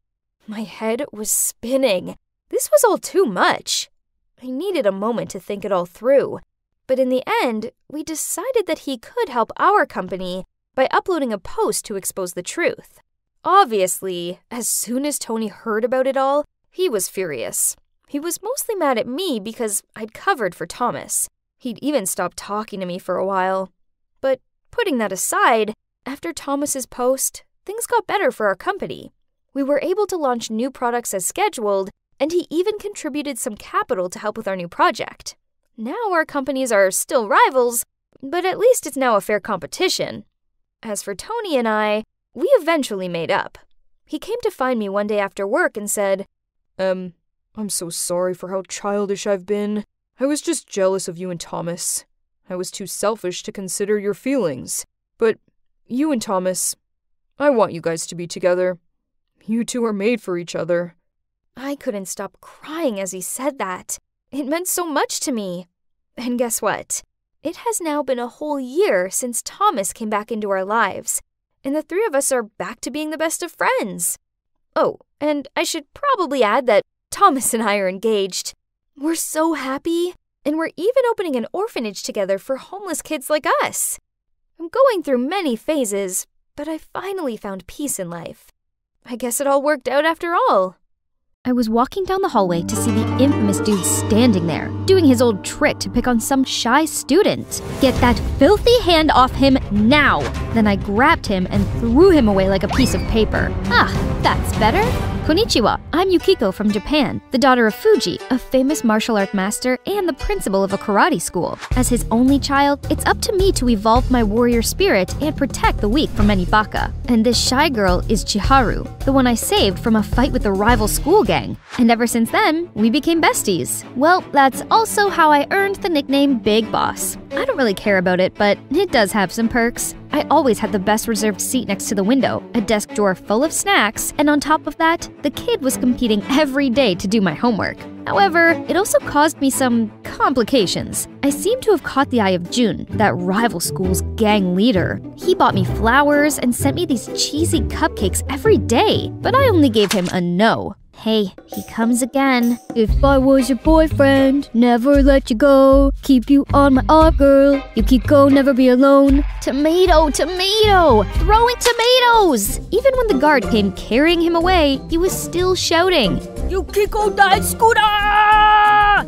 S1: My head was spinning. This was all too much. I needed a moment to think it all through. But in the end, we decided that he could help our company by uploading a post to expose the truth. Obviously, as soon as Tony heard about it all, he was furious. He was mostly mad at me because I'd covered for Thomas. He'd even stopped talking to me for a while. But putting that aside, after Thomas's post, things got better for our company. We were able to launch new products as scheduled, and he even contributed some capital to help with our new project. Now our companies are still rivals, but at least it's now a fair competition. As for Tony and I, we eventually made up. He came to find me one day after work and said,
S23: Um, I'm so sorry for how childish I've been. I was just jealous of you and Thomas. I was too selfish to consider your feelings. But you and Thomas, I want you guys to be together. You two are made for each other.
S1: I couldn't stop crying as he said that. It meant so much to me. And guess what? It has now been a whole year since Thomas came back into our lives, and the three of us are back to being the best of friends. Oh, and I should probably add that Thomas and I are engaged. We're so happy, and we're even opening an orphanage together for homeless kids like us.
S4: I'm going through many phases, but I finally found peace in life. I guess it all worked out after all.
S1: I was walking down the hallway to see the infamous dude standing there, doing his old trick to pick on some shy student. Get that filthy hand off him now! Then I grabbed him and threw him away like a piece of paper. Ah, that's better. Konnichiwa, I'm Yukiko from Japan, the daughter of Fuji, a famous martial art master and the principal of a karate school. As his only child, it's up to me to evolve my warrior spirit and protect the weak from any baka. And this shy girl is Chiharu, the one I saved from a fight with a rival school gang. And ever since then, we became besties. Well, that's also how I earned the nickname Big Boss. I don't really care about it, but it does have some perks. I always had the best reserved seat next to the window, a desk drawer full of snacks, and on top of that, the kid was competing every day to do my homework. However, it also caused me some complications. I seem to have caught the eye of June, that rival school's gang leader. He bought me flowers and sent me these cheesy cupcakes every day, but I only gave him a no. Hey, he comes again.
S24: If I was your boyfriend, never let you go. Keep you on my arm, girl. Yukiko, never be alone.
S1: Tomato, tomato! Throwing tomatoes! Even when the guard came carrying him away, he was still shouting.
S24: Yukiko died scooter!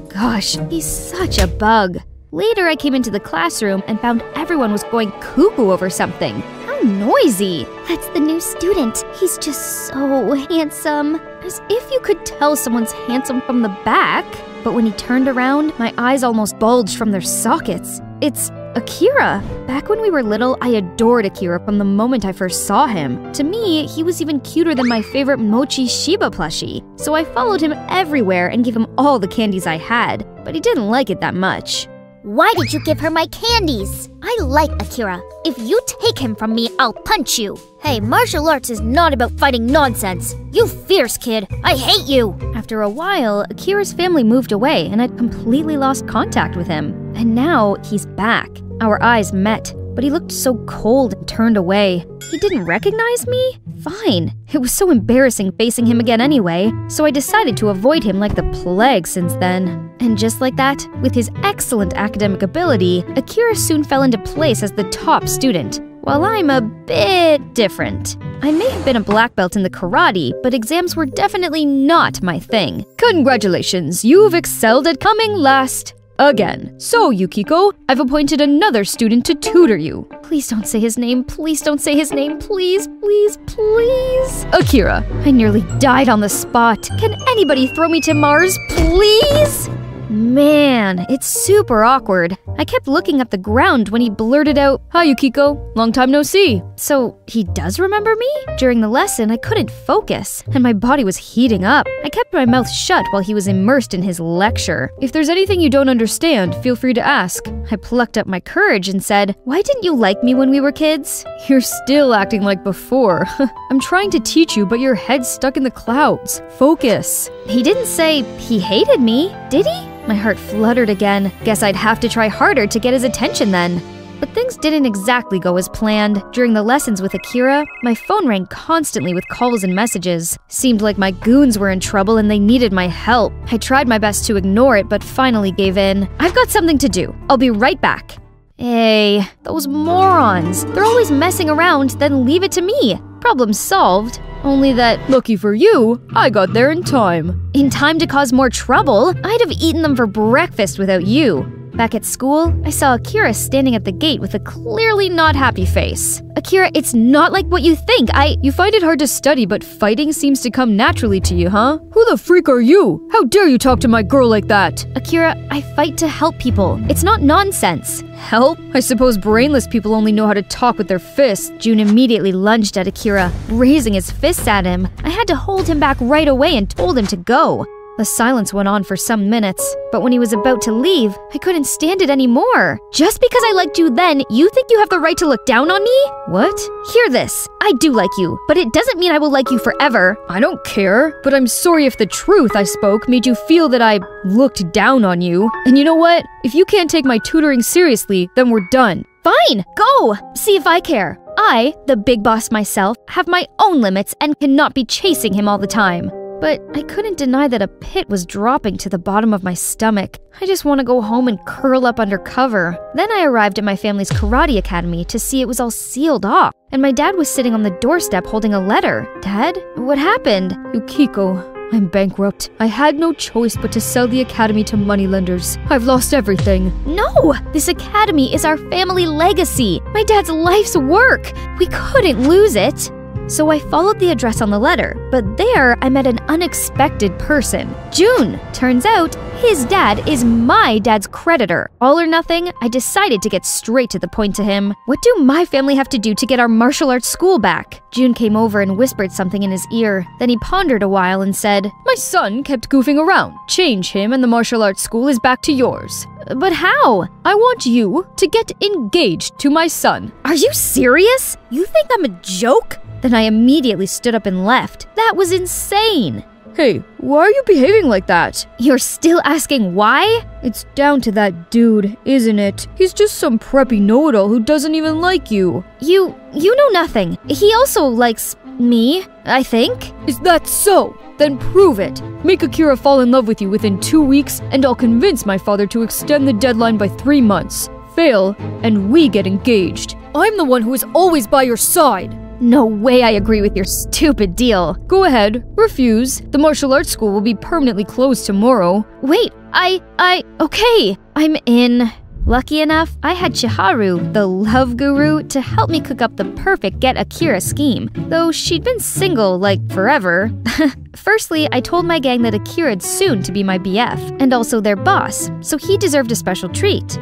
S1: Gosh, he's such a bug. Later, I came into the classroom and found everyone was going cuckoo over something. Noisy!
S25: That's the new student. He's just so handsome.
S1: As if you could tell someone's handsome from the back. But when he turned around, my eyes almost bulged from their sockets. It's Akira. Back when we were little, I adored Akira from the moment I first saw him. To me, he was even cuter than my favorite Mochi Shiba plushie. So I followed him everywhere and gave him all the candies I had, but he didn't like it that much.
S25: Why did you give her my candies? I like Akira. If you take him from me, I'll punch you. Hey, martial arts is not about fighting nonsense. You fierce kid. I hate you.
S1: After a while, Akira's family moved away and I'd completely lost contact with him. And now he's back. Our eyes met, but he looked so cold and turned away. He didn't recognize me? Fine. It was so embarrassing facing him again anyway, so I decided to avoid him like the plague since then. And just like that, with his excellent academic ability, Akira soon fell into place as the top student, while I'm a bit different. I may have been a black belt in the karate, but exams were definitely not my thing. Congratulations, you've excelled at coming last. Again. So, Yukiko, I've appointed another student to tutor you. Please don't say his name. Please don't say his name. Please, please, please. Akira, I nearly died on the spot. Can anybody throw me to Mars, please? Man, it's super awkward. I kept looking at the ground when he blurted out, Hi, Yukiko. Long time no see. So, he does remember me? During the lesson, I couldn't focus, and my body was heating up. I kept my mouth shut while he was immersed in his lecture. If there's anything you don't understand, feel free to ask. I plucked up my courage and said, Why didn't you like me when we were kids? You're still acting like before. I'm trying to teach you, but your head's stuck in the clouds. Focus. He didn't say he hated me, did he? My heart fluttered again. Guess I'd have to try harder to get his attention then. But things didn't exactly go as planned. During the lessons with Akira, my phone rang constantly with calls and messages. Seemed like my goons were in trouble and they needed my help. I tried my best to ignore it, but finally gave in. I've got something to do. I'll be right back. Hey, those morons. They're always messing around, then leave it to me. Problem solved. Only that, lucky for you, I got there in time. In time to cause more trouble? I'd have eaten them for breakfast without you. Back at school, I saw Akira standing at the gate with a clearly not happy face. Akira, it's not like what you think. I. You find it hard to study, but fighting seems to come naturally to you, huh? Who the freak are you? How dare you talk to my girl like that? Akira, I fight to help people. It's not nonsense. Help? I suppose brainless people only know how to talk with their fists. June immediately lunged at Akira, raising his fists at him. I had to hold him back right away and told him to go. The silence went on for some minutes, but when he was about to leave, I couldn't stand it anymore. Just because I liked you then, you think you have the right to look down on me? What? Hear this. I do like you, but it doesn't mean I will like you forever. I don't care, but I'm sorry if the truth I spoke made you feel that I looked down on you. And you know what? If you can't take my tutoring seriously, then we're done. Fine, go! See if I care. I, the big boss myself, have my own limits and cannot be chasing him all the time. But I couldn't deny that a pit was dropping to the bottom of my stomach. I just want to go home and curl up under cover. Then I arrived at my family's karate academy to see it was all sealed off, and my dad was sitting on the doorstep holding a letter. Dad, what happened?
S2: Yukiko, I'm bankrupt. I had no choice but to sell the academy to moneylenders. I've lost everything.
S1: No! This academy is our family legacy, my dad's life's work. We couldn't lose it. So I followed the address on the letter, but there I met an unexpected person. June! Turns out his dad is my dad's creditor. All or nothing, I decided to get straight to the point to him. What do my family have to do to get our martial arts school back? June came over and whispered something in his ear. Then he pondered a while and said,
S2: My son kept goofing around. Change him and the martial arts school is back to yours.
S1: But how?
S2: I want you to get engaged to my son.
S1: Are you serious? You think I'm a joke? Then I immediately stood up and left. That was insane.
S2: Hey, why are you behaving like that?
S1: You're still asking why?
S2: It's down to that dude, isn't it? He's just some preppy know it all who doesn't even like you.
S1: You. you know nothing. He also likes me, I think.
S2: Is that so? Then prove it. Make Akira fall in love with you within two weeks, and I'll convince my father to extend the deadline by three months. Fail, and we get engaged. I'm the one who is always by your side.
S1: No way I agree with your stupid deal.
S2: Go ahead, refuse. The martial arts school will be permanently closed tomorrow.
S1: Wait, I, I, okay, I'm in. Lucky enough, I had Chiharu, the love guru, to help me cook up the perfect Get Akira scheme, though she'd been single like forever. Firstly, I told my gang that Akira'd soon to be my BF, and also their boss, so he deserved a special treat.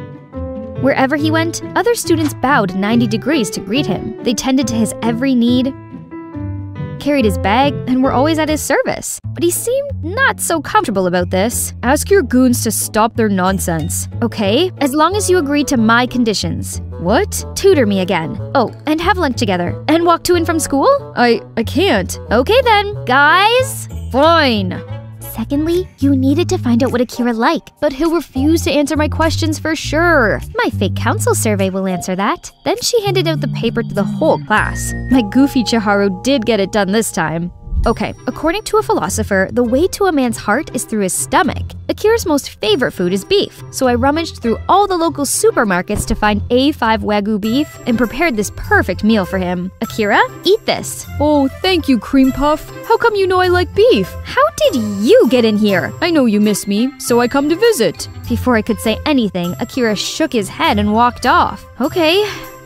S1: Wherever he went, other students bowed 90 degrees to greet him. They tended to his every need, carried his bag, and were always at his service. But he seemed not so comfortable about this.
S2: Ask your goons to stop their nonsense.
S1: Okay, as long as you agree to my conditions.
S2: What?
S1: Tutor me again. Oh, and have lunch together. And walk to and from school?
S2: I I can't.
S1: Okay then, guys.
S2: Fine.
S1: Secondly, you needed to find out what Akira like, but he'll refuse to answer my questions for sure. My fake council survey will answer that. Then she handed out the paper to the whole class. My goofy Chiharu did get it done this time. Okay, according to a philosopher, the way to a man's heart is through his stomach. Akira's most favorite food is beef, so I rummaged through all the local supermarkets to find A5 Wagyu beef and prepared this perfect meal for him. Akira, eat this.
S2: Oh, thank you, Cream Puff. How come you know I like beef?
S1: How did you get in here?
S2: I know you miss me, so I come to visit.
S1: Before I could say anything, Akira shook his head and walked off. Okay,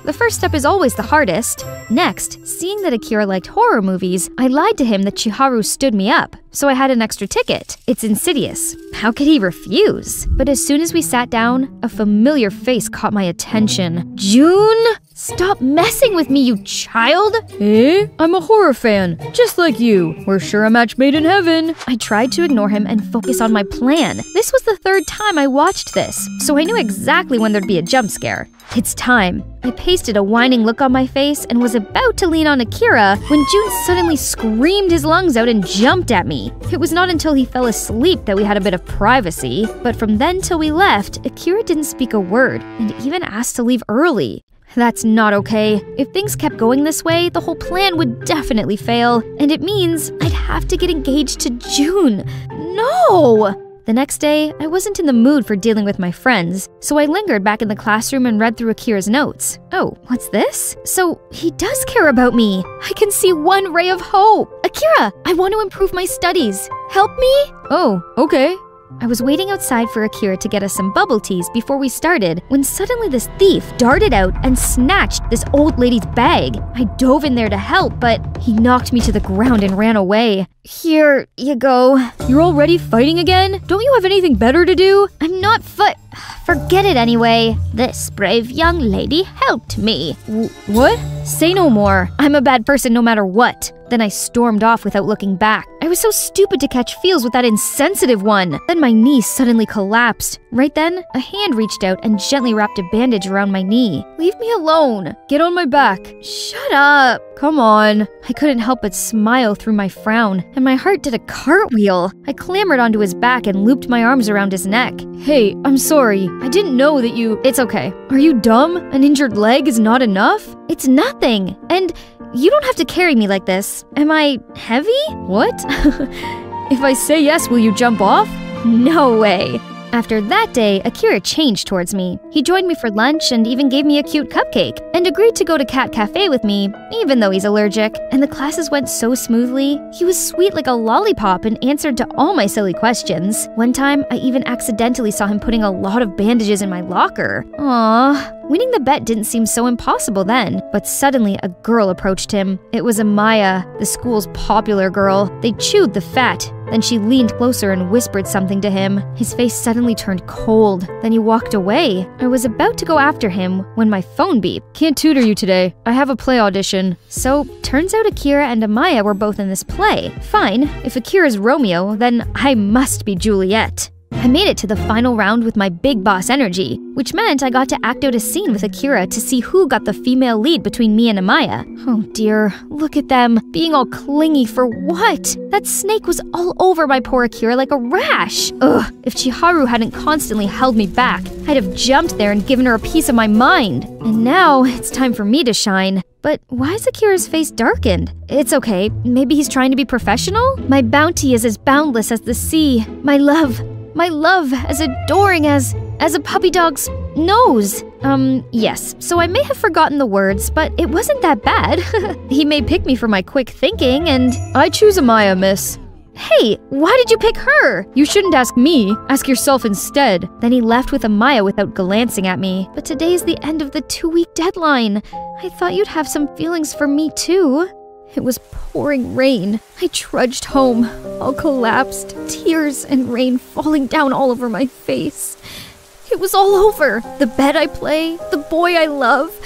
S1: the first step is always the hardest. Next, seeing that Akira liked horror movies, I lied to him that Chiharu stood me up, so I had an extra ticket. It's insidious. How could he refuse? But as soon as we sat down, a familiar face caught my attention. Jun? Stop messing with me, you child!
S2: Eh? I'm a horror fan, just like you. We're sure a match made in heaven.
S1: I tried to ignore him and focus on my plan. This was the third time I watched this, so I knew exactly when there'd be a jump scare. It's time. I pasted a whining look on my face and was about to lean on Akira when Jun suddenly screamed his lungs out and jumped at me. It was not until he fell asleep that we had a bit of privacy, but from then till we left, Akira didn't speak a word and even asked to leave early. That's not okay. If things kept going this way, the whole plan would definitely fail, and it means I'd have to get engaged to Jun. No! The next day, I wasn't in the mood for dealing with my friends, so I lingered back in the classroom and read through Akira's notes. Oh, what's this? So, he does care about me. I can see one ray of hope. Akira, I want to improve my studies. Help me?
S2: Oh, okay.
S1: I was waiting outside for Akira to get us some bubble teas before we started when suddenly this thief darted out and snatched this old lady's bag. I dove in there to help, but he knocked me to the ground and ran away. Here you go.
S2: You're already fighting again? Don't you have anything better to do?
S1: I'm not foot. Forget it anyway. This brave young lady helped me.
S2: W- what?
S1: Say no more. I'm a bad person no matter what. Then I stormed off without looking back. I was so stupid to catch feels with that insensitive one. Then my knee suddenly collapsed. Right then, a hand reached out and gently wrapped a bandage around my knee. Leave me alone.
S2: Get on my back.
S1: Shut up.
S2: Come on.
S1: I couldn't help but smile through my frown, and my heart did a cartwheel. I clambered onto his back and looped my arms around his neck.
S2: Hey, I'm sorry. I didn't know that you.
S1: It's okay.
S2: Are you dumb? An injured leg is not enough?
S1: It's nothing. And you don't have to carry me like this. Am I heavy?
S2: What? If I say yes, will you jump off?
S1: No way. After that day, Akira changed towards me. He joined me for lunch and even gave me a cute cupcake, and agreed to go to Cat Cafe with me, even though he's allergic. And the classes went so smoothly. He was sweet like a lollipop and answered to all my silly questions. One time, I even accidentally saw him putting a lot of bandages in my locker. Aww. Winning the bet didn't seem so impossible then, but suddenly a girl approached him. It was Amaya, the school's popular girl. They chewed the fat. Then she leaned closer and whispered something to him. His face suddenly turned cold. Then he walked away. I was about to go after him when my phone beeped.
S2: Can't tutor you today. I have a play audition.
S1: So, turns out Akira and Amaya were both in this play. Fine, if Akira's Romeo, then I must be Juliet. I made it to the final round with my big boss energy, which meant I got to act out a scene with Akira to see who got the female lead between me and Amaya. Oh dear, look at them, being all clingy for what? That snake was all over my poor Akira like a rash. Ugh, if Chiharu hadn't constantly held me back, I'd have jumped there and given her a piece of my mind. And now it's time for me to shine. But why is Akira's face darkened? It's okay, maybe he's trying to be professional? My bounty is as boundless as the sea. My love, my love as adoring as as a puppy dog's nose. Um, yes. So I may have forgotten the words, but it wasn't that bad. he may pick me for my quick thinking and
S2: I choose Amaya, miss.
S1: Hey, why did you pick her?
S2: You shouldn't ask me. Ask yourself instead.
S1: Then he left with Amaya without glancing at me. But today's the end of the two week deadline. I thought you'd have some feelings for me too. It was pouring rain. I trudged home, all collapsed, tears and rain falling down all over my face. It was all over. The bed I play, the boy I love.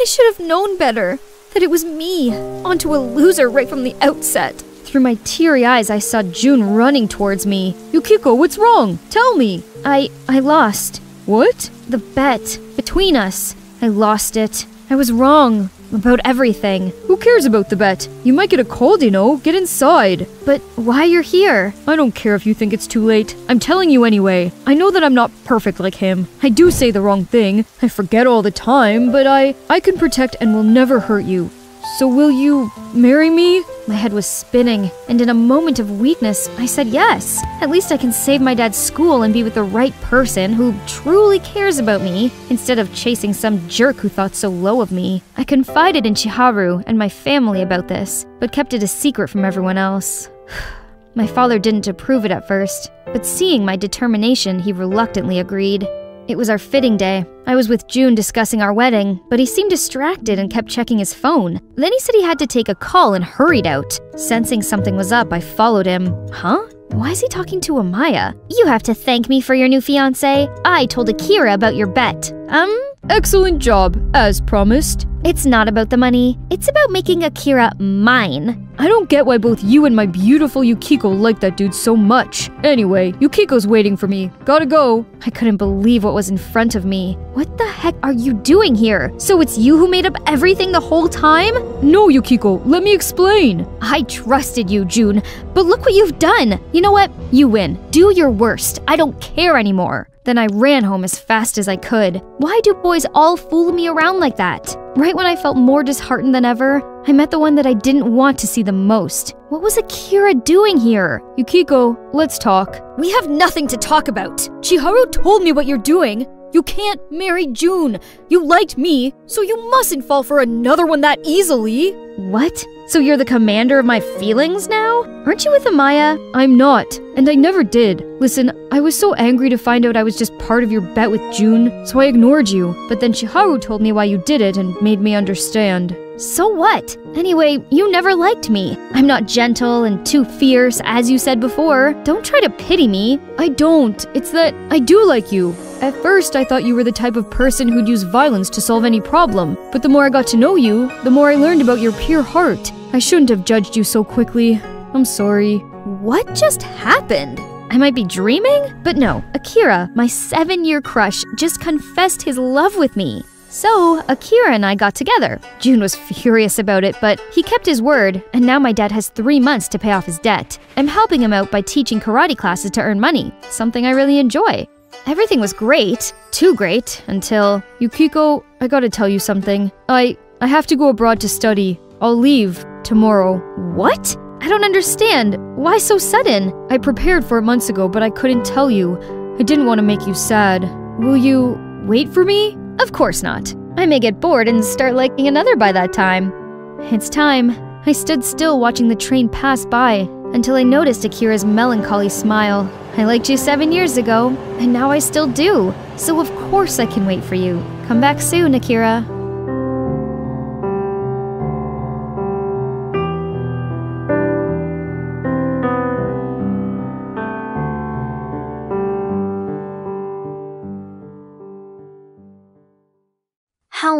S1: I should have known better. That it was me, onto a loser right from the outset. Through my teary eyes, I saw Jun running towards me.
S2: Yukiko, what's wrong? Tell me.
S1: I I lost.
S2: What?
S1: The bet between us. I lost it. I was wrong about everything.
S2: Who cares about the bet? You might get a cold, you know. Get inside.
S1: But why you're here?
S2: I don't care if you think it's too late. I'm telling you anyway. I know that I'm not perfect like him. I do say the wrong thing. I forget all the time, but I I can protect and will never hurt you. So will you marry me?
S1: My head was spinning, and in a moment of weakness, I said yes. At least I can save my dad's school and be with the right person who truly cares about me, instead of chasing some jerk who thought so low of me. I confided in Chiharu and my family about this, but kept it a secret from everyone else. my father didn't approve it at first, but seeing my determination, he reluctantly agreed. It was our fitting day. I was with Jun discussing our wedding, but he seemed distracted and kept checking his phone. Then he said he had to take a call and hurried out. Sensing something was up, I followed him. Huh? Why is he talking to Amaya? You have to thank me for your new fiance. I told Akira about your bet. Um,
S2: Excellent job, as promised.
S1: it's not about the money. It's about making Akira mine.
S2: I don't get why both you and my beautiful Yukiko like that dude so much. Anyway, Yukiko's waiting for me. Gotta go.
S1: I couldn't believe what was in front of me. What the heck are you doing here? So it's you who made up everything the whole time?
S2: No, Yukiko, let me explain.
S1: I trusted you, Jun, but look what you've done. You know what? You win. Do your worst. I don't care anymore. Then I ran home as fast as I could. Why do boys all fool me around like that? Right when I felt more disheartened than ever, I met the one that I didn't want to see the most. What was Akira doing here?
S2: Yukiko, let's talk.
S24: We have nothing to talk about. Chiharu told me what you're doing. You can't marry Jun. You liked me, so you mustn't fall for another one that easily.
S1: What? So you're the commander of my feelings now? Aren't you with Amaya?
S2: I'm not, and I never did. Listen, I was so angry to find out I was just part of your bet with Jun, so I ignored you. But then Chiharu told me why you did it and made me understand.
S1: So what? Anyway, you never liked me. I'm not gentle and too fierce, as you said before. Don't try to pity me.
S2: I don't. It's that I do like you. At first, I thought you were the type of person who'd use violence to solve any problem. But the more I got to know you, the more I learned about your pure heart. I shouldn't have judged you so quickly. I'm sorry.
S1: What just happened? I might be dreaming? But no, Akira, my seven year crush, just confessed his love with me. So, Akira and I got together. Jun was furious about it, but he kept his word, and now my dad has three months to pay off his debt. I'm helping him out by teaching karate classes to earn money, something I really enjoy. Everything was great, too great, until.
S2: Yukiko, I gotta tell you something. I I have to go abroad to study. I'll leave tomorrow.
S1: What? I don't understand. Why so sudden?
S26: I prepared for it months ago, but I couldn't tell you. I didn't want to make you sad. Will you wait for me?
S1: Of course not. I may get bored and start liking another by that time. It's time. I stood still watching the train pass by until I noticed Akira's melancholy smile. I liked you seven years ago, and now I still do. So of course I can wait for you. Come back soon, Akira.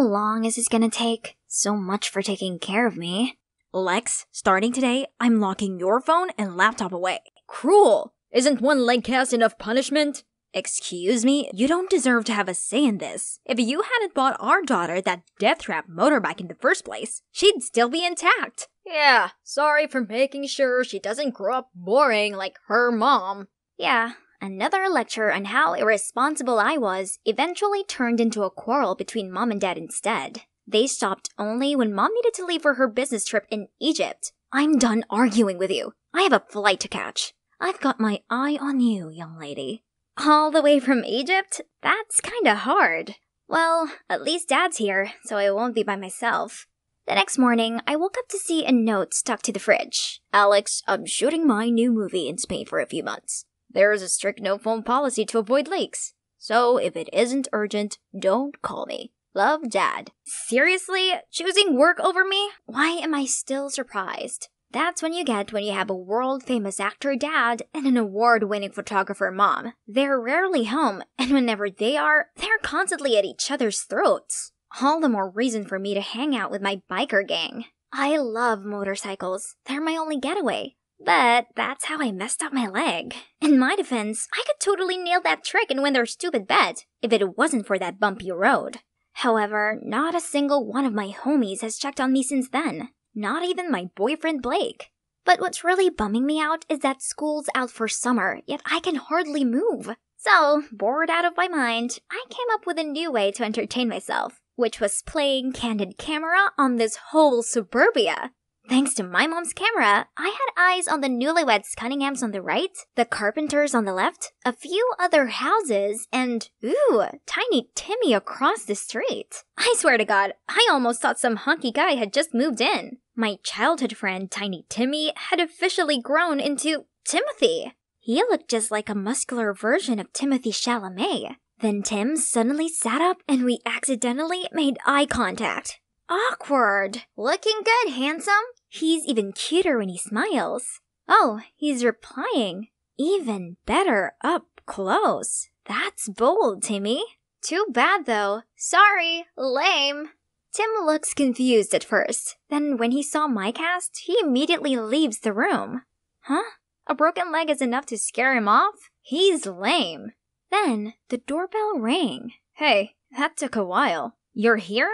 S27: Long is this gonna take? So much for taking care of me.
S28: Lex, starting today, I'm locking your phone and laptop away. Cruel! Isn't one leg cast enough punishment? Excuse me, you don't deserve to have a say in this. If you hadn't bought our daughter that death trap motorbike in the first place, she'd still be intact.
S29: Yeah, sorry for making sure she doesn't grow up boring like her mom.
S27: Yeah, Another lecture on how irresponsible I was eventually turned into a quarrel between mom and dad instead. They stopped only when mom needed to leave for her business trip in Egypt. I'm done arguing with you. I have a flight to catch. I've got my eye on you, young lady. All the way from Egypt? That's kinda hard. Well, at least dad's here, so I won't be by myself. The next morning, I woke up to see a note stuck to the fridge.
S28: Alex, I'm shooting my new movie in Spain for a few months. There is a strict no phone policy to avoid leaks. So if it isn't urgent, don't call me. Love, Dad.
S27: Seriously? Choosing work over me? Why am I still surprised? That's when you get when you have a world famous actor dad and an award winning photographer mom. They're rarely home, and whenever they are, they're constantly at each other's throats. All the more reason for me to hang out with my biker gang. I love motorcycles. They're my only getaway. But that's how I messed up my leg. In my defense, I could totally nail that trick and win their stupid bet if it wasn't for that bumpy road. However, not a single one of my homies has checked on me since then. Not even my boyfriend Blake. But what's really bumming me out is that school's out for summer, yet I can hardly move. So, bored out of my mind, I came up with a new way to entertain myself, which was playing candid camera on this whole suburbia. Thanks to my mom's camera, I had eyes on the newlyweds Cunninghams on the right, the Carpenters on the left, a few other houses, and ooh, tiny Timmy across the street. I swear to God, I almost thought some hunky guy had just moved in. My childhood friend Tiny Timmy had officially grown into Timothy. He looked just like a muscular version of Timothée Chalamet. Then Tim suddenly sat up and we accidentally made eye contact. Awkward. Looking good, handsome? He's even cuter when he smiles. Oh, he's replying. Even better up close. That's bold, Timmy. Too bad, though. Sorry, lame. Tim looks confused at first. Then, when he saw my cast, he immediately leaves the room. Huh? A broken leg is enough to scare him off? He's lame. Then, the doorbell rang.
S28: Hey, that took a while. You're here?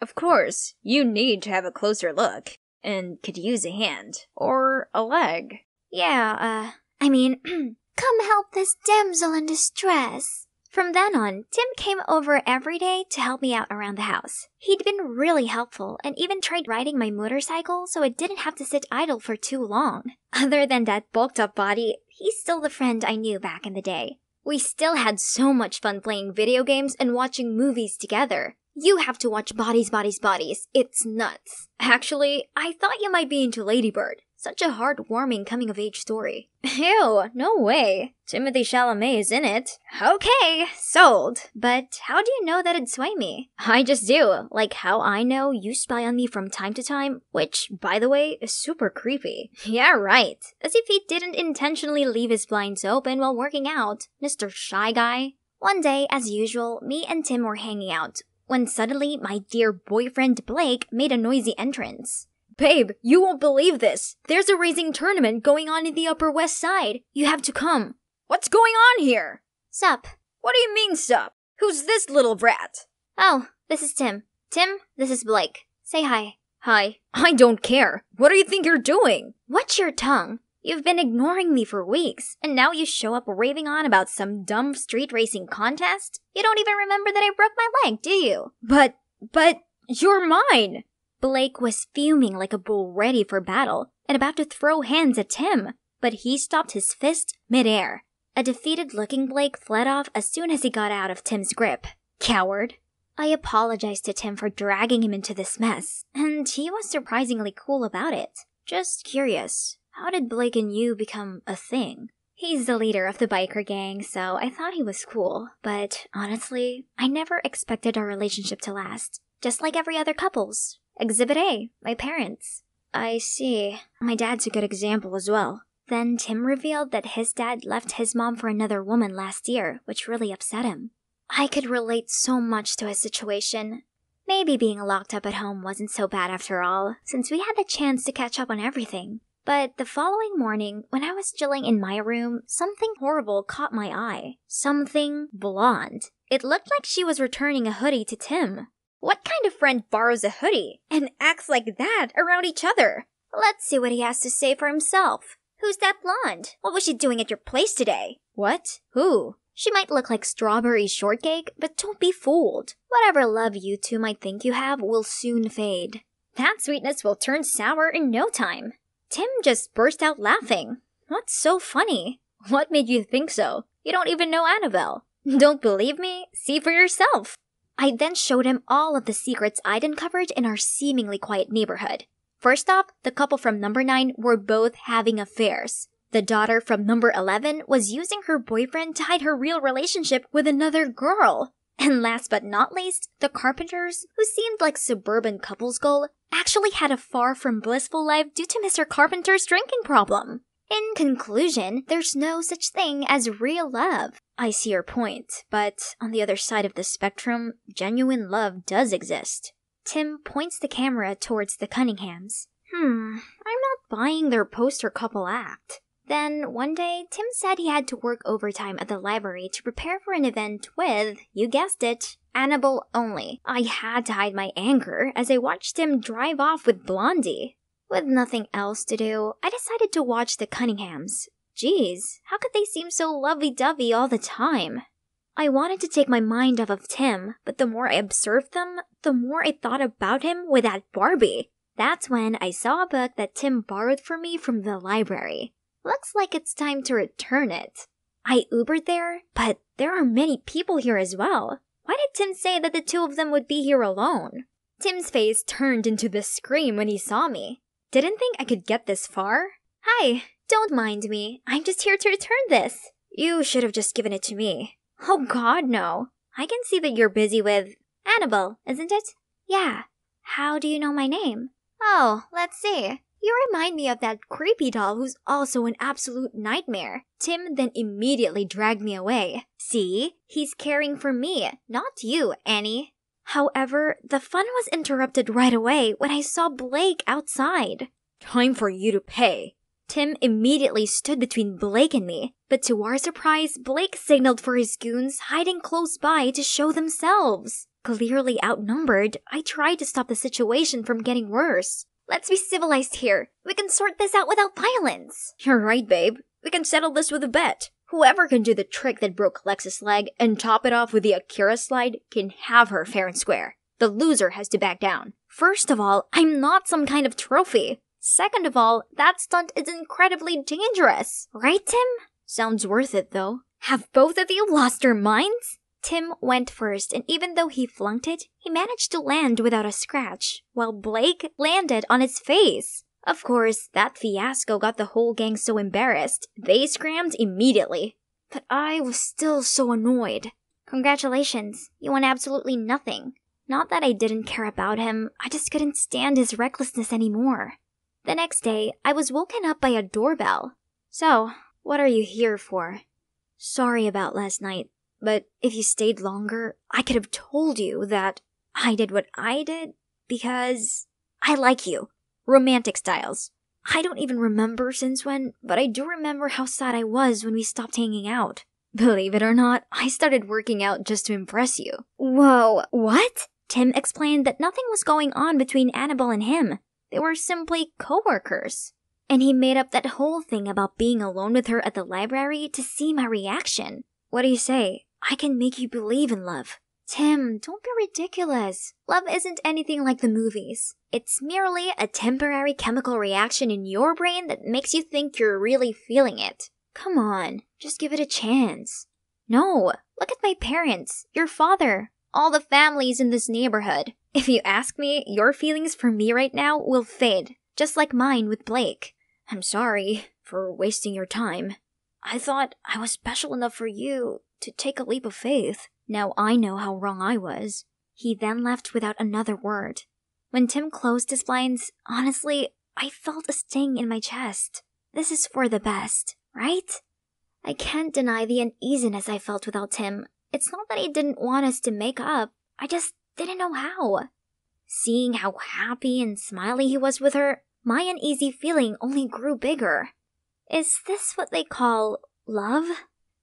S28: Of course, you need to have a closer look, and could use a hand. Or a leg.
S27: Yeah, uh, I mean, come help this damsel in distress. From then on, Tim came over every day to help me out around the house. He'd been really helpful and even tried riding my motorcycle so it didn't have to sit idle for too long. Other than that bulked up body, he's still the friend I knew back in the day. We still had so much fun playing video games and watching movies together. You have to watch Bodies, Bodies, Bodies. It's nuts. Actually, I thought you might be into Lady Bird. Such a heartwarming coming of age story.
S28: Ew, no way. Timothée Chalamet is in it.
S27: Okay, sold. But how do you know that it'd sway me?
S28: I just do. Like how I know you spy on me from time to time, which, by the way, is super creepy.
S27: Yeah, right. As if he didn't intentionally leave his blinds open while working out. Mr. Shy Guy. One day, as usual, me and Tim were hanging out when suddenly my dear boyfriend Blake made a noisy entrance.
S29: Babe, you won't believe this. There's a racing tournament going on in the Upper West Side. You have to come.
S28: What's going on here?
S27: Sup?
S28: What do you mean, sup? Who's this little brat?
S27: Oh, this is Tim. Tim, this is Blake. Say hi.
S28: Hi. I don't care. What do you think you're doing?
S27: Watch your tongue. You've been ignoring me for weeks, and now you show up raving on about some dumb street racing contest? You don't even remember that I broke my leg, do you?
S28: But, but, you're mine!
S27: Blake was fuming like a bull ready for battle, and about to throw hands at Tim, but he stopped his fist midair. A defeated looking Blake fled off as soon as he got out of Tim's grip. Coward. I apologized to Tim for dragging him into this mess, and he was surprisingly cool about it. Just curious, how did Blake and you become a thing? He's the leader of the biker gang, so I thought he was cool, but honestly, I never expected our relationship to last. Just like every other couple's. Exhibit A, my parents. I see. My dad's a good example as well. Then Tim revealed that his dad left his mom for another woman last year, which really upset him. I could relate so much to his situation. Maybe being locked up at home wasn't so bad after all, since we had the chance to catch up on everything. But the following morning, when I was chilling in my room, something horrible caught my eye. Something blonde. It looked like she was returning a hoodie to Tim. What kind of friend borrows a hoodie and acts like that around each other? Let's see what he has to say for himself. Who's that blonde? What was she doing at your place today? What? Who? She might look like strawberry shortcake, but don't be fooled. Whatever love you two might think you have will soon fade. That sweetness will turn sour in no time. Tim just burst out laughing. What's so funny? What made you think so? You don't even know Annabelle. Don't believe me? See for yourself. I then showed him all of the secrets I'd uncovered in our seemingly quiet neighborhood. First off, the couple from number 9 were both having affairs. The daughter from number 11 was using her boyfriend to hide her real relationship with another girl. And last but not least, the Carpenters, who seemed like suburban couples goal, actually had a far from blissful life due to Mr. Carpenter's drinking problem. In conclusion, there's no such thing as real love. I see your point, but on the other side of the spectrum, genuine love does exist. Tim points the camera towards the Cunninghams. Hmm, I'm not buying their poster couple act. Then, one day, Tim said he had to work overtime at the library to prepare for an event with, you guessed it, Annabelle only. I had to hide my anger as I watched him drive off with Blondie. With nothing else to do, I decided to watch the Cunninghams. Geez, how could they seem so lovey dovey all the time? I wanted to take my mind off of Tim, but the more I observed them, the more I thought about him with that Barbie. That's when I saw a book that Tim borrowed for me from the library. Looks like it's time to return it. I Ubered there, but there are many people here as well. Why did Tim say that the two of them would be here alone? Tim's face turned into the scream when he saw me. Didn't think I could get this far? Hi, don't mind me. I'm just here to return this. You should have just given it to me. Oh god, no. I can see that you're busy with Annabelle, isn't it? Yeah. How do you know my name? Oh, let's see. You remind me of that creepy doll who's also an absolute nightmare. Tim then immediately dragged me away. See? He's caring for me, not you, Annie. However, the fun was interrupted right away when I saw Blake outside. Time for you to pay. Tim immediately stood between Blake and me, but to our surprise, Blake signaled for his goons hiding close by to show themselves. Clearly outnumbered, I tried to stop the situation from getting worse. Let's be civilized here. We can sort this out without violence. You're right, babe. We can settle this with a bet. Whoever can do the trick that broke Lex's leg and top it off with the Akira slide can have her fair and square. The loser has to back down. First of all, I'm not some kind of trophy. Second of all, that stunt is incredibly dangerous. Right, Tim? Sounds worth it, though. Have both of you lost your minds? Tim went first, and even though he flunked it, he managed to land without a scratch, while Blake landed on his face. Of course, that fiasco got the whole gang so embarrassed, they scrammed immediately. But I was still so annoyed. Congratulations, you won absolutely nothing. Not that I didn't care about him, I just couldn't stand his recklessness anymore. The next day, I was woken up by a doorbell. So, what are you here for? Sorry about last night. But if you stayed longer, I could have told you that I did what I did because I like you. Romantic styles. I don't even remember since when, but I do remember how sad I was when we stopped hanging out. Believe it or not, I started working out just to impress you. Whoa, what? Tim explained that nothing was going on between Annabelle and him. They were simply coworkers. And he made up that whole thing about being alone with her at the library to see my reaction. What do you say? I can make you believe in love. Tim, don't be ridiculous. Love isn't anything like the movies. It's merely a temporary chemical reaction in your brain that makes you think you're really feeling it. Come on, just give it a chance. No, look at my parents, your father, all the families in this neighborhood. If you ask me, your feelings for me right now will fade, just like mine with Blake. I'm sorry for wasting your time. I thought I was special enough for you to take a leap of faith. Now I know how wrong I was. He then left without another word. When Tim closed his blinds, honestly, I felt a sting in my chest. This is for the best, right? I can't deny the uneasiness I felt without Tim. It's not that he didn't want us to make up, I just didn't know how. Seeing how happy and smiley he was with her, my uneasy feeling only grew bigger. Is this what they call love?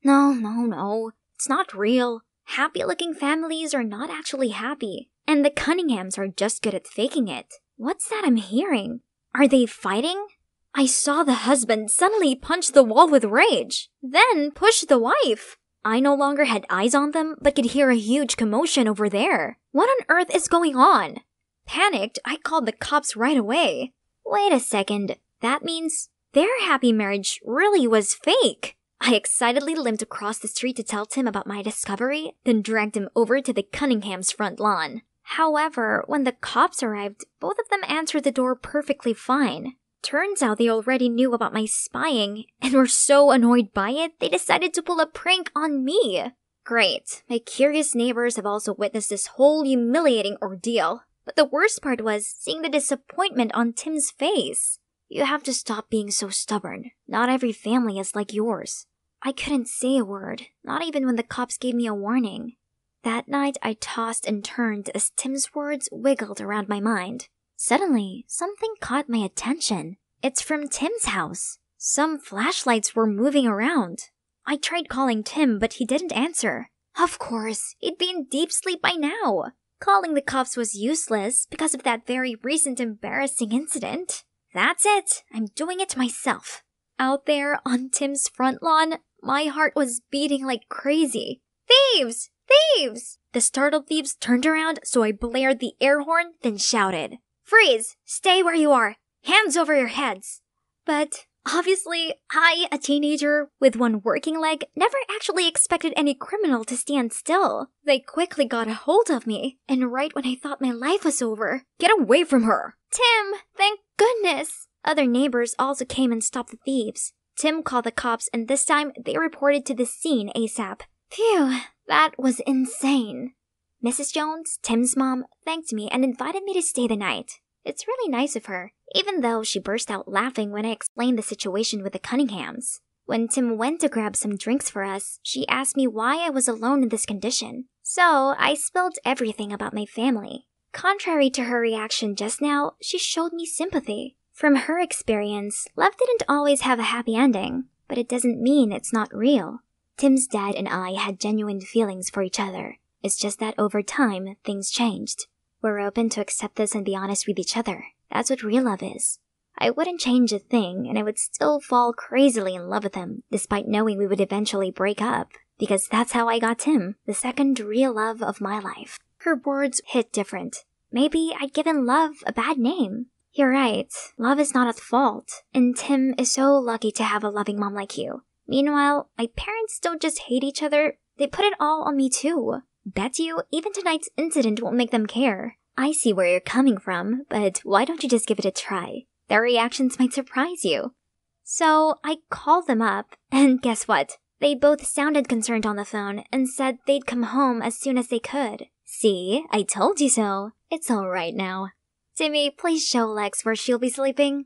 S27: No, no, no. It's not real. Happy looking families are not actually happy, and the Cunninghams are just good at faking it. What's that I'm hearing? Are they fighting? I saw the husband suddenly punch the wall with rage, then push the wife. I no longer had eyes on them, but could hear a huge commotion over there. What on earth is going on? Panicked, I called the cops right away. Wait a second, that means their happy marriage really was fake. I excitedly limped across the street to tell Tim about my discovery, then dragged him over to the Cunningham's front lawn. However, when the cops arrived, both of them answered the door perfectly fine. Turns out they already knew about my spying and were so annoyed by it, they decided to pull a prank on me. Great. My curious neighbors have also witnessed this whole humiliating ordeal. But the worst part was seeing the disappointment on Tim's face. You have to stop being so stubborn. Not every family is like yours. I couldn't say a word, not even when the cops gave me a warning. That night, I tossed and turned as Tim's words wiggled around my mind. Suddenly, something caught my attention. It's from Tim's house. Some flashlights were moving around. I tried calling Tim, but he didn't answer. Of course, he'd be in deep sleep by now. Calling the cops was useless because of that very recent embarrassing incident. That's it. I'm doing it myself. Out there on Tim's front lawn, my heart was beating like crazy. Thieves! Thieves! The startled thieves turned around, so I blared the air horn, then shouted, Freeze! Stay where you are! Hands over your heads! But obviously, I, a teenager with one working leg, never actually expected any criminal to stand still. They quickly got a hold of me, and right when I thought my life was over, get away from her! Tim, thank goodness! Other neighbors also came and stopped the thieves. Tim called the cops, and this time they reported to the scene ASAP. Phew, that was insane. Mrs. Jones, Tim's mom, thanked me and invited me to stay the night. It's really nice of her, even though she burst out laughing when I explained the situation with the Cunninghams. When Tim went to grab some drinks for us, she asked me why I was alone in this condition. So I spilled everything about my family. Contrary to her reaction just now, she showed me sympathy. From her experience, love didn't always have a happy ending, but it doesn't mean it's not real. Tim's dad and I had genuine feelings for each other. It's just that over time, things changed. We're open to accept this and be honest with each other. That's what real love is. I wouldn't change a thing, and I would still fall crazily in love with him, despite knowing we would eventually break up. Because that's how I got Tim, the second real love of my life. Her words hit different. Maybe I'd given love a bad name. You're right. Love is not at fault. And Tim is so lucky to have a loving mom like you. Meanwhile, my parents don't just hate each other, they put it all on me too. Bet you, even tonight's incident won't make them care. I see where you're coming from, but why don't you just give it a try? Their reactions might surprise you. So I called them up, and guess what? They both sounded concerned on the phone and said they'd come home as soon as they could. See, I told you so. It's alright now. Timmy, please show Lex where she'll be sleeping.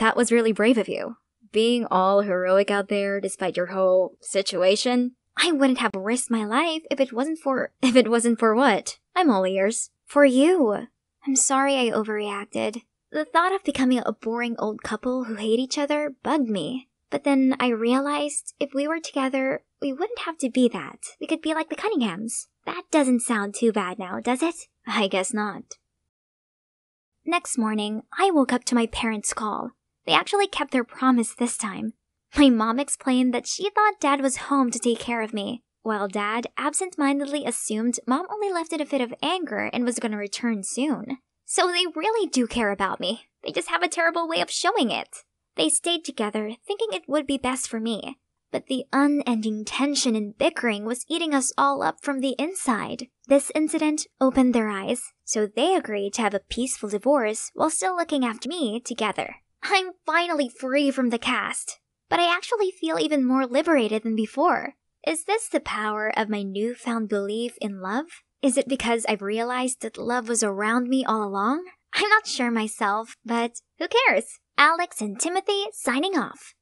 S27: That was really brave of you. Being all heroic out there despite your whole situation. I wouldn't have risked my life if it wasn't for if it wasn't for what? I'm all ears. For you. I'm sorry I overreacted. The thought of becoming a boring old couple who hate each other bugged me. But then I realized if we were together, we wouldn't have to be that. We could be like the Cunninghams. That doesn't sound too bad now, does it? I guess not. Next morning, I woke up to my parents' call. They actually kept their promise this time. My mom explained that she thought dad was home to take care of me. while Dad absent mindedly assumed Mom only left in a fit of anger and was gonna return soon. So they really do care about me. They just have a terrible way of showing it. They stayed together, thinking it would be best for me. But the unending tension and bickering was eating us all up from the inside. This incident opened their eyes, so they agreed to have a peaceful divorce while still looking after me together. I'm finally free from the cast, but I actually feel even more liberated than before. Is this the power of my newfound belief in love? Is it because I've realized that love was around me all along? I'm not sure myself, but who cares? Alex and Timothy signing off.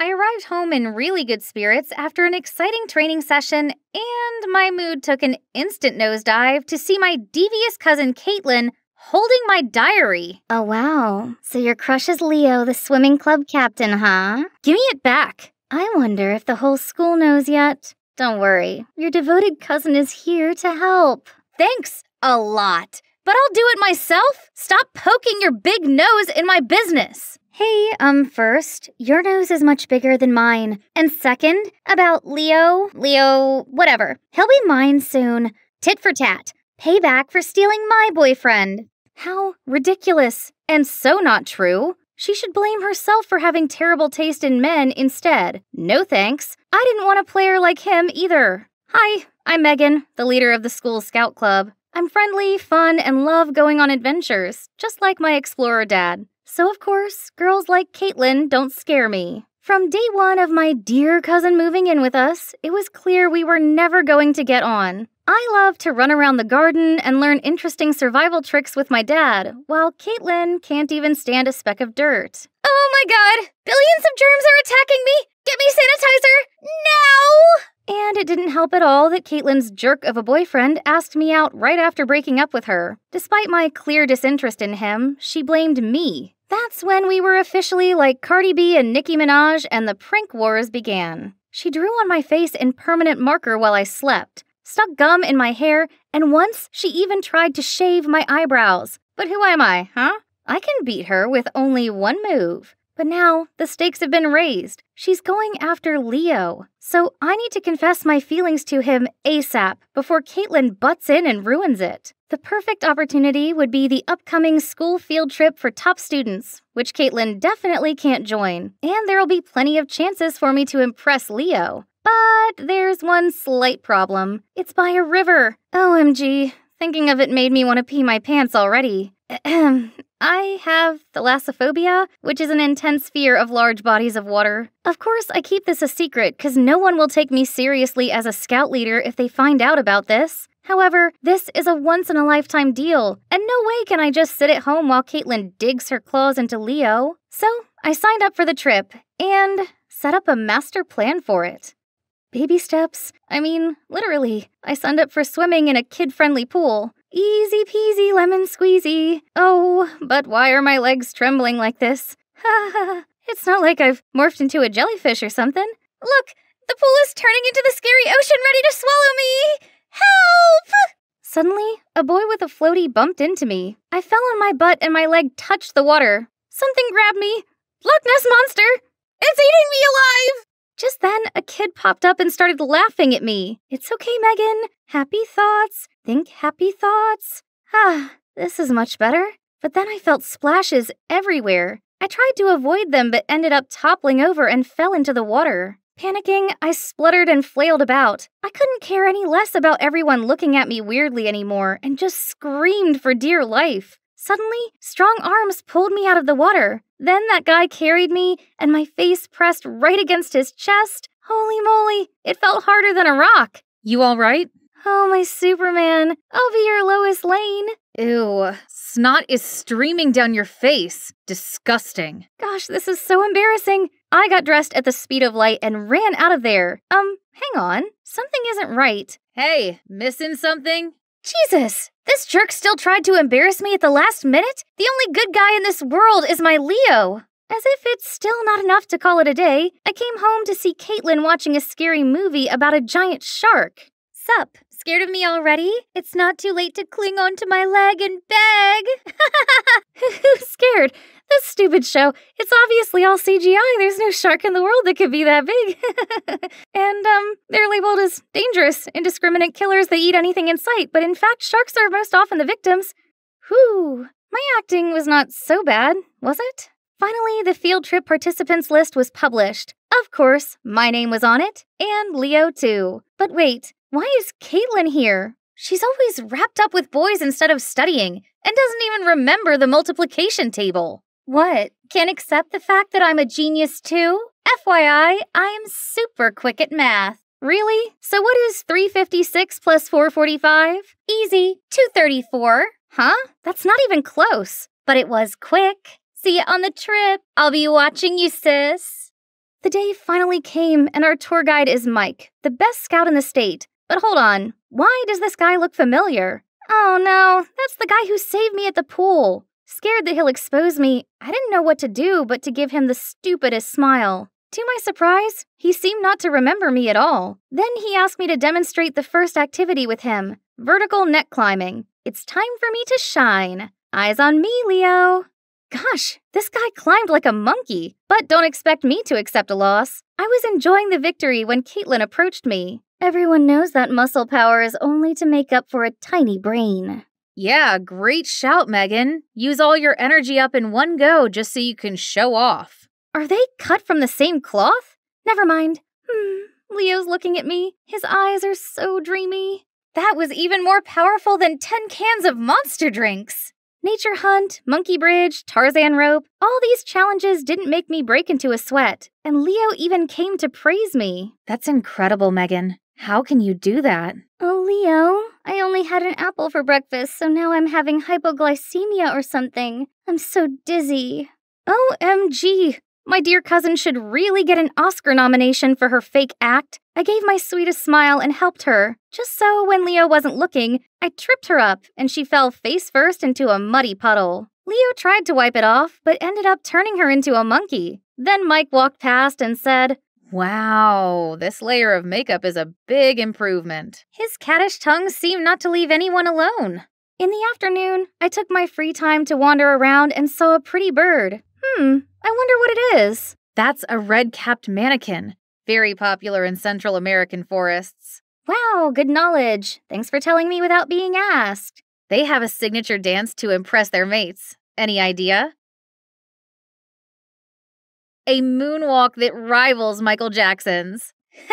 S30: I arrived home in really good spirits after an exciting training session, and my mood took an instant nosedive to see my devious cousin Caitlin holding my diary.
S25: Oh, wow. So your crush is Leo, the swimming club captain, huh?
S30: Give me it back.
S25: I wonder if the whole school knows yet. Don't worry, your devoted cousin is here to help.
S30: Thanks a lot. But I'll do it myself. Stop poking your big nose in my business.
S25: Hey, um, first, your nose is much bigger than mine. And second, about Leo, Leo, whatever. He'll be mine soon. Tit for tat. Payback for stealing my boyfriend.
S30: How ridiculous. And so not true. She should blame herself for having terrible taste in men instead. No thanks. I didn't want a player like him either. Hi, I'm Megan, the leader of the school scout club. I'm friendly, fun, and love going on adventures, just like my explorer dad. So, of course, girls like Caitlin don't scare me. From day one of my dear cousin moving in with us, it was clear we were never going to get on. I love to run around the garden and learn interesting survival tricks with my dad, while Caitlin can't even stand a speck of dirt. Oh my god! Billions of germs are attacking me! Get me sanitizer! Now! And it didn't help at all that Caitlin's jerk of a boyfriend asked me out right after breaking up with her. Despite my clear disinterest in him, she blamed me that's when we were officially like Cardi B and Nicki Minaj and the prank wars began. She drew on my face in permanent marker while I slept, stuck gum in my hair, and once she even tried to shave my eyebrows. But who am I, huh? I can beat her with only one move. But now the stakes have been raised. She's going after Leo. So I need to confess my feelings to him ASAP before Caitlin butts in and ruins it. The perfect opportunity would be the upcoming school field trip for top students, which Caitlin definitely can't join. And there'll be plenty of chances for me to impress Leo. But there's one slight problem. It's by a river. OMG, thinking of it made me want to pee my pants already. I have thalassophobia, which is an intense fear of large bodies of water. Of course, I keep this a secret because no one will take me seriously as a scout leader if they find out about this. However, this is a once in a lifetime deal, and no way can I just sit at home while Caitlin digs her claws into Leo. So, I signed up for the trip and set up a master plan for it. Baby steps. I mean, literally. I signed up for swimming in a kid friendly pool. Easy peasy lemon squeezy. Oh, but why are my legs trembling like this? Ha ha. It's not like I've morphed into a jellyfish or something. Look, the pool is turning into the scary ocean ready to swallow me! Help! Suddenly, a boy with a floaty bumped into me. I fell on my butt and my leg touched the water. Something grabbed me. Loch Ness Monster! It's eating me alive! Just then, a kid popped up and started laughing at me. It's okay, Megan. Happy thoughts. Think happy thoughts. Ah, this is much better. But then I felt splashes everywhere. I tried to avoid them but ended up toppling over and fell into the water. Panicking, I spluttered and flailed about. I couldn't care any less about everyone looking at me weirdly anymore and just screamed for dear life. Suddenly, strong arms pulled me out of the water. Then that guy carried me, and my face pressed right against his chest. Holy moly, it felt harder than a rock.
S2: You all right?
S30: Oh, my Superman. I'll be your Lois Lane.
S2: Ew. Snot is streaming down your face. Disgusting.
S30: Gosh, this is so embarrassing. I got dressed at the speed of light and ran out of there. Um, hang on. Something isn't right.
S2: Hey, missing something?
S30: Jesus! This jerk still tried to embarrass me at the last minute? The only good guy in this world is my Leo. As if it's still not enough to call it a day, I came home to see Caitlin watching a scary movie about a giant shark. Sup? Scared of me already? It's not too late to cling onto my leg and beg. Who's scared? This stupid show. It's obviously all CGI. There's no shark in the world that could be that big. and, um, they're labeled as dangerous, indiscriminate killers that eat anything in sight, but in fact, sharks are most often the victims. Whew. My acting was not so bad, was it? Finally, the field trip participants list was published. Of course, my name was on it, and Leo too. But wait, why is Caitlin here? She's always wrapped up with boys instead of studying, and doesn't even remember the multiplication table. What? Can't accept the fact that I'm a genius too? FYI, I am super quick at math. Really? So what is 356 plus 445? Easy, 234. Huh? That's not even close. But it was quick. See you on the trip. I'll be watching you, sis. The day finally came, and our tour guide is Mike, the best scout in the state. But hold on, why does this guy look familiar? Oh no, that's the guy who saved me at the pool. Scared that he'll expose me, I didn't know what to do but to give him the stupidest smile. To my surprise, he seemed not to remember me at all. Then he asked me to demonstrate the first activity with him vertical neck climbing. It's time for me to shine. Eyes on me, Leo. Gosh, this guy climbed like a monkey, but don't expect me to accept a loss. I was enjoying the victory when Caitlin approached me. Everyone knows that muscle power is only to make up for a tiny brain.
S27: Yeah, great shout, Megan. Use all your energy up in one go just so you can show off.
S30: Are they cut from the same cloth? Never mind. Hmm, Leo's looking at me. His eyes are so dreamy. That was even more powerful than 10 cans of monster drinks. Nature Hunt, Monkey Bridge, Tarzan Rope, all these challenges didn't make me break into a sweat, and Leo even came to praise me.
S27: That's incredible, Megan. How can you do that?
S30: Oh, Leo, I only had an apple for breakfast, so now I'm having hypoglycemia or something. I'm so dizzy. OMG, my dear cousin should really get an Oscar nomination for her fake act. I gave my sweetest smile and helped her, just so when Leo wasn't looking, I tripped her up and she fell face first into a muddy puddle. Leo tried to wipe it off, but ended up turning her into a monkey. Then Mike walked past and said,
S27: Wow, this layer of makeup is a big improvement.
S30: His cattish tongue seemed not to leave anyone alone. In the afternoon, I took my free time to wander around and saw a pretty bird. Hmm, I wonder what it is.
S27: That's a red capped manakin, very popular in Central American forests.
S30: Wow, good knowledge. Thanks for telling me without being asked.
S27: They have a signature dance to impress their mates. Any idea? A moonwalk that rivals Michael Jackson's.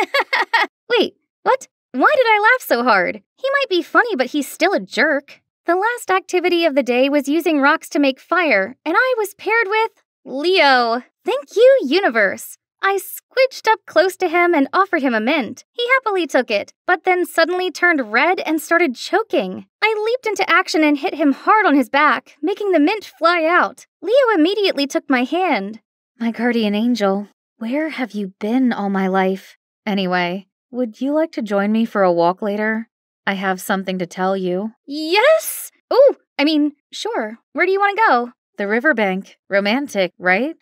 S30: Wait, what? Why did I laugh so hard? He might be funny, but he's still a jerk. The last activity of the day was using rocks to make fire, and I was paired with Leo. Thank you, universe. I squidged up close to him and offered him a mint. He happily took it, but then suddenly turned red and started choking. I leaped into action and hit him hard on his back, making the mint fly out. Leo immediately took my hand.
S27: My guardian angel, where have you been all my life? Anyway, would you like to join me for a walk later? I have something to tell you.
S30: Yes! Oh, I mean, sure. Where do you want to go?
S27: The riverbank. Romantic, right?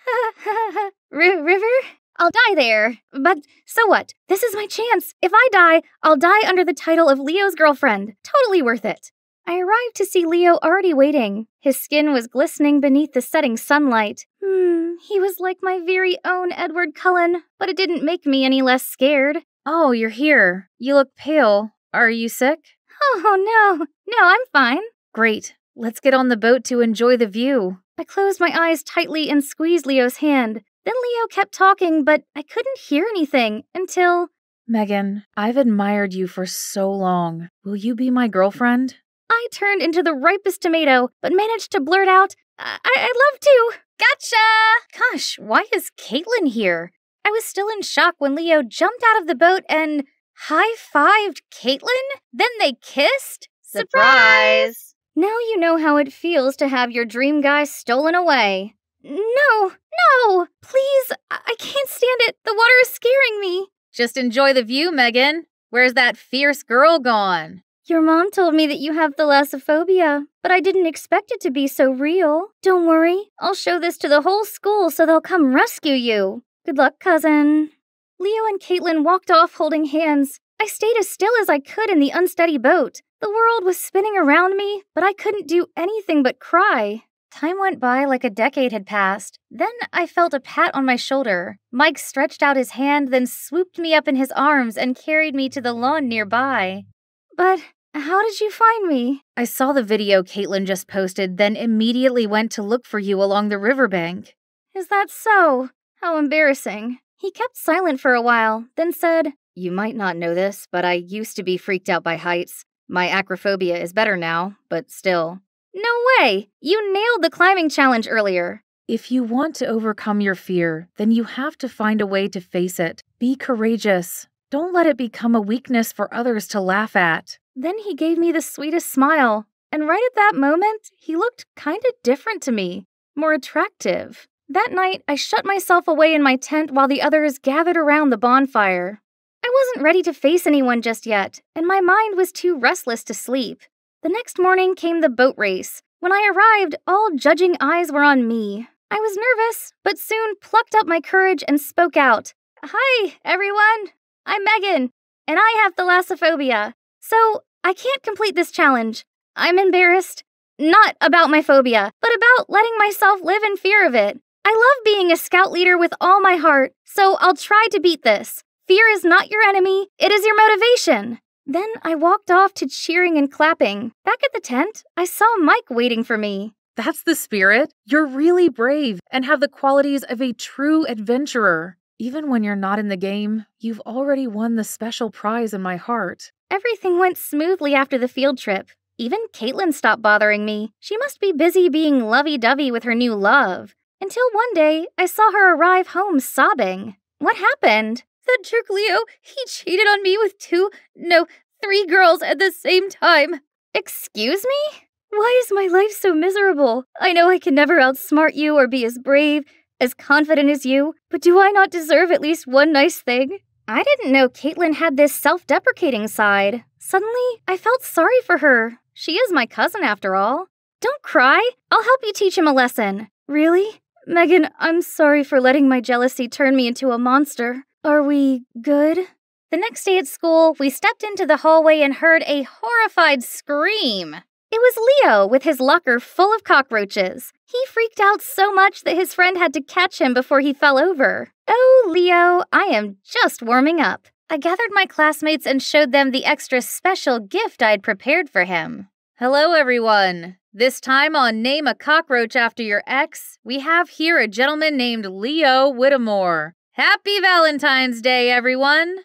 S30: R- river? I'll die there. But so what? This is my chance. If I die, I'll die under the title of Leo's girlfriend. Totally worth it. I arrived to see Leo already waiting. His skin was glistening beneath the setting sunlight. Hmm, he was like my very own Edward Cullen, but it didn't make me any less scared.
S27: Oh, you're here. You look pale. Are you sick?
S30: Oh, no. No, I'm fine.
S27: Great. Let's get on the boat to enjoy the view.
S30: I closed my eyes tightly and squeezed Leo's hand. Then Leo kept talking, but I couldn't hear anything until.
S27: Megan, I've admired you for so long. Will you be my girlfriend?
S30: I turned into the ripest tomato, but managed to blurt out, I- I'd love to. Gotcha! Gosh, why is Caitlin here? I was still in shock when Leo jumped out of the boat and high fived Caitlin? Then they kissed?
S27: Surprise!
S30: Now you know how it feels to have your dream guy stolen away. No, no, please, I, I can't stand it. The water is scaring me.
S27: Just enjoy the view, Megan. Where's that fierce girl gone?
S30: Your mom told me that you have thalassophobia, but I didn't expect it to be so real. Don't worry, I'll show this to the whole school so they'll come rescue you. Good luck, cousin. Leo and Caitlin walked off holding hands. I stayed as still as I could in the unsteady boat. The world was spinning around me, but I couldn't do anything but cry. Time went by like a decade had passed. Then I felt a pat on my shoulder. Mike stretched out his hand, then swooped me up in his arms and carried me to the lawn nearby. But how did you find me? I saw the video Caitlin just posted, then immediately went to look for you along the riverbank. Is that so? How embarrassing. He kept silent for a while, then said, You might not know this, but I used to be freaked out by heights. My acrophobia is better now, but still. No way! You nailed the climbing challenge earlier. If you want to overcome your fear, then you have to find a way to face it. Be courageous. Don't let it become a weakness for others to laugh at. Then he gave me the sweetest smile, and right at that moment, he looked kinda different to me, more attractive. That night, I shut myself away in my tent while the others gathered around the bonfire. I wasn't ready to face anyone just yet, and my mind was too restless to sleep. The next morning came the boat race. When I arrived, all judging eyes were on me. I was nervous, but soon plucked up my courage and spoke out. Hi, everyone. I'm Megan, and I have thalassophobia. So I can't complete this challenge. I'm embarrassed. Not about my phobia, but about letting myself live in fear of it. I love being a scout leader with all my heart, so I'll try to beat this. Fear is not your enemy, it is your motivation. Then I walked off to cheering and clapping. Back at the tent, I saw Mike waiting for me. That's the spirit. You're really brave and have the qualities of a true adventurer. Even when you're not in the game, you've already won the special prize in my heart. Everything went smoothly after the field trip. Even Caitlin stopped bothering me. She must be busy being lovey dovey with her new love. Until one day, I saw her arrive home sobbing. What happened? That jerk Leo, he cheated on me with two, no, three girls at the same time. Excuse me? Why is my life so miserable? I know I can never outsmart you or be as brave, as confident as you, but do I not deserve at least one nice thing? I didn't know Caitlin had this self deprecating side. Suddenly, I felt sorry for her. She is my cousin after all. Don't cry. I'll help you teach him a lesson. Really? Megan, I'm sorry for letting my jealousy turn me into a monster. Are we good? The next day at school, we stepped into the hallway and heard a horrified scream. It was Leo with his locker full of cockroaches. He freaked out so much that his friend had to catch him before he fell over. Oh, Leo, I am just warming up. I gathered my classmates and showed them the extra special gift I'd prepared for him. Hello, everyone. This time on Name a Cockroach After Your Ex, we have here a gentleman named Leo Whittemore. Happy Valentine's Day, everyone!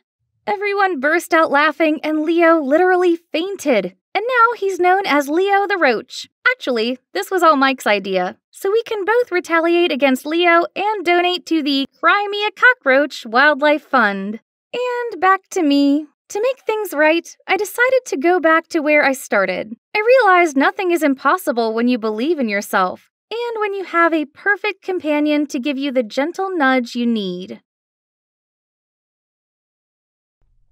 S30: Everyone burst out laughing, and Leo literally fainted. And now he's known as Leo the Roach. Actually, this was all Mike's idea, so we can both retaliate against Leo and donate to the Cry Me a Cockroach Wildlife Fund. And back to me. To make things right, I decided to go back to where I started. I realized nothing is impossible when you believe in yourself and when you have a perfect companion to give you the gentle nudge you need.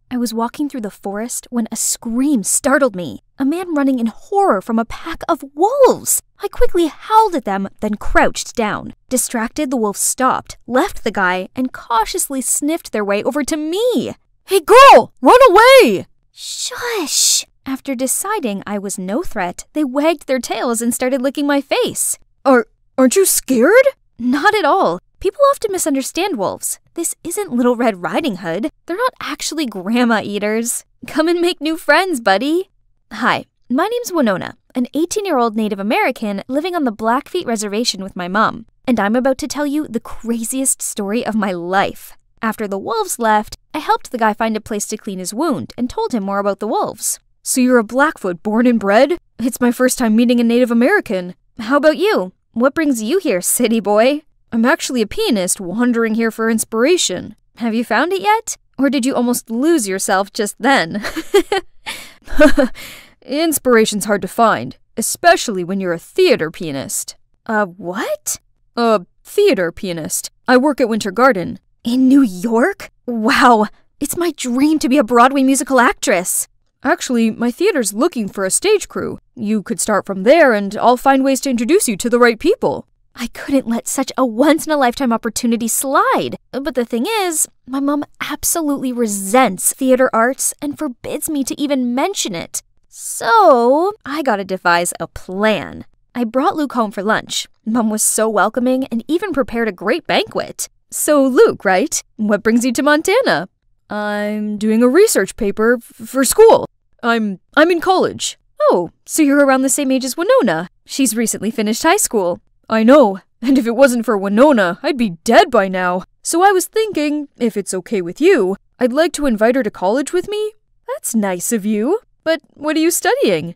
S1: I was walking through the forest when a scream startled me. A man running in horror from a pack of wolves. I quickly howled at them, then crouched down. Distracted, the wolves stopped, left the guy, and cautiously sniffed their way over to me. Hey girl, run away! Shush! After deciding I was no threat, they wagged their tails and started licking my face. Are aren't you scared? Not at all. People often misunderstand wolves. This isn't Little Red Riding Hood. They're not actually grandma eaters. Come and make new friends, buddy. Hi, my name's Winona, an 18 year old Native American living on the Blackfeet Reservation with my mom, and I'm about to tell you the craziest story of my life. After the wolves left, I helped the guy find a place to clean his wound and told him more about the wolves. So you're a Blackfoot born and bred? It's my first time meeting a Native American. How about you? What brings you here, city boy? I'm actually a pianist wandering here for inspiration. Have you found it yet? Or did you almost lose yourself just then? Inspiration's hard to find, especially when you're a theater pianist. A what? A theater pianist. I work at Winter Garden. In New York? Wow, it's my dream to be a Broadway musical actress. Actually, my theater's looking for a stage crew. You could start from there, and I'll find ways to introduce you to the right people. I couldn't let such a once in a lifetime opportunity slide. But the thing is, my mom absolutely resents theater arts and forbids me to even mention it. So, I gotta devise a plan. I brought Luke home for lunch. Mom was so welcoming and even prepared a great banquet. So, Luke, right? What brings you to Montana?
S2: I'm doing a research paper for school. I'm I'm in college.
S1: Oh, so you're around the same age as Winona. She's recently finished high school.
S2: I know, and if it wasn't for Winona, I'd be dead by now. So I was thinking, if it's okay with you, I'd like to invite her to college with me.
S1: That's nice of you.
S2: But what are you studying?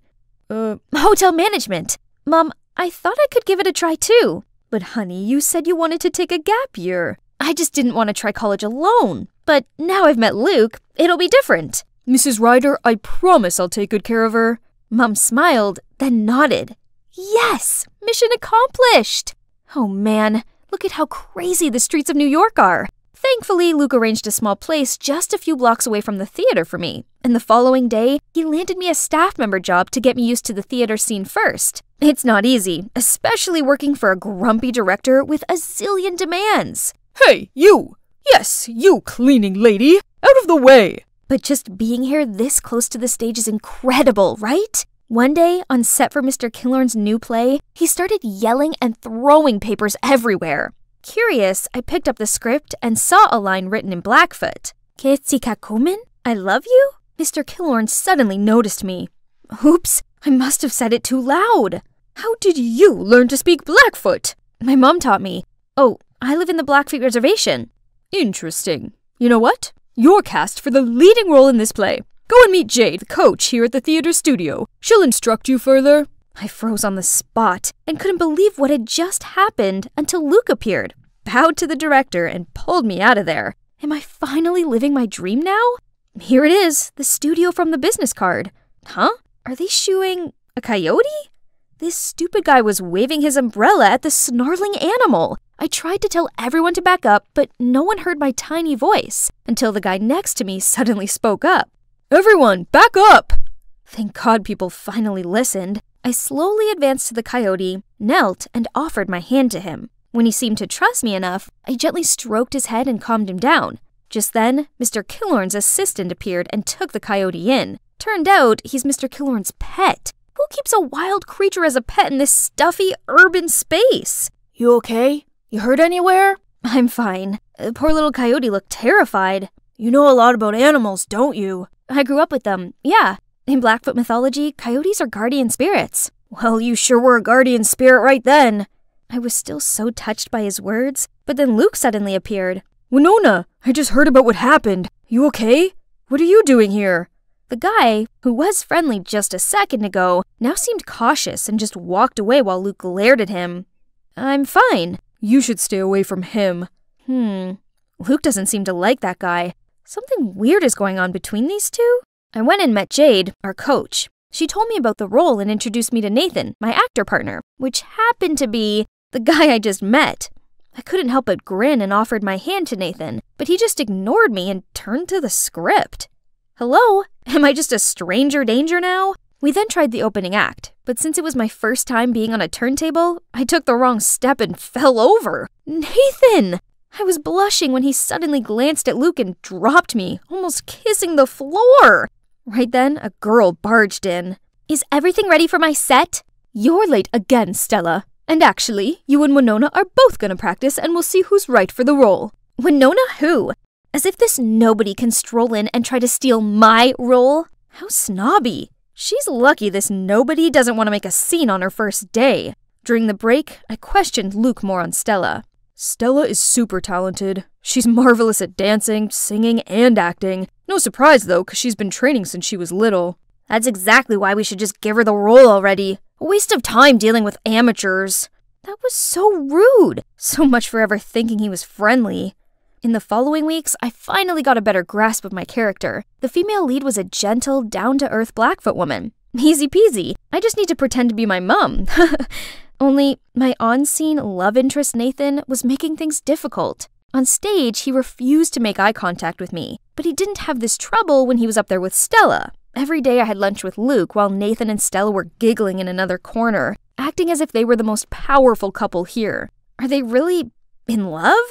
S1: Uh, hotel management. Mom, I thought I could give it a try too. But honey, you said you wanted to take a gap year. I just didn't want to try college alone. But now I've met Luke, it'll be different.
S2: Mrs. Ryder, I promise I'll take good care of her.
S1: Mom smiled, then nodded. Yes, mission accomplished. Oh man, look at how crazy the streets of New York are. Thankfully, Luke arranged a small place just a few blocks away from the theater for me, and the following day, he landed me a staff member job to get me used to the theater scene first. It's not easy, especially working for a grumpy director with a zillion demands.
S2: Hey, you! Yes, you cleaning lady! Out of the way!
S1: But just being here this close to the stage is incredible, right? One day, on set for Mr. Killorn's new play, he started yelling and throwing papers everywhere. Curious, I picked up the script and saw a line written in Blackfoot. Ketzikakumen? I love you? Mr. Killorn suddenly noticed me. Oops, I must have said it too loud.
S2: How did you learn to speak Blackfoot?
S1: My mom taught me. Oh, I live in the Blackfeet Reservation.
S2: Interesting. You know what? You're cast for the leading role in this play. Go and meet Jade, the coach here at the theater studio. She'll instruct you further.
S1: I froze on the spot and couldn't believe what had just happened until Luke appeared, bowed to the director, and pulled me out of there. Am I finally living my dream now? Here it is, the studio from the business card. Huh? Are they shooing a coyote? This stupid guy was waving his umbrella at the snarling animal. I tried to tell everyone to back up, but no one heard my tiny voice until the guy next to me suddenly spoke up.
S2: Everyone, back up!
S1: Thank God people finally listened. I slowly advanced to the coyote, knelt, and offered my hand to him. When he seemed to trust me enough, I gently stroked his head and calmed him down. Just then, Mr. Killorn's assistant appeared and took the coyote in. Turned out he's Mr. Killorn's pet. Who keeps a wild creature as a pet in this stuffy urban space?
S3: You okay? You hurt anywhere?
S1: I'm fine. The poor little coyote looked terrified.
S3: You know a lot about animals, don't you?
S1: I grew up with them, yeah. In Blackfoot mythology, coyotes are guardian spirits.
S3: Well, you sure were a guardian spirit right then.
S1: I was still so touched by his words, but then Luke suddenly appeared.
S2: Winona, I just heard about what happened. You okay? What are you doing here?
S1: The guy, who was friendly just a second ago, now seemed cautious and just walked away while Luke glared at him. I'm fine.
S2: You should stay away from him.
S1: Hmm. Luke doesn't seem to like that guy. Something weird is going on between these two? I went and met Jade, our coach. She told me about the role and introduced me to Nathan, my actor partner, which happened to be the guy I just met. I couldn't help but grin and offered my hand to Nathan, but he just ignored me and turned to the script. Hello? Am I just a stranger danger now? We then tried the opening act, but since it was my first time being on a turntable, I took the wrong step and fell over. Nathan! I was blushing when he suddenly glanced at Luke and dropped me, almost kissing the floor. Right then, a girl barged in. Is everything ready for my set? You're late again, Stella. And actually, you and Winona are both gonna practice and we'll see who's right for the role. Winona who? As if this nobody can stroll in and try to steal my role? How snobby. She's lucky this nobody doesn't want to make a scene on her first day. During the break, I questioned Luke more on Stella.
S2: Stella is super talented. She's marvelous at dancing, singing, and acting. No surprise though, because she's been training since she was little.
S1: That's exactly why we should just give her the role already. A waste of time dealing with amateurs. That was so rude. So much for ever thinking he was friendly. In the following weeks, I finally got a better grasp of my character. The female lead was a gentle, down to earth Blackfoot woman. Easy peasy. I just need to pretend to be my mum. Only, my on scene love interest Nathan was making things difficult. On stage, he refused to make eye contact with me, but he didn't have this trouble when he was up there with Stella. Every day I had lunch with Luke while Nathan and Stella were giggling in another corner, acting as if they were the most powerful couple here. Are they really in love?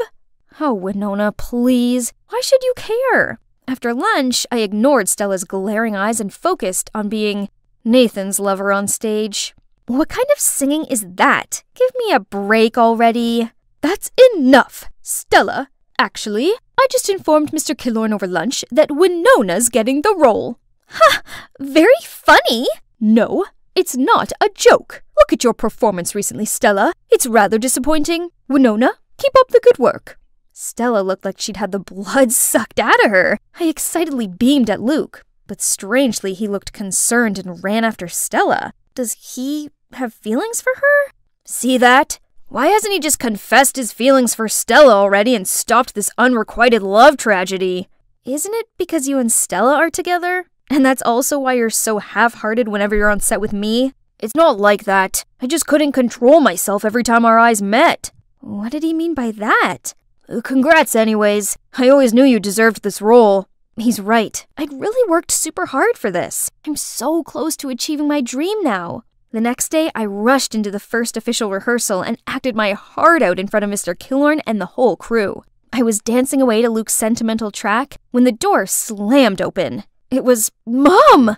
S1: Oh, Winona, please. Why should you care? After lunch, I ignored Stella's glaring eyes and focused on being Nathan's lover on stage. What kind of singing is that? Give me a break already.
S24: That's enough, Stella. Actually, I just informed Mr. Killorn over lunch that Winona's getting the role.
S1: Ha! Very funny.
S24: No, it's not a joke. Look at your performance recently, Stella. It's rather disappointing. Winona, keep up the good work.
S1: Stella looked like she'd had the blood sucked out of her. I excitedly beamed at Luke, but strangely he looked concerned and ran after Stella. Does he have feelings for her? See that? Why hasn't he just confessed his feelings for Stella already and stopped this unrequited love tragedy? Isn't it because you and Stella are together? And that's also why you're so half hearted whenever you're on set with me?
S24: It's not like that. I just couldn't control myself every time our eyes met.
S1: What did he mean by that?
S24: Congrats, anyways. I always knew you deserved this role.
S1: He's right. I'd really worked super hard for this. I'm so close to achieving my dream now. The next day, I rushed into the first official rehearsal and acted my heart out in front of Mr. Killorn and the whole crew. I was dancing away to Luke's sentimental track when the door slammed open. It was Mom!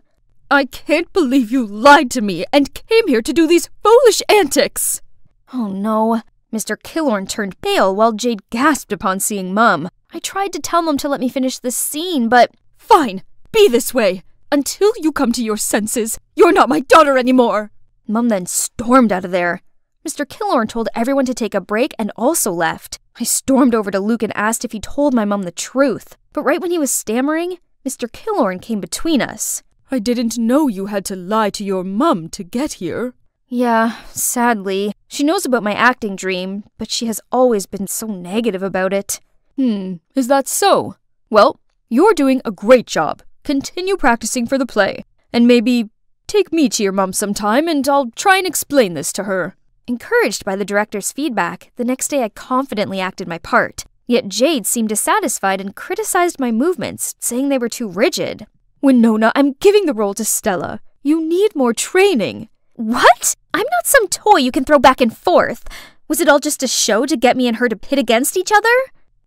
S24: I can't believe you lied to me and came here to do these foolish antics.
S1: Oh no. Mr. Killorn turned pale while Jade gasped upon seeing Mum. I tried to tell Mum to let me finish the scene, but.
S24: Fine, be this way. Until you come to your senses, you're not my daughter anymore.
S1: Mum then stormed out of there. Mr. Killorn told everyone to take a break and also left. I stormed over to Luke and asked if he told my mum the truth. But right when he was stammering, Mr. Killorn came between us.
S24: I didn't know you had to lie to your mum to get here.
S1: Yeah, sadly. She knows about my acting dream, but she has always been so negative about it.
S24: Hmm, is that so? Well, you're doing a great job. Continue practicing for the play. And maybe take me to your mum sometime and I'll try and explain this to her.
S1: Encouraged by the director's feedback, the next day I confidently acted my part. Yet Jade seemed dissatisfied and criticized my movements, saying they were too rigid.
S24: Winona, I'm giving the role to Stella. You need more training.
S1: What? I'm not some toy you can throw back and forth. Was it all just a show to get me and her to pit against each other?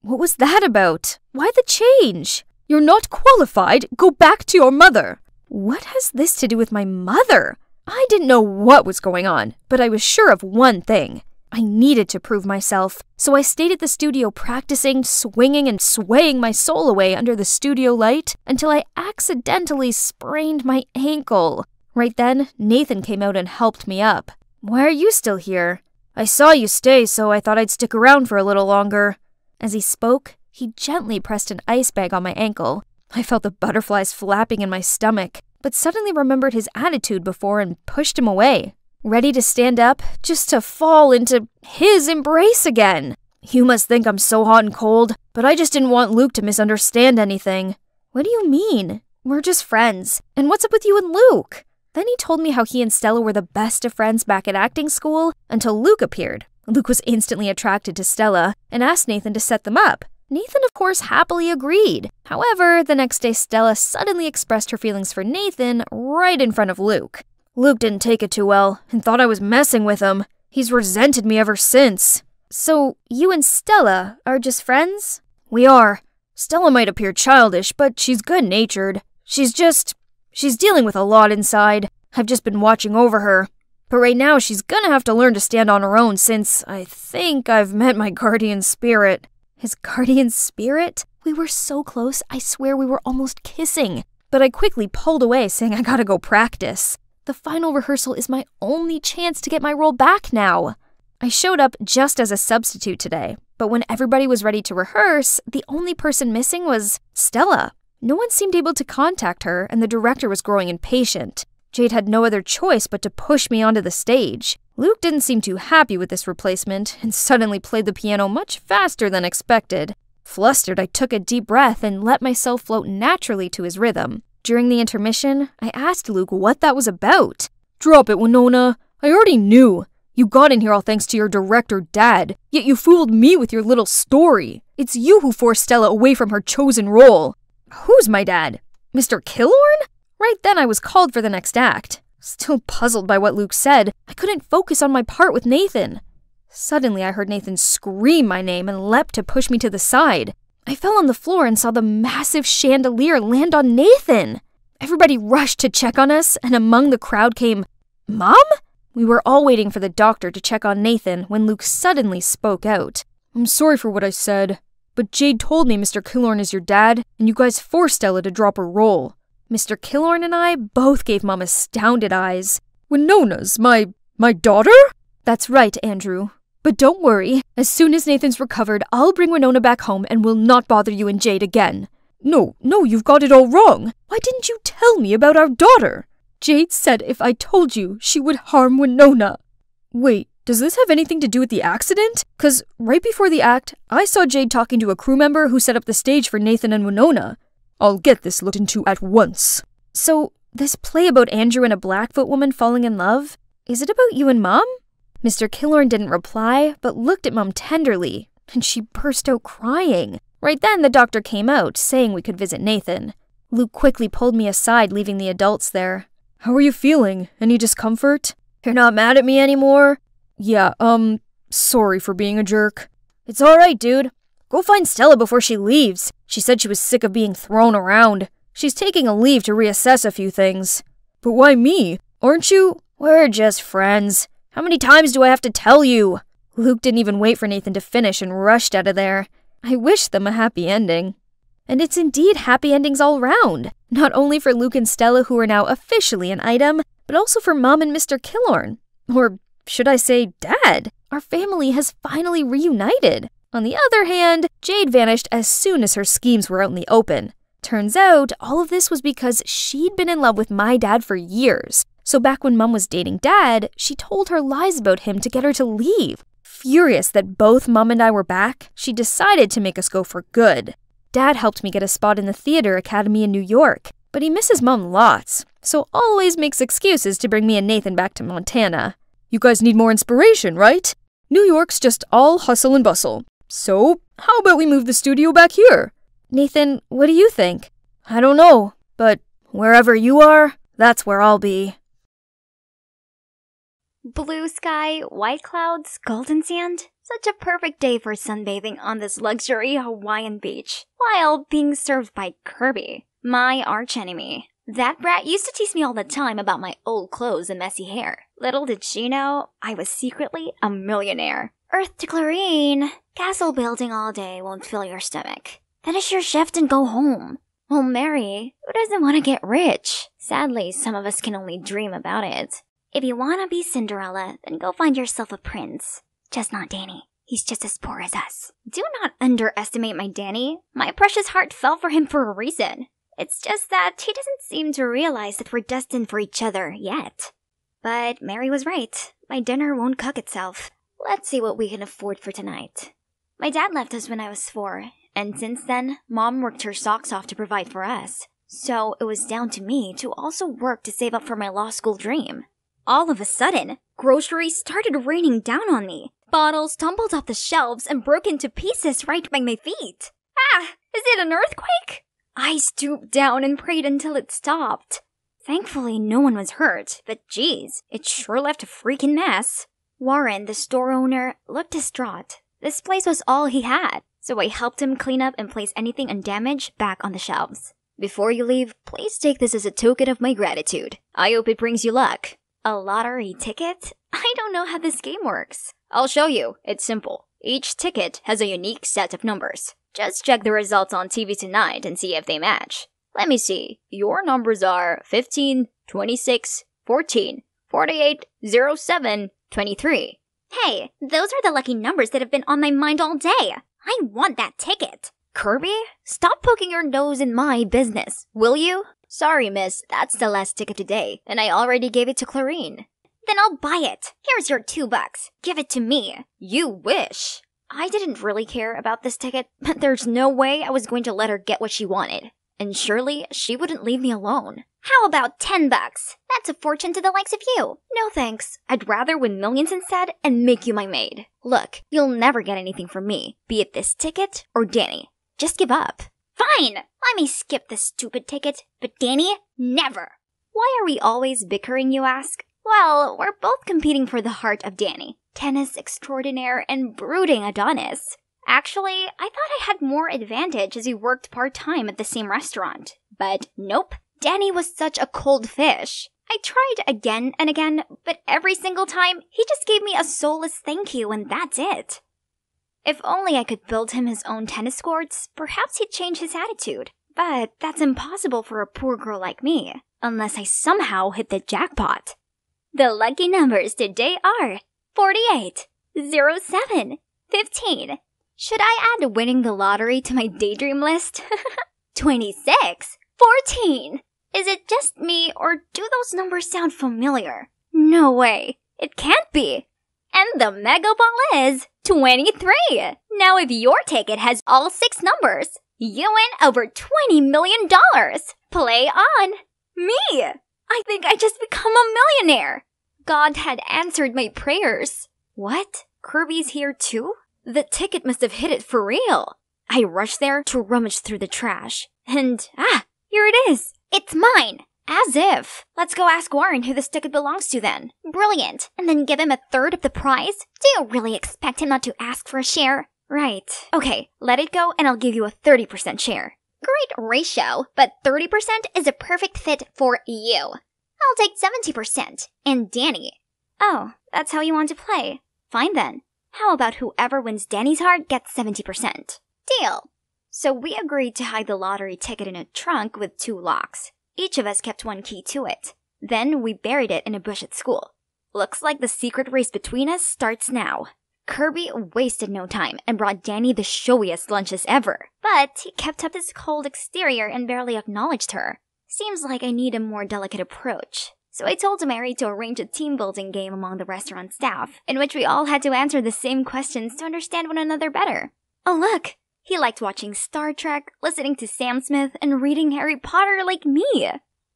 S1: What was that about? Why the change?
S24: You're not qualified. Go back to your mother.
S1: What has this to do with my mother? I didn't know what was going on, but I was sure of one thing. I needed to prove myself, so I stayed at the studio practicing, swinging, and swaying my soul away under the studio light until I accidentally sprained my ankle. Right then, Nathan came out and helped me up. Why are you still here? I saw you stay, so I thought I'd stick around for a little longer. As he spoke, he gently pressed an ice bag on my ankle. I felt the butterflies flapping in my stomach, but suddenly remembered his attitude before and pushed him away ready to stand up just to fall into his embrace again. You must think I'm so hot and cold, but I just didn't want Luke to misunderstand anything. What do you mean? We're just friends. And what's up with you and Luke? Then he told me how he and Stella were the best of friends back at acting school until Luke appeared. Luke was instantly attracted to Stella and asked Nathan to set them up. Nathan, of course, happily agreed. However, the next day, Stella suddenly expressed her feelings for Nathan right in front of Luke. Luke didn't take it too well and thought I was messing with him. He's resented me ever since. So, you and Stella are just friends? We are. Stella might appear childish, but she's good natured. She's just. She's dealing with a lot inside. I've just been watching over her. But right now, she's gonna have to learn to stand on her own since I think I've met my guardian spirit. His guardian spirit? We were so close, I swear we were almost kissing. But I quickly pulled away, saying I gotta go practice. The final rehearsal is my only chance to get my role back now. I showed up just as a substitute today, but when everybody was ready to rehearse, the only person missing was Stella. No one seemed able to contact her, and the director was growing impatient. Jade had no other choice but to push me onto the stage. Luke didn't seem too happy with this replacement and suddenly played the piano much faster than expected. Flustered, I took a deep breath and let myself float naturally to his rhythm. During the intermission, I asked Luke what that was about.
S24: Drop it, Winona. I already knew. You got in here all thanks to your director dad, yet you fooled me with your little story. It's you who forced Stella away from her chosen role.
S1: Who's my dad? Mr. Killorn? Right then, I was called for the next act. Still puzzled by what Luke said, I couldn't focus on my part with Nathan. Suddenly, I heard Nathan scream my name and leapt to push me to the side. I fell on the floor and saw the massive chandelier land on Nathan. Everybody rushed to check on us, and among the crowd came, Mom? We were all waiting for the doctor to check on Nathan when Luke suddenly spoke out.
S2: I'm sorry for what I said, but Jade told me Mr. Killorn is your dad, and you guys forced Stella to drop her role.
S1: Mr. Killorn and I both gave Mom astounded eyes.
S2: Winona's my my daughter?
S1: That's right, Andrew. But don't worry, as soon as Nathan's recovered, I'll bring Winona back home and will not bother you and Jade again.
S2: No, no, you've got it all wrong. Why didn't you tell me about our daughter?
S1: Jade said if I told you, she would harm Winona.
S2: Wait, does this have anything to do with the accident? Cause right before the act, I saw Jade talking to a crew member who set up the stage for Nathan and Winona. I'll get this looked into at once.
S1: So, this play about Andrew and a Blackfoot woman falling in love? Is it about you and Mom? Mr. Killorn didn't reply, but looked at Mom tenderly, and she burst out crying. Right then, the doctor came out, saying we could visit Nathan. Luke quickly pulled me aside, leaving the adults there.
S2: How are you feeling? Any discomfort?
S4: You're not mad at me anymore?
S2: Yeah, um, sorry for being a jerk.
S4: It's alright, dude. Go find Stella before she leaves. She said she was sick of being thrown around. She's taking a leave to reassess a few things.
S2: But why me? Aren't you?
S4: We're just friends. How many times do I have to tell you?
S1: Luke didn't even wait for Nathan to finish and rushed out of there. I wished them a happy ending. And it's indeed happy endings all round. Not only for Luke and Stella, who are now officially an item, but also for Mom and Mr. Killorn. Or should I say, Dad? Our family has finally reunited. On the other hand, Jade vanished as soon as her schemes were out in the open. Turns out, all of this was because she'd been in love with my dad for years. So back when Mum was dating Dad, she told her lies about him to get her to leave. Furious that both Mum and I were back, she decided to make us go for good. Dad helped me get a spot in the theater academy in New York, but he misses Mum lots, so always makes excuses to bring me and Nathan back to Montana.
S2: You guys need more inspiration, right? New York's just all hustle and bustle. So, how about we move the studio back here?
S1: Nathan, what do you think?
S4: I don't know, but wherever you are, that's where I'll be.
S27: Blue sky, white clouds, golden sand. Such a perfect day for sunbathing on this luxury Hawaiian beach, while being served by Kirby, my archenemy. That brat used to tease me all the time about my old clothes and messy hair. Little did she know, I was secretly a millionaire. Earth to Clarine. Castle building all day won't fill your stomach. Finish your shift and go home. Well, Mary, who doesn't want to get rich? Sadly, some of us can only dream about it. If you want to be Cinderella, then go find yourself a prince. Just not Danny. He's just as poor as us. Do not underestimate my Danny. My precious heart fell for him for a reason. It's just that he doesn't seem to realize that we're destined for each other yet. But Mary was right. My dinner won't cook itself. Let's see what we can afford for tonight. My dad left us when I was four, and since then, mom worked her socks off to provide for us. So it was down to me to also work to save up for my law school dream. All of a sudden, groceries started raining down on me. Bottles tumbled off the shelves and broke into pieces right by my feet. Ah! Is it an earthquake? I stooped down and prayed until it stopped. Thankfully, no one was hurt, but geez, it sure left a freaking mess. Warren, the store owner, looked distraught. This place was all he had, so I helped him clean up and place anything undamaged back on the shelves. Before you leave, please take this as a token of my gratitude. I hope it brings you luck. A lottery ticket? I don't know how this game works. I'll show you. It's simple. Each ticket has a unique set of numbers. Just check the results on TV tonight and see if they match. Let me see. Your numbers are 15, 26, 14, 48, 07, 23. Hey, those are the lucky numbers that have been on my mind all day. I want that ticket. Kirby, stop poking your nose in my business, will you? Sorry, miss, that's the last ticket today, and I already gave it to Clarine. Then I'll buy it. Here's your two bucks. Give it to me. You wish. I didn't really care about this ticket, but there's no way I was going to let her get what she wanted. And surely she wouldn't leave me alone. How about 10 bucks? That's a fortune to the likes of you. No thanks. I'd rather win millions instead and make you my maid. Look, you'll never get anything from me, be it this ticket or Danny. Just give up. Fine! Let me skip this stupid ticket, but Danny, never! Why are we always bickering, you ask? Well, we're both competing for the heart of Danny, tennis extraordinaire and brooding Adonis. Actually, I thought I had more advantage as he worked part time at the same restaurant. But nope, Danny was such a cold fish. I I tried again and again, but every single time, he just gave me a soulless thank you and that's it. If only I could build him his own tennis courts, perhaps he'd change his attitude. But that's impossible for a poor girl like me, unless I somehow hit the jackpot. The lucky numbers today are 48, 07, 15. Should I add winning the lottery to my daydream list? 26, 14. Is it just me, or do those numbers sound familiar? No way. It can't be. And the mega ball is 23. Now, if your ticket has all six numbers, you win over $20 million. Play on. Me! I think I just become a millionaire. God had answered my prayers. What? Kirby's here too? The ticket must have hit it for real. I rushed there to rummage through the trash. And, ah, here it is. It's mine. As if. Let's go ask Warren who this ticket belongs to then. Brilliant. And then give him a third of the prize? Do you really expect him not to ask for a share? Right. Okay, let it go and I'll give you a 30% share. Great ratio, but 30% is a perfect fit for you. I'll take 70%. And Danny. Oh, that's how you want to play. Fine then. How about whoever wins Danny's heart gets 70%? Deal. So we agreed to hide the lottery ticket in a trunk with two locks. Each of us kept one key to it. Then we buried it in a bush at school. Looks like the secret race between us starts now. Kirby wasted no time and brought Danny the showiest lunches ever. But he kept up his cold exterior and barely acknowledged her. Seems like I need a more delicate approach. So I told Mary to arrange a team building game among the restaurant staff, in which we all had to answer the same questions to understand one another better. Oh, look! He liked watching Star Trek, listening to Sam Smith, and reading Harry Potter like me.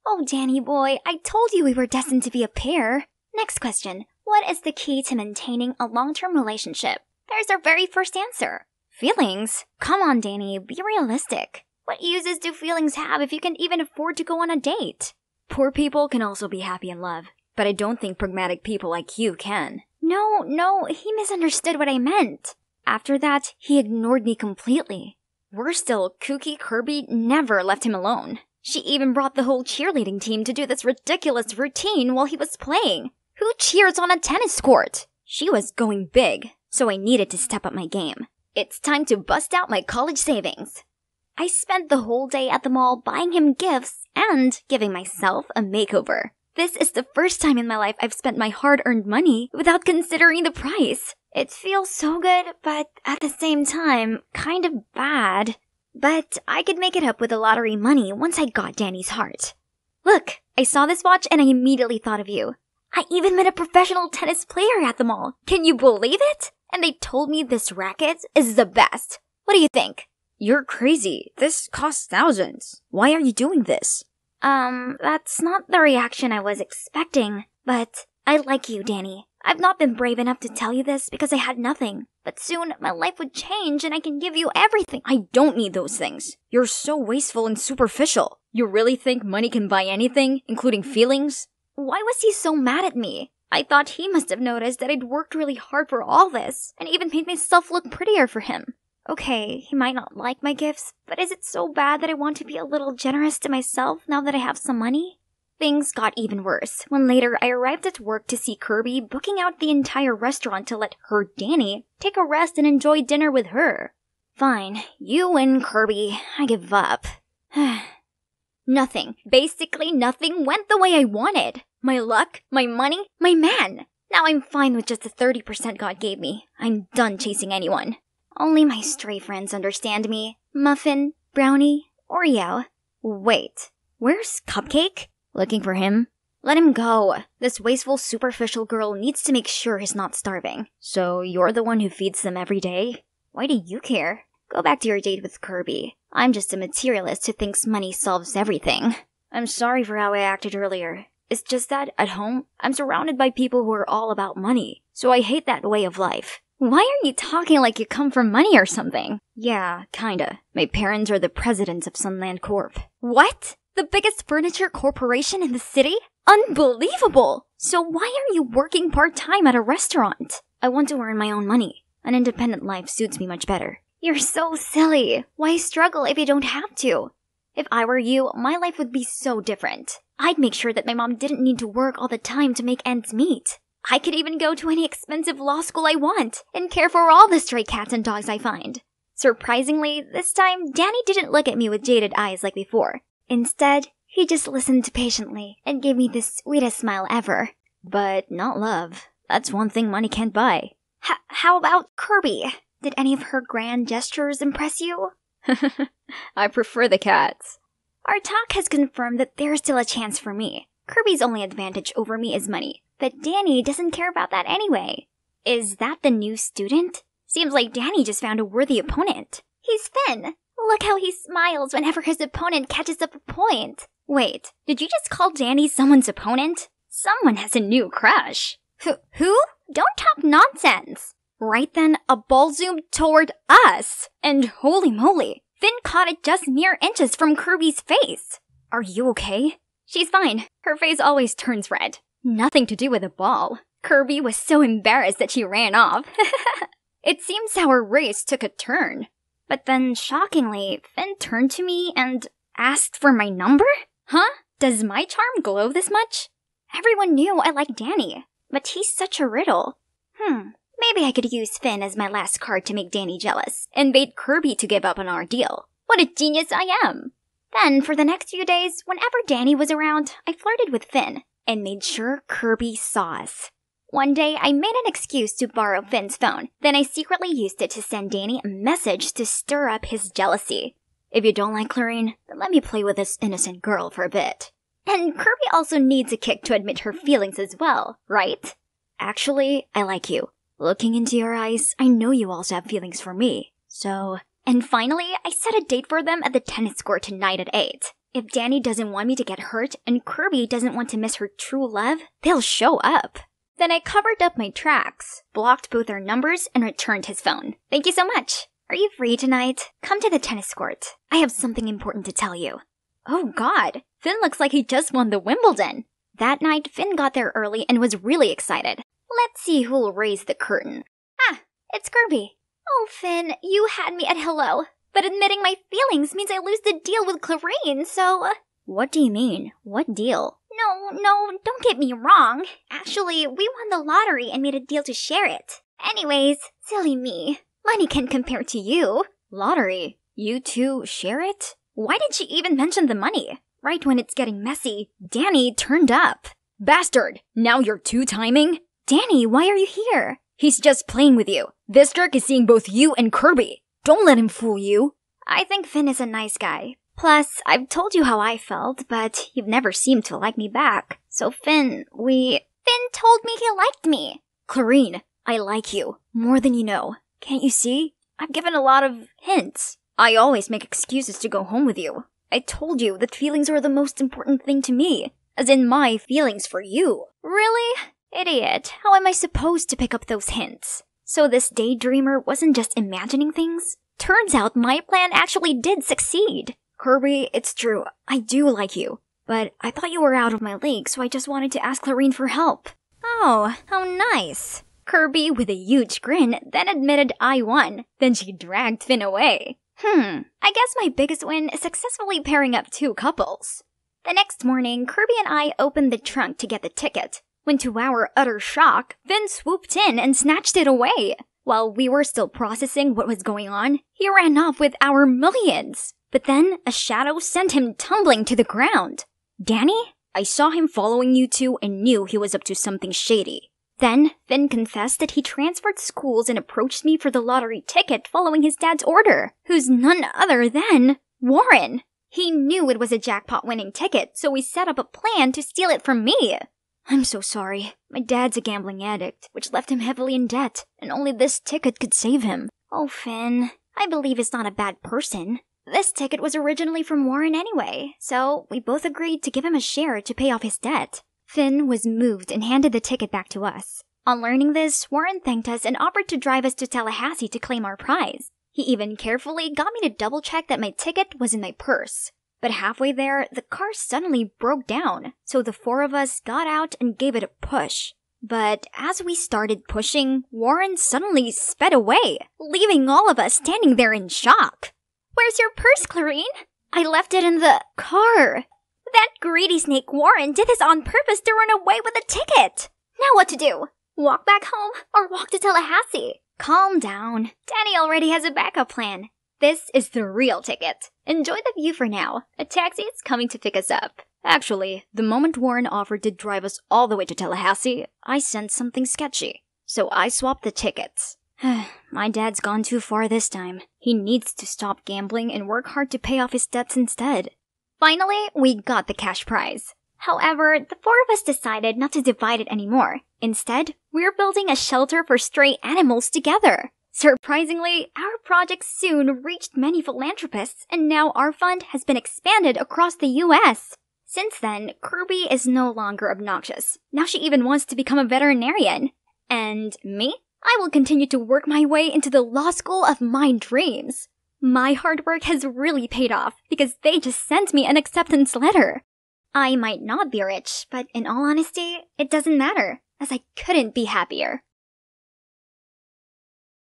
S27: Oh, Danny boy, I told you we were destined to be a pair. Next question What is the key to maintaining a long term relationship? There's our very first answer. Feelings? Come on, Danny, be realistic. What uses do feelings have if you can even afford to go on a date? Poor people can also be happy in love, but I don't think pragmatic people like you can. No, no, he misunderstood what I meant. After that, he ignored me completely. Worse still, kooky Kirby never left him alone. She even brought the whole cheerleading team to do this ridiculous routine while he was playing. Who cheers on a tennis court? She was going big, so I needed to step up my game. It's time to bust out my college savings. I spent the whole day at the mall buying him gifts and giving myself a makeover. This is the first time in my life I've spent my hard earned money without considering the price. It feels so good, but at the same time, kind of bad. But I could make it up with the lottery money once I got Danny's heart. Look, I saw this watch and I immediately thought of you. I even met a professional tennis player at the mall. Can you believe it? And they told me this racket is the best. What do you think?
S24: You're crazy. This costs thousands. Why are you doing this?
S27: Um, that's not the reaction I was expecting, but I like you, Danny. I've not been brave enough to tell you this because I had nothing. But soon my life would change and I can give you everything.
S24: I don't need those things. You're so wasteful and superficial. You really think money can buy anything, including feelings?
S27: Why was he so mad at me? I thought he must have noticed that I'd worked really hard for all this and even made myself look prettier for him. Okay, he might not like my gifts, but is it so bad that I want to be a little generous to myself now that I have some money? Things got even worse when later I arrived at work to see Kirby booking out the entire restaurant to let her, Danny, take a rest and enjoy dinner with her. Fine, you win, Kirby. I give up. nothing, basically nothing went the way I wanted. My luck, my money, my man. Now I'm fine with just the 30% God gave me. I'm done chasing anyone. Only my stray friends understand me. Muffin, Brownie, Oreo. Wait, where's Cupcake? Looking for him? Let him go. This wasteful, superficial girl needs to make sure he's not starving. So you're the one who feeds them every day? Why do you care? Go back to your date with Kirby. I'm just a materialist who thinks money solves everything. I'm sorry for how I acted earlier. It's just that, at home, I'm surrounded by people who are all about money, so I hate that way of life. Why are you talking like you come from money or something? Yeah, kinda. My parents are the presidents of Sunland Corp. What? The biggest furniture corporation in the city? Unbelievable! So why are you working part-time at a restaurant? I want to earn my own money. An independent life suits me much better. You're so silly. Why struggle if you don't have to? If I were you, my life would be so different. I'd make sure that my mom didn't need to work all the time to make ends meet. I could even go to any expensive law school I want and care for all the stray cats and dogs I find. Surprisingly, this time, Danny didn't look at me with jaded eyes like before. Instead, he just listened patiently and gave me the sweetest smile ever. But not love. That's one thing money can't buy. H- how about Kirby? Did any of her grand gestures impress you?
S24: I prefer the cats.
S27: Our talk has confirmed that there's still a chance for me. Kirby's only advantage over me is money, but Danny doesn't care about that anyway. Is that the new student? Seems like Danny just found a worthy opponent. He's Finn. Look how he smiles whenever his opponent catches up a point. Wait, did you just call Danny someone's opponent? Someone has a new crush. Who? Who? Don't talk nonsense. Right then, a ball zoomed toward us. And holy moly, Finn caught it just mere inches from Kirby's face. Are you okay? She's fine. Her face always turns red. Nothing to do with the ball. Kirby was so embarrassed that she ran off. It seems our race took a turn. But then, shockingly, Finn turned to me and asked for my number? Huh? Does my charm glow this much? Everyone knew I liked Danny, but he's such a riddle. Hmm, maybe I could use Finn as my last card to make Danny jealous and bait Kirby to give up on our deal. What a genius I am! Then, for the next few days, whenever Danny was around, I flirted with Finn and made sure Kirby saw us. One day, I made an excuse to borrow Finn's phone. Then I secretly used it to send Danny a message to stir up his jealousy. If you don't like Clarine, then let me play with this innocent girl for a bit. And Kirby also needs a kick to admit her feelings as well, right? Actually, I like you. Looking into your eyes, I know you also have feelings for me. So, and finally, I set a date for them at the tennis court tonight at 8. If Danny doesn't want me to get hurt and Kirby doesn't want to miss her true love, they'll show up. Then I covered up my tracks, blocked both our numbers, and returned his phone. Thank you so much. Are you free tonight? Come to the tennis court. I have something important to tell you. Oh god, Finn looks like he just won the Wimbledon. That night, Finn got there early and was really excited. Let's see who'll raise the curtain. Ah, it's Kirby. Oh, Finn, you had me at hello. But admitting my feelings means I lose the deal with Clarine, so. Uh, what do you mean? What deal? No, no, don't get me wrong. Actually, we won the lottery and made a deal to share it. Anyways, silly me. Money can compare to you. Lottery? You two share it? Why did she even mention the money? Right when it's getting messy, Danny turned up. Bastard! Now you're two timing? Danny, why are you here? He's just playing with you. This jerk is seeing both you and Kirby. Don't let him fool you. I think Finn is a nice guy, Plus, I've told you how I felt, but you've never seemed to like me back. So, Finn, we. Finn told me he liked me! Clarine, I like you. More than you know. Can't you see? I've given a lot of hints. I always make excuses to go home with you. I told you that feelings are the most important thing to me, as in my feelings for you. Really? Idiot, how am I supposed to pick up those hints? So this daydreamer wasn't just imagining things? Turns out my plan actually did succeed. Kirby, it's true. I do like you. But I thought you were out of my league, so I just wanted to ask Clarine for help. Oh, how nice. Kirby, with a huge grin, then admitted I won. Then she dragged Finn away. Hmm, I guess my biggest win is successfully pairing up two couples. The next morning, Kirby and I opened the trunk to get the ticket. When to our utter shock, Finn swooped in and snatched it away. While we were still processing what was going on, he ran off with our millions. But then a shadow sent him tumbling to the ground. Danny? I saw him following you two and knew he was up to something shady. Then Finn confessed that he transferred schools and approached me for the lottery ticket following his dad's order, who's none other than Warren. He knew it was a jackpot winning ticket, so he set up a plan to steal it from me. I'm so sorry. My dad's a gambling addict, which left him heavily in debt, and only this ticket could save him. Oh, Finn, I believe he's not a bad person. This ticket was originally from Warren anyway, so we both agreed to give him a share to pay off his debt. Finn was moved and handed the ticket back to us. On learning this, Warren thanked us and offered to drive us to Tallahassee to claim our prize. He even carefully got me to double check that my ticket was in my purse. But halfway there, the car suddenly broke down, so the four of us got out and gave it a push. But as we started pushing, Warren suddenly sped away, leaving all of us standing there in shock. Where's your purse, Clarine? I left it in the car. That greedy snake Warren did this on purpose to run away with a ticket! Now what to do? Walk back home or walk to Tallahassee? Calm down. Danny already has a backup plan. This is the real ticket. Enjoy the view for now. A taxi is coming to pick us up. Actually, the moment Warren offered to drive us all the way to Tallahassee, I sensed something sketchy. So I swapped the tickets. My dad's gone too far this time. He needs to stop gambling and work hard to pay off his debts instead. Finally, we got the cash prize. However, the four of us decided not to divide it anymore. Instead, we're building a shelter for stray animals together. Surprisingly, our project soon reached many philanthropists, and now our fund has been expanded across the US. Since then, Kirby is no longer obnoxious. Now she even wants to become a veterinarian. And me? I will continue to work my way into the law school of my dreams. My hard work has really paid off because they just sent me an acceptance letter. I might not be rich, but in all honesty, it doesn't matter, as I couldn't be happier.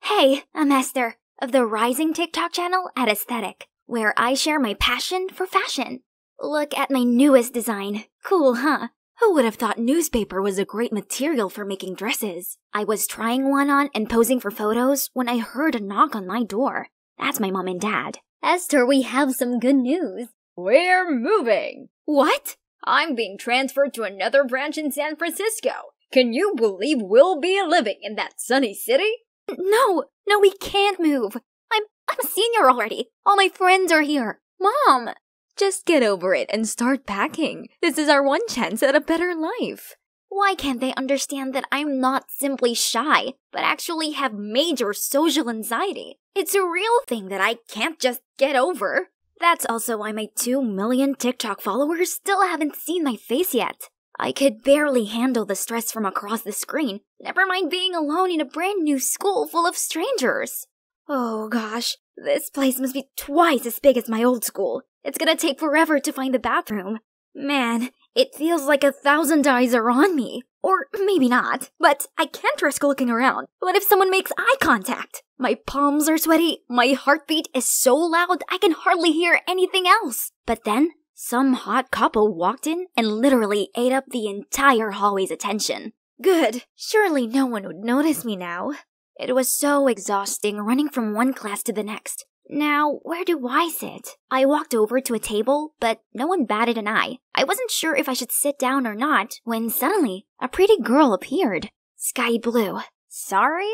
S27: Hey, I'm Esther of the Rising TikTok channel at Aesthetic, where I share my passion for fashion. Look at my newest design. Cool, huh? Who would have thought newspaper was a great material for making dresses? I was trying one on and posing for photos when I heard a knock on my door. That's my mom and dad. Esther, we have some good news.
S24: We're moving.
S27: What?
S24: I'm being transferred to another branch in San Francisco. Can you believe we'll be living in that sunny city?
S27: No, no, we can't move. I'm I'm a senior already. All my friends are here. Mom,
S24: just get over it and start packing. This is our one chance at a better life.
S27: Why can't they understand that I'm not simply shy, but actually have major social anxiety? It's a real thing that I can't just get over. That's also why my 2 million TikTok followers still haven't seen my face yet. I could barely handle the stress from across the screen, never mind being alone in a brand new school full of strangers. Oh gosh, this place must be twice as big as my old school. It's gonna take forever to find the bathroom. Man, it feels like a thousand eyes are on me. Or maybe not, but I can't risk looking around. What if someone makes eye contact? My palms are sweaty, my heartbeat is so loud I can hardly hear anything else. But then, some hot couple walked in and literally ate up the entire hallway's attention. Good, surely no one would notice me now. It was so exhausting running from one class to the next. Now, where do I sit? I walked over to a table, but no one batted an eye. I wasn't sure if I should sit down or not when suddenly a pretty girl appeared. Sky blue. Sorry?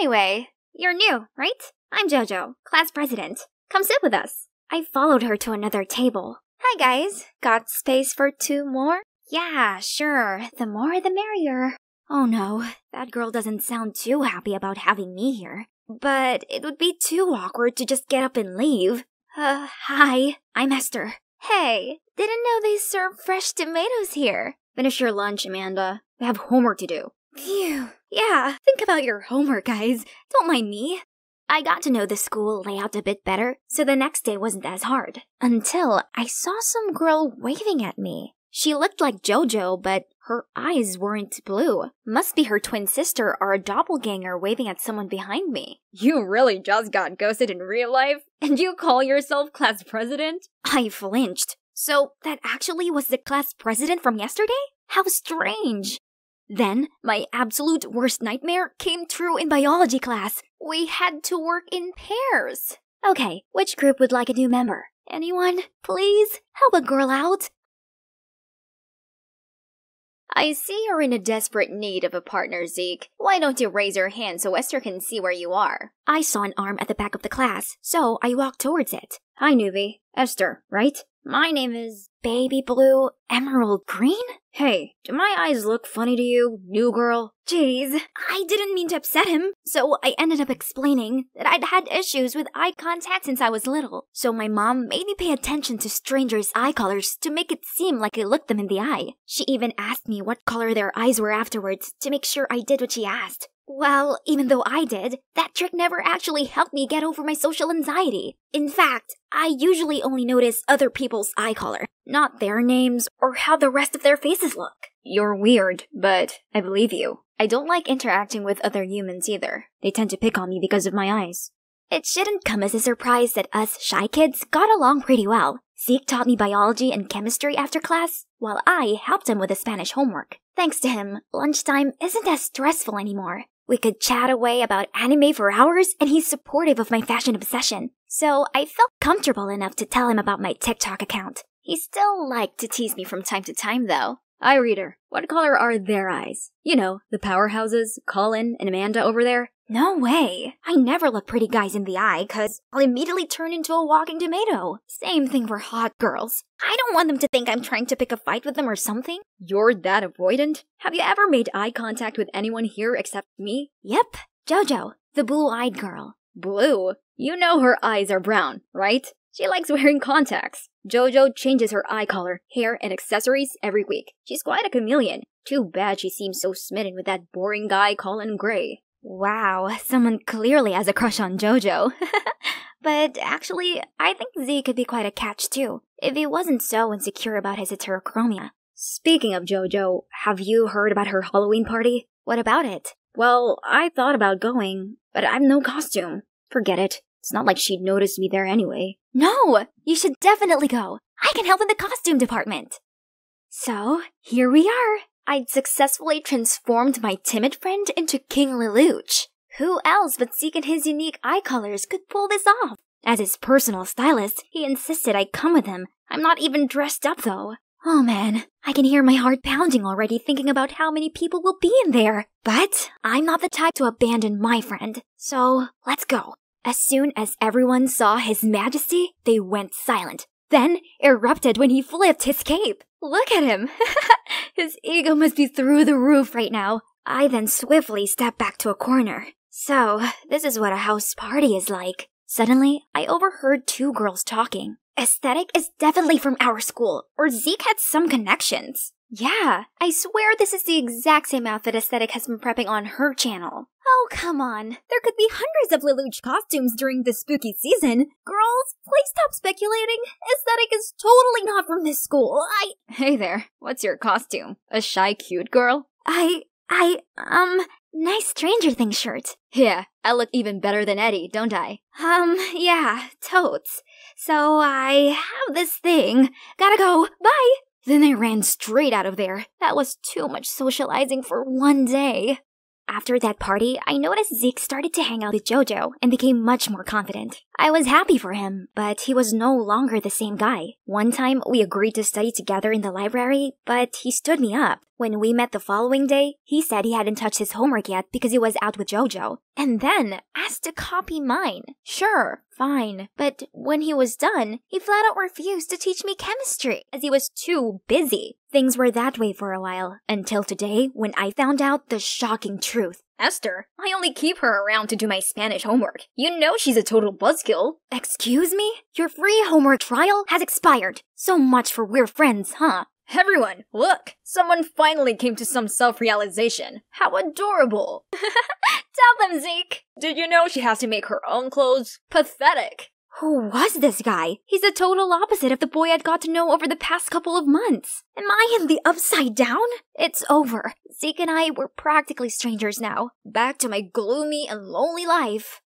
S27: Anyway, you're new, right? I'm JoJo, class president. Come sit with us. I followed her to another table. Hi guys, got space for two more? Yeah, sure, the more the merrier. Oh no, that girl doesn't sound too happy about having me here. But it would be too awkward to just get up and leave. Uh, hi, I'm Esther. Hey, didn't know they serve fresh tomatoes here. Finish your lunch, Amanda. We have homework to do. Phew. Yeah, think about your homework, guys. Don't mind me. I got to know the school layout a bit better, so the next day wasn't as hard. Until I saw some girl waving at me. She looked like JoJo, but her eyes weren't blue. Must be her twin sister or a doppelganger waving at someone behind me.
S24: You really just got ghosted in real life? And you call yourself class president?
S27: I flinched. So that actually was the class president from yesterday? How strange. Then, my absolute worst nightmare came true in biology class. We had to work in pairs. Okay, which group would like a new member? Anyone? Please? Help a girl out.
S24: I see you're in a desperate need of a partner, Zeke. Why don't you raise your hand so Esther can see where you are?
S27: I saw an arm at the back of the class, so I walked towards it. Hi, newbie. Esther, right? My name is Baby Blue Emerald Green? Hey, do my eyes look funny to you, new girl? Jeez, I didn't mean to upset him, so I ended up explaining that I'd had issues with eye contact since I was little. So my mom made me pay attention to strangers' eye colors to make it seem like I looked them in the eye. She even asked me what color their eyes were afterwards to make sure I did what she asked. Well, even though I did, that trick never actually helped me get over my social anxiety. In fact, I usually only notice other people's eye color, not their names or how the rest of their faces look.
S24: You're weird, but I believe you. I don't like interacting with other humans either. They tend to pick on me because of my eyes.
S27: It shouldn't come as a surprise that us shy kids got along pretty well. Zeke taught me biology and chemistry after class, while I helped him with his Spanish homework. Thanks to him, lunchtime isn't as stressful anymore. We could chat away about anime for hours, and he's supportive of my fashion obsession. So I felt comfortable enough to tell him about my TikTok account. He still liked to tease me from time to time, though.
S31: I read her. What color are their eyes? You know, the powerhouses, Colin and Amanda over there.
S27: No way. I never look pretty guys in the eye, cause I'll immediately turn into a walking tomato. Same thing for hot girls. I don't want them to think I'm trying to pick a fight with them or something.
S31: You're that avoidant? Have you ever made eye contact with anyone here except me?
S27: Yep, Jojo, the blue-eyed girl.
S31: Blue? You know her eyes are brown, right? She likes wearing contacts. Jojo changes her eye color, hair, and accessories every week. She's quite a chameleon. Too bad she seems so smitten with that boring guy Colin Gray.
S27: Wow, someone clearly has a crush on Jojo. but actually, I think Z could be quite a catch too, if he wasn't so insecure about his heterochromia.
S31: Speaking of Jojo, have you heard about her Halloween party?
S27: What about it?
S31: Well, I thought about going, but I've no costume. Forget it. It's not like she'd notice me there anyway.
S27: No! You should definitely go. I can help in the costume department. So, here we are. I'd successfully transformed my timid friend into King Lelouch. Who else but Zeke and his unique eye colors could pull this off? As his personal stylist, he insisted I come with him. I'm not even dressed up though. Oh man, I can hear my heart pounding already thinking about how many people will be in there. But I'm not the type to abandon my friend. So, let's go. As soon as everyone saw His Majesty, they went silent, then erupted when he flipped his cape. Look at him! his ego must be through the roof right now. I then swiftly stepped back to a corner. So, this is what a house party is like. Suddenly, I overheard two girls talking. Aesthetic is definitely from our school, or Zeke had some connections. Yeah, I swear this is the exact same outfit Aesthetic has been prepping on her channel. Oh, come on. There could be hundreds of Lelouch costumes during this spooky season. Girls, please stop speculating. Aesthetic is totally not from this school. I.
S31: Hey there, what's your costume? A shy cute girl?
S27: I. I. Um. Nice Stranger Things shirt.
S31: Yeah, I look even better than Eddie, don't I?
S27: Um, yeah, totes. So I have this thing. Gotta go. Bye. Then I ran straight out of there. That was too much socializing for one day. After that party, I noticed Zeke started to hang out with Jojo and became much more confident. I was happy for him, but he was no longer the same guy. One time, we agreed to study together in the library, but he stood me up. When we met the following day, he said he hadn't touched his homework yet because he was out with Jojo. And then asked to copy mine. Sure, fine. But when he was done, he flat out refused to teach me chemistry as he was too busy. Things were that way for a while, until today when I found out the shocking truth.
S31: Esther, I only keep her around to do my Spanish homework. You know she's a total buzzkill.
S27: Excuse me? Your free homework trial has expired. So much for we're friends, huh?
S31: Everyone, look! Someone finally came to some self-realization. How adorable!
S27: Tell them, Zeke!
S31: Did you know she has to make her own clothes? Pathetic!
S27: Who was this guy? He's the total opposite of the boy I'd got to know over the past couple of months. Am I in the upside down? It's over. Zeke and I were practically strangers now. Back to my gloomy and lonely life.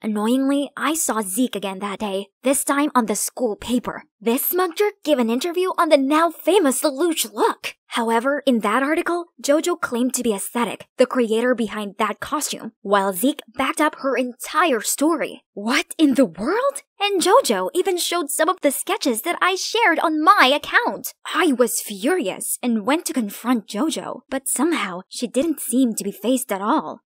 S27: Annoyingly, I saw Zeke again that day, this time on the school paper. This smug jerk gave an interview on the now famous Lelouch look. However, in that article, JoJo claimed to be aesthetic, the creator behind that costume, while Zeke backed up her entire story. What in the world? And JoJo even showed some of the sketches that I shared on my account. I was furious and went to confront JoJo, but somehow she didn't seem to be phased at all.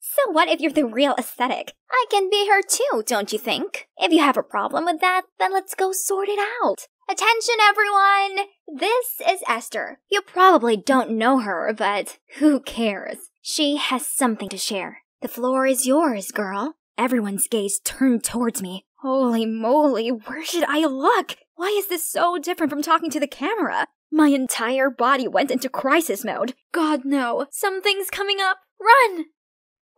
S27: So what if you're the real aesthetic? I can be her too, don't you think? If you have a problem with that, then let's go sort it out. Attention, everyone! This is Esther. You probably don't know her, but who cares? She has something to share. The floor is yours, girl. Everyone's gaze turned towards me. Holy moly, where should I look? Why is this so different from talking to the camera? My entire body went into crisis mode. God, no. Something's coming up. Run!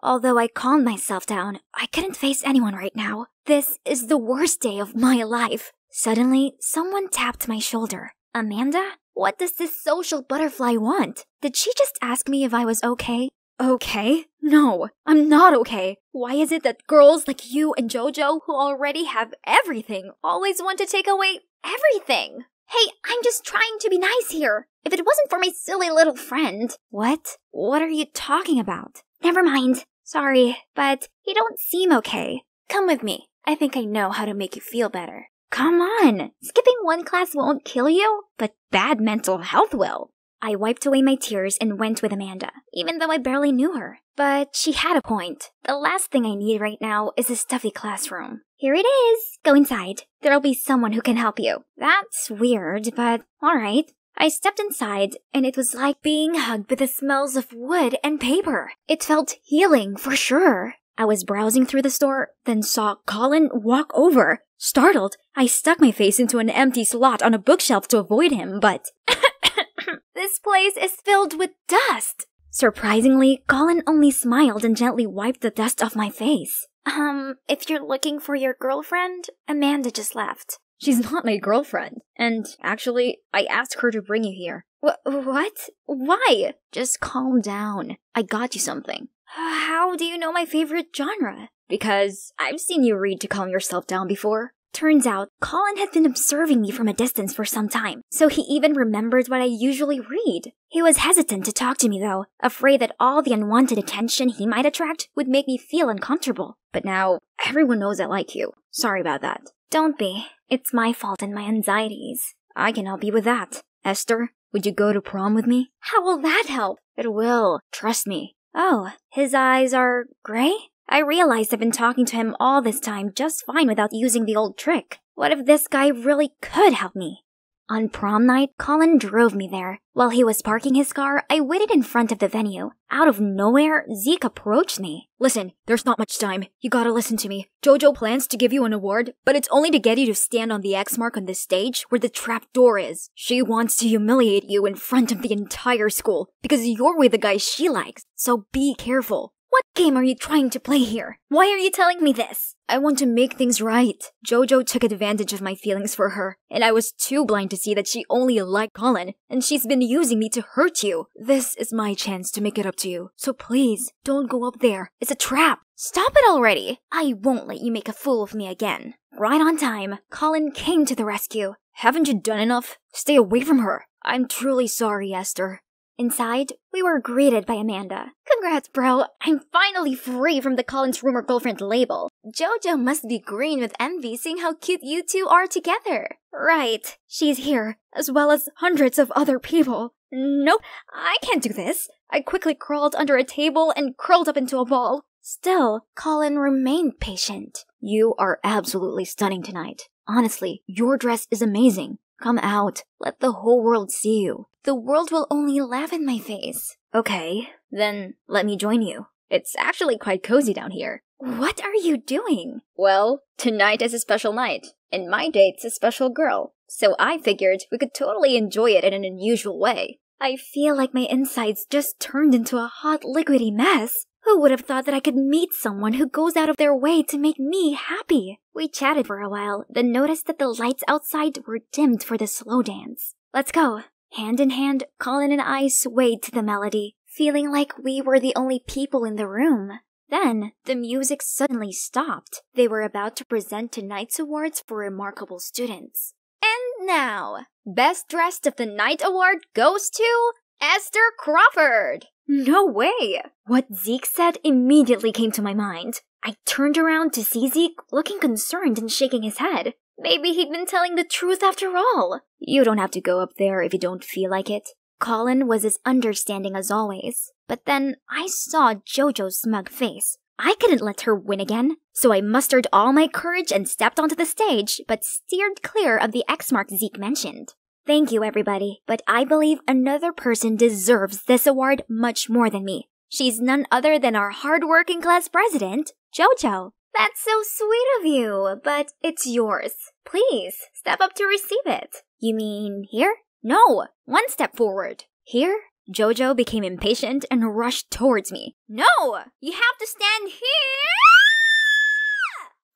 S27: Although I calmed myself down, I couldn't face anyone right now. This is the worst day of my life. Suddenly, someone tapped my shoulder. Amanda? What does this social butterfly want? Did she just ask me if I was okay? okay? No, I'm not okay. Why is it that girls like you and JoJo, who already have everything, always want to take away everything? Hey, I'm just trying to be nice here. If it wasn't for my silly little friend. What? What are you talking about? Never mind. Sorry, but you don't seem okay. Come with me. I think I know how to make you feel better. Come on! Skipping one class won't kill you, but bad mental health will. I wiped away my tears and went with Amanda, even though I barely knew her. But she had a point. The last thing I need right now is a stuffy classroom. Here it is. Go inside. There'll be someone who can help you. That's weird, but alright. I stepped inside, and it was like being hugged with the smells of wood and paper. It felt healing for sure. I was browsing through the store, then saw Colin walk over. Startled, I stuck my face into an empty slot on a bookshelf to avoid him, but this place is filled with dust. Surprisingly, Colin only smiled and gently wiped the dust off my face. Um, if you're looking for your girlfriend, Amanda just left. She's not my girlfriend. And actually, I asked her to bring you here. Wh- what? Why? Just calm down. I got you something. How do you know my favorite genre? Because I've seen you read to calm yourself down before. Turns out, Colin had been observing me from a distance for some time, so he even remembered what I usually read. He was hesitant to talk to me though, afraid that all the unwanted attention he might attract would make me feel uncomfortable. But now, everyone knows I like you. Sorry about that. Don't be. It's my fault and my anxieties. I can help you with that. Esther, would you go to prom with me? How will that help? It will. Trust me. Oh, his eyes are gray? I realized I've been talking to him all this time just fine without using the old trick. What if this guy really could help me? On prom night, Colin drove me there. While he was parking his car, I waited in front of the venue. Out of nowhere, Zeke approached me.
S32: Listen, there's not much time. You gotta listen to me. Jojo plans to give you an award, but it's only to get you to stand on the X mark on this stage where the trap door is. She wants to humiliate you in front of the entire school because you're with the guy she likes. So be careful.
S27: What game are you trying to play here? Why are you telling me this?
S32: I want to make things right. Jojo took advantage of my feelings for her, and I was too blind to see that she only liked Colin, and she's been using me to hurt you. This is my chance to make it up to you. So please, don't go up there. It's a trap.
S27: Stop it already. I won't let you make a fool of me again. Right on time, Colin came to the rescue.
S32: Haven't you done enough? Stay away from her. I'm truly sorry, Esther.
S27: Inside, we were greeted by Amanda. Congrats, bro! I'm finally free from the Colin's rumor girlfriend label. Jojo must be green with envy seeing how cute you two are together. Right, she's here, as well as hundreds of other people. Nope, I can't do this. I quickly crawled under a table and curled up into a ball. Still, Colin remained patient.
S32: You are absolutely stunning tonight. Honestly, your dress is amazing. Come out. Let the whole world see you.
S27: The world will only laugh in my face.
S32: Okay, then let me join you. It's actually quite cozy down here.
S27: What are you doing?
S32: Well, tonight is a special night, and my date's a special girl. So I figured we could totally enjoy it in an unusual way.
S27: I feel like my insides just turned into a hot liquidy mess. Who would have thought that I could meet someone who goes out of their way to make me happy? We chatted for a while, then noticed that the lights outside were dimmed for the slow dance. Let's go. Hand in hand, Colin and I swayed to the melody, feeling like we were the only people in the room. Then, the music suddenly stopped. They were about to present tonight's awards for remarkable students. And now, Best Dressed of the Night award goes to Esther Crawford! No way! What Zeke said immediately came to my mind. I turned around to see Zeke looking concerned and shaking his head. Maybe he'd been telling the truth after all.
S32: You don't have to go up there if you don't feel like it.
S27: Colin was as understanding as always. But then I saw Jojo's smug face. I couldn't let her win again, so I mustered all my courage and stepped onto the stage, but steered clear of the X mark Zeke mentioned. Thank you, everybody, but I believe another person deserves this award much more than me. She's none other than our hard-working class president, Jojo. That's so sweet of you, but it's yours. Please, step up to receive it. You mean here? No, one step forward. Here? Jojo became impatient and rushed towards me. No, you have to stand here!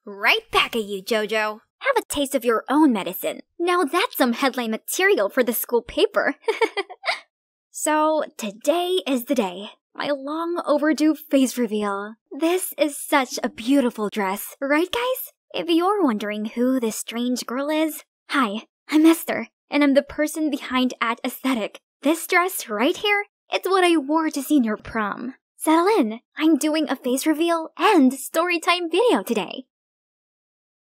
S27: Right back at you, Jojo. Have a taste of your own medicine. Now that's some headline material for the school paper. so, today is the day.
S33: My long overdue face reveal. This is such a beautiful dress, right, guys? If you're wondering who this strange girl is, hi, I'm Esther, and I'm the person behind At Aesthetic. This dress right here, it's what I wore to senior prom. Settle in, I'm doing a face reveal and storytime video today.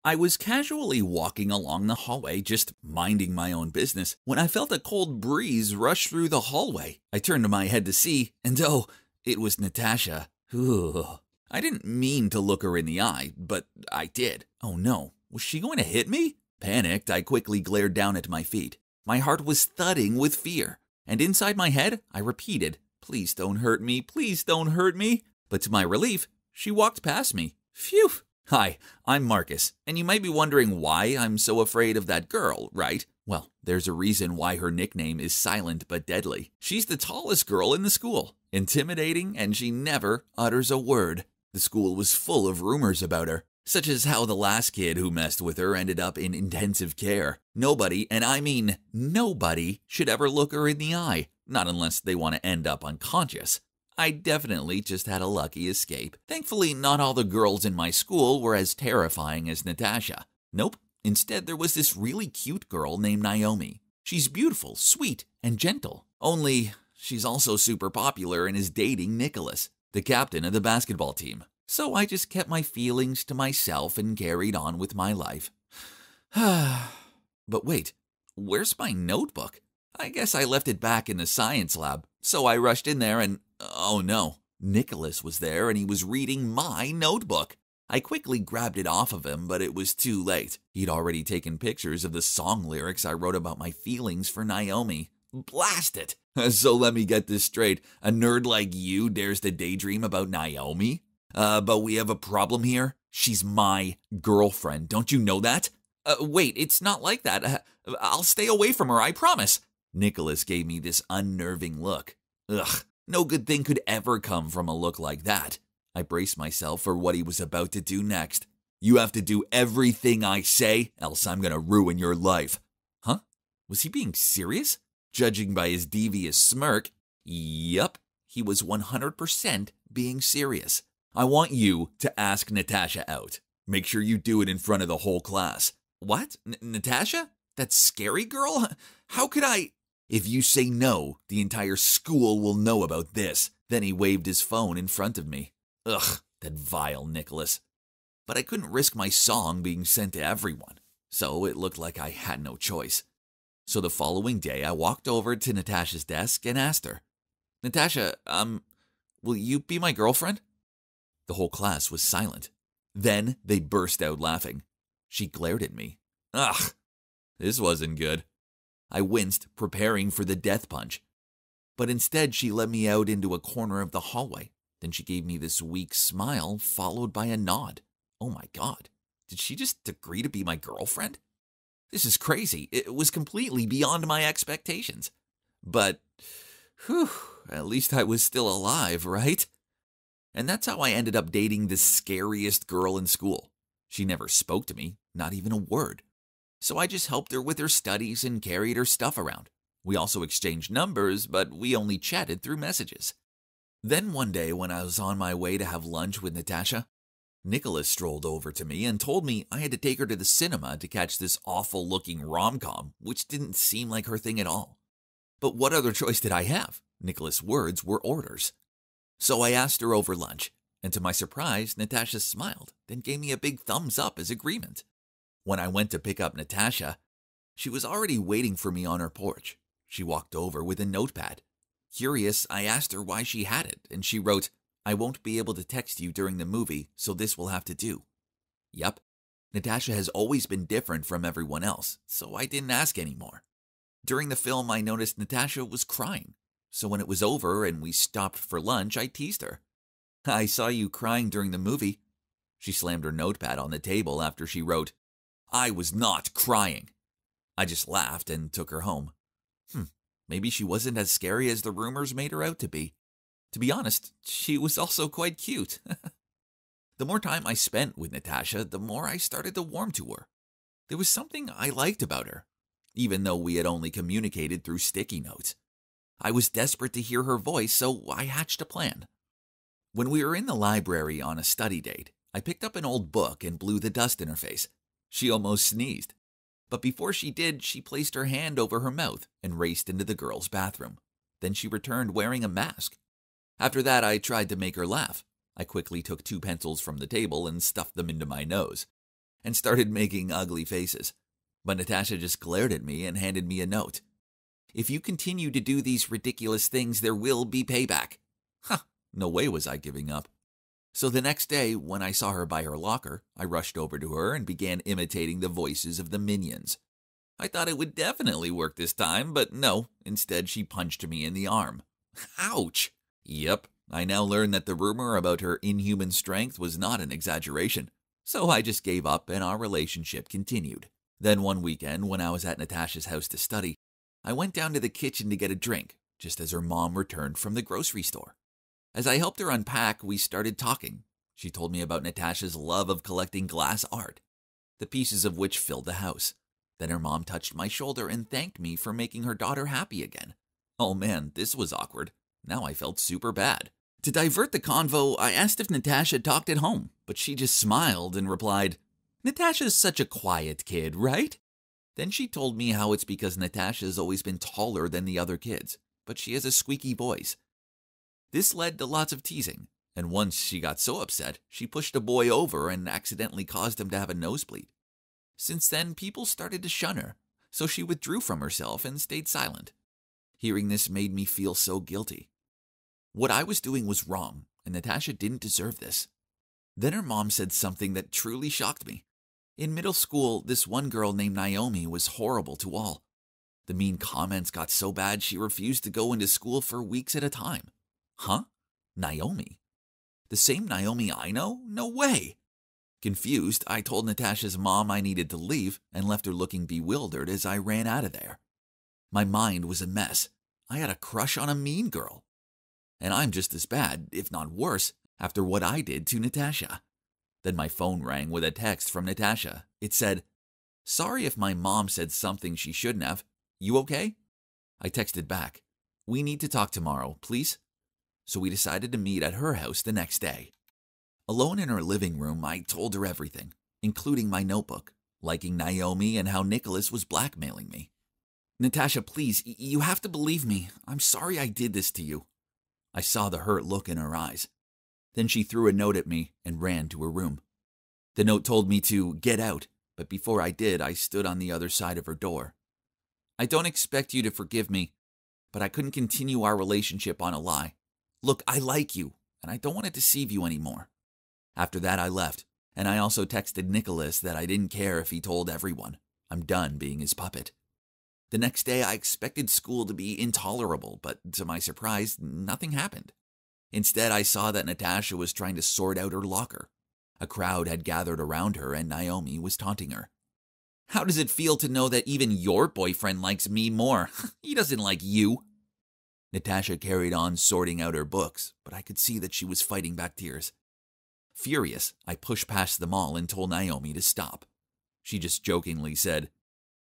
S34: I was casually walking along the hallway, just minding my own business, when I felt a cold breeze rush through the hallway. I turned my head to see, and oh, it was Natasha. Ooh. I didn't mean to look her in the eye, but I did. Oh no, was she going to hit me? Panicked, I quickly glared down at my feet. My heart was thudding with fear, and inside my head, I repeated, Please don't hurt me, please don't hurt me. But to my relief, she walked past me. Phew! Hi, I'm Marcus, and you might be wondering why I'm so afraid of that girl, right? Well, there's a reason why her nickname is Silent but Deadly. She's the tallest girl in the school, intimidating, and she never utters a word. The school was full of rumors about her, such as how the last kid who messed with her ended up in intensive care. Nobody, and I mean nobody, should ever look her in the eye, not unless they want to end up unconscious. I definitely just had a lucky escape. Thankfully, not all the girls in my school were as terrifying as Natasha. Nope. Instead, there was this really cute girl named Naomi. She's beautiful, sweet, and gentle. Only, she's also super popular and is dating Nicholas, the captain of the basketball team. So I just kept my feelings to myself and carried on with my life. but wait, where's my notebook? I guess I left it back in the science lab. So I rushed in there and Oh no, Nicholas was there and he was reading my notebook. I quickly grabbed it off of him, but it was too late. He'd already taken pictures of the song lyrics I wrote about my feelings for Naomi. Blast it! So let me get this straight. A nerd like you dares to daydream about Naomi? Uh, but we have a problem here. She's my girlfriend. Don't you know that? Uh, wait, it's not like that. Uh, I'll stay away from her, I promise. Nicholas gave me this unnerving look. Ugh, no good thing could ever come from a look like that. I braced myself for what he was about to do next. You have to do everything I say, else I'm gonna ruin your life. Huh? Was he being serious? Judging by his devious smirk, yup, he was 100% being serious. I want you to ask Natasha out. Make sure you do it in front of the whole class. What? N- Natasha? That scary girl? How could I? If you say no, the entire school will know about this. Then he waved his phone in front of me. Ugh, that vile Nicholas. But I couldn't risk my song being sent to everyone, so it looked like I had no choice. So the following day, I walked over to Natasha's desk and asked her, Natasha, um, will you be my girlfriend? The whole class was silent. Then they burst out laughing. She glared at me. Ugh, this wasn't good. I winced, preparing for the death punch. But instead, she led me out into a corner of the hallway. Then she gave me this weak smile, followed by a nod. Oh my god, did she just agree to be my girlfriend? This is crazy. It was completely beyond my expectations. But, whew, at least I was still alive, right? And that's how I ended up dating the scariest girl in school. She never spoke to me, not even a word so I just helped her with her studies and carried her stuff around. We also exchanged numbers, but we only chatted through messages. Then one day, when I was on my way to have lunch with Natasha, Nicholas strolled over to me and told me I had to take her to the cinema to catch this awful looking rom com, which didn't seem like her thing at all. But what other choice did I have? Nicholas' words were orders. So I asked her over lunch, and to my surprise, Natasha smiled, then gave me a big thumbs up as agreement. When I went to pick up Natasha, she was already waiting for me on her porch. She walked over with a notepad. Curious, I asked her why she had it, and she wrote, I won't be able to text you during the movie, so this will have to do. Yep, Natasha has always been different from everyone else, so I didn't ask anymore. During the film, I noticed Natasha was crying, so when it was over and we stopped for lunch, I teased her. I saw you crying during the movie. She slammed her notepad on the table after she wrote, I was not crying. I just laughed and took her home. Hmm, maybe she wasn't as scary as the rumors made her out to be. To be honest, she was also quite cute. the more time I spent with Natasha, the more I started to warm to her. There was something I liked about her, even though we had only communicated through sticky notes. I was desperate to hear her voice, so I hatched a plan. When we were in the library on a study date, I picked up an old book and blew the dust in her face. She almost sneezed. But before she did, she placed her hand over her mouth and raced into the girl's bathroom. Then she returned wearing a mask. After that, I tried to make her laugh. I quickly took two pencils from the table and stuffed them into my nose, and started making ugly faces. But Natasha just glared at me and handed me a note. If you continue to do these ridiculous things, there will be payback. Huh, no way was I giving up. So the next day, when I saw her by her locker, I rushed over to her and began imitating the voices of the minions. I thought it would definitely work this time, but no, instead she punched me in the arm. Ouch! Yep, I now learned that the rumor about her inhuman strength was not an exaggeration. So I just gave up and our relationship continued. Then one weekend, when I was at Natasha's house to study, I went down to the kitchen to get a drink, just as her mom returned from the grocery store. As I helped her unpack, we started talking. She told me about Natasha's love of collecting glass art, the pieces of which filled the house. Then her mom touched my shoulder and thanked me for making her daughter happy again. Oh man, this was awkward. Now I felt super bad. To divert the convo, I asked if Natasha talked at home, but she just smiled and replied, Natasha's such a quiet kid, right? Then she told me how it's because Natasha's always been taller than the other kids, but she has a squeaky voice. This led to lots of teasing, and once she got so upset, she pushed a boy over and accidentally caused him to have a nosebleed. Since then, people started to shun her, so she withdrew from herself and stayed silent. Hearing this made me feel so guilty. What I was doing was wrong, and Natasha didn't deserve this. Then her mom said something that truly shocked me. In middle school, this one girl named Naomi was horrible to all. The mean comments got so bad she refused to go into school for weeks at a time. Huh? Naomi? The same Naomi I know? No way! Confused, I told Natasha's mom I needed to leave and left her looking bewildered as I ran out of there. My mind was a mess. I had a crush on a mean girl. And I'm just as bad, if not worse, after what I did to Natasha. Then my phone rang with a text from Natasha. It said, Sorry if my mom said something she shouldn't have. You okay? I texted back, We need to talk tomorrow, please so we decided to meet at her house the next day. Alone in her living room, I told her everything, including my notebook, liking Naomi and how Nicholas was blackmailing me. Natasha, please, you have to believe me. I'm sorry I did this to you. I saw the hurt look in her eyes. Then she threw a note at me and ran to her room. The note told me to get out, but before I did, I stood on the other side of her door. I don't expect you to forgive me, but I couldn't continue our relationship on a lie. Look, I like you, and I don't want to deceive you anymore. After that, I left, and I also texted Nicholas that I didn't care if he told everyone. I'm done being his puppet. The next day, I expected school to be intolerable, but to my surprise, nothing happened. Instead, I saw that Natasha was trying to sort out her locker. A crowd had gathered around her, and Naomi was taunting her. How does it feel to know that even your boyfriend likes me more? he doesn't like you. Natasha carried on sorting out her books, but I could see that she was fighting back tears. Furious, I pushed past them all and told Naomi to stop. She just jokingly said,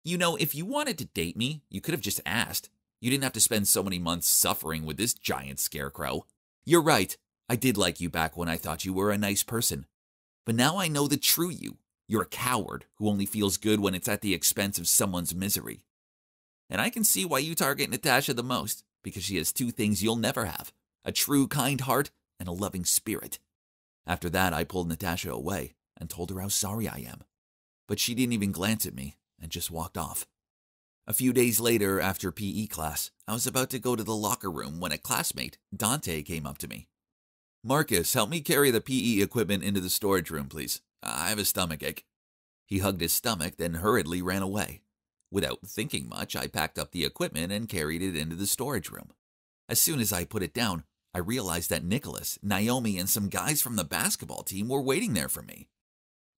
S34: You know, if you wanted to date me, you could have just asked. You didn't have to spend so many months suffering with this giant scarecrow. You're right, I did like you back when I thought you were a nice person. But now I know the true you. You're a coward who only feels good when it's at the expense of someone's misery. And I can see why you target Natasha the most because she has two things you'll never have a true kind heart and a loving spirit. After that, I pulled Natasha away and told her how sorry I am. But she didn't even glance at me and just walked off. A few days later, after PE class, I was about to go to the locker room when a classmate, Dante, came up to me. Marcus, help me carry the PE equipment into the storage room, please. I have a stomach ache. He hugged his stomach, then hurriedly ran away. Without thinking much, I packed up the equipment and carried it into the storage room. As soon as I put it down, I realized that Nicholas, Naomi, and some guys from the basketball team were waiting there for me.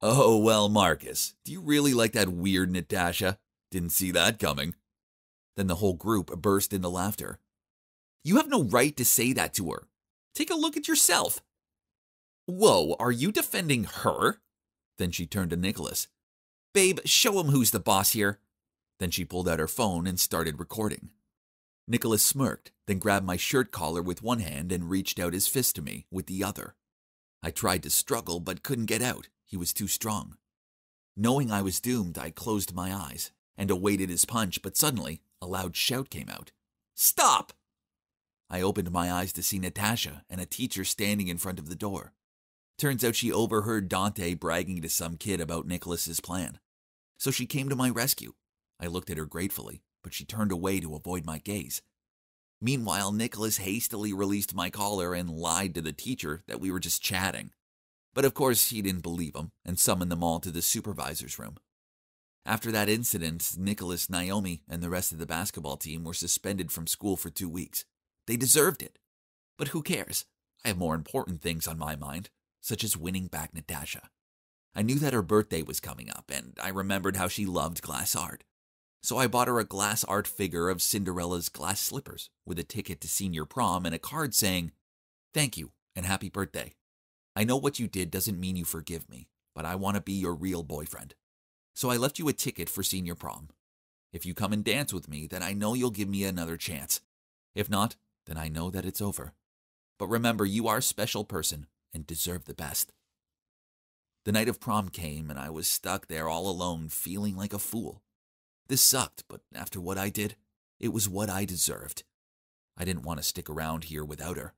S34: Oh, well, Marcus, do you really like that weird Natasha? Didn't see that coming. Then the whole group burst into laughter. You have no right to say that to her. Take a look at yourself. Whoa, are you defending her? Then she turned to Nicholas. Babe, show him who's the boss here. Then she pulled out her phone and started recording. Nicholas smirked, then grabbed my shirt collar with one hand and reached out his fist to me with the other. I tried to struggle but couldn't get out. He was too strong. Knowing I was doomed, I closed my eyes and awaited his punch, but suddenly a loud shout came out Stop! I opened my eyes to see Natasha and a teacher standing in front of the door. Turns out she overheard Dante bragging to some kid about Nicholas's plan. So she came to my rescue. I looked at her gratefully, but she turned away to avoid my gaze. Meanwhile, Nicholas hastily released my collar and lied to the teacher that we were just chatting. But of course, he didn't believe him and summoned them all to the supervisor's room. After that incident, Nicholas, Naomi, and the rest of the basketball team were suspended from school for two weeks. They deserved it. But who cares? I have more important things on my mind such as winning back Natasha. I knew that her birthday was coming up, and I remembered how she loved glass art. So I bought her a glass art figure of Cinderella's glass slippers with a ticket to senior prom and a card saying, Thank you and happy birthday. I know what you did doesn't mean you forgive me, but I want to be your real boyfriend. So I left you a ticket for senior prom. If you come and dance with me, then I know you'll give me another chance. If not, then I know that it's over. But remember, you are a special person and deserve the best. The night of prom came, and I was stuck there all alone, feeling like a fool. This sucked, but after what I did, it was what I deserved. I didn't want to stick around here without her.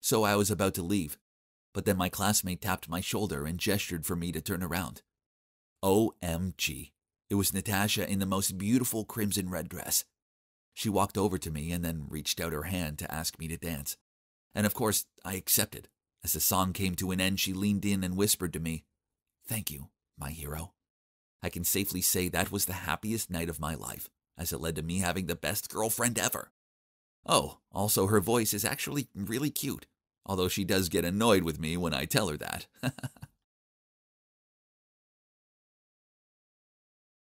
S34: So I was about to leave, but then my classmate tapped my shoulder and gestured for me to turn around. OMG. It was Natasha in the most beautiful crimson red dress. She walked over to me and then reached out her hand to ask me to dance. And of course, I accepted. As the song came to an end, she leaned in and whispered to me, Thank you, my hero. I can safely say that was the happiest night of my life, as it led to me having the best girlfriend ever. Oh, also, her voice is actually really cute, although she does get annoyed with me when I tell her that.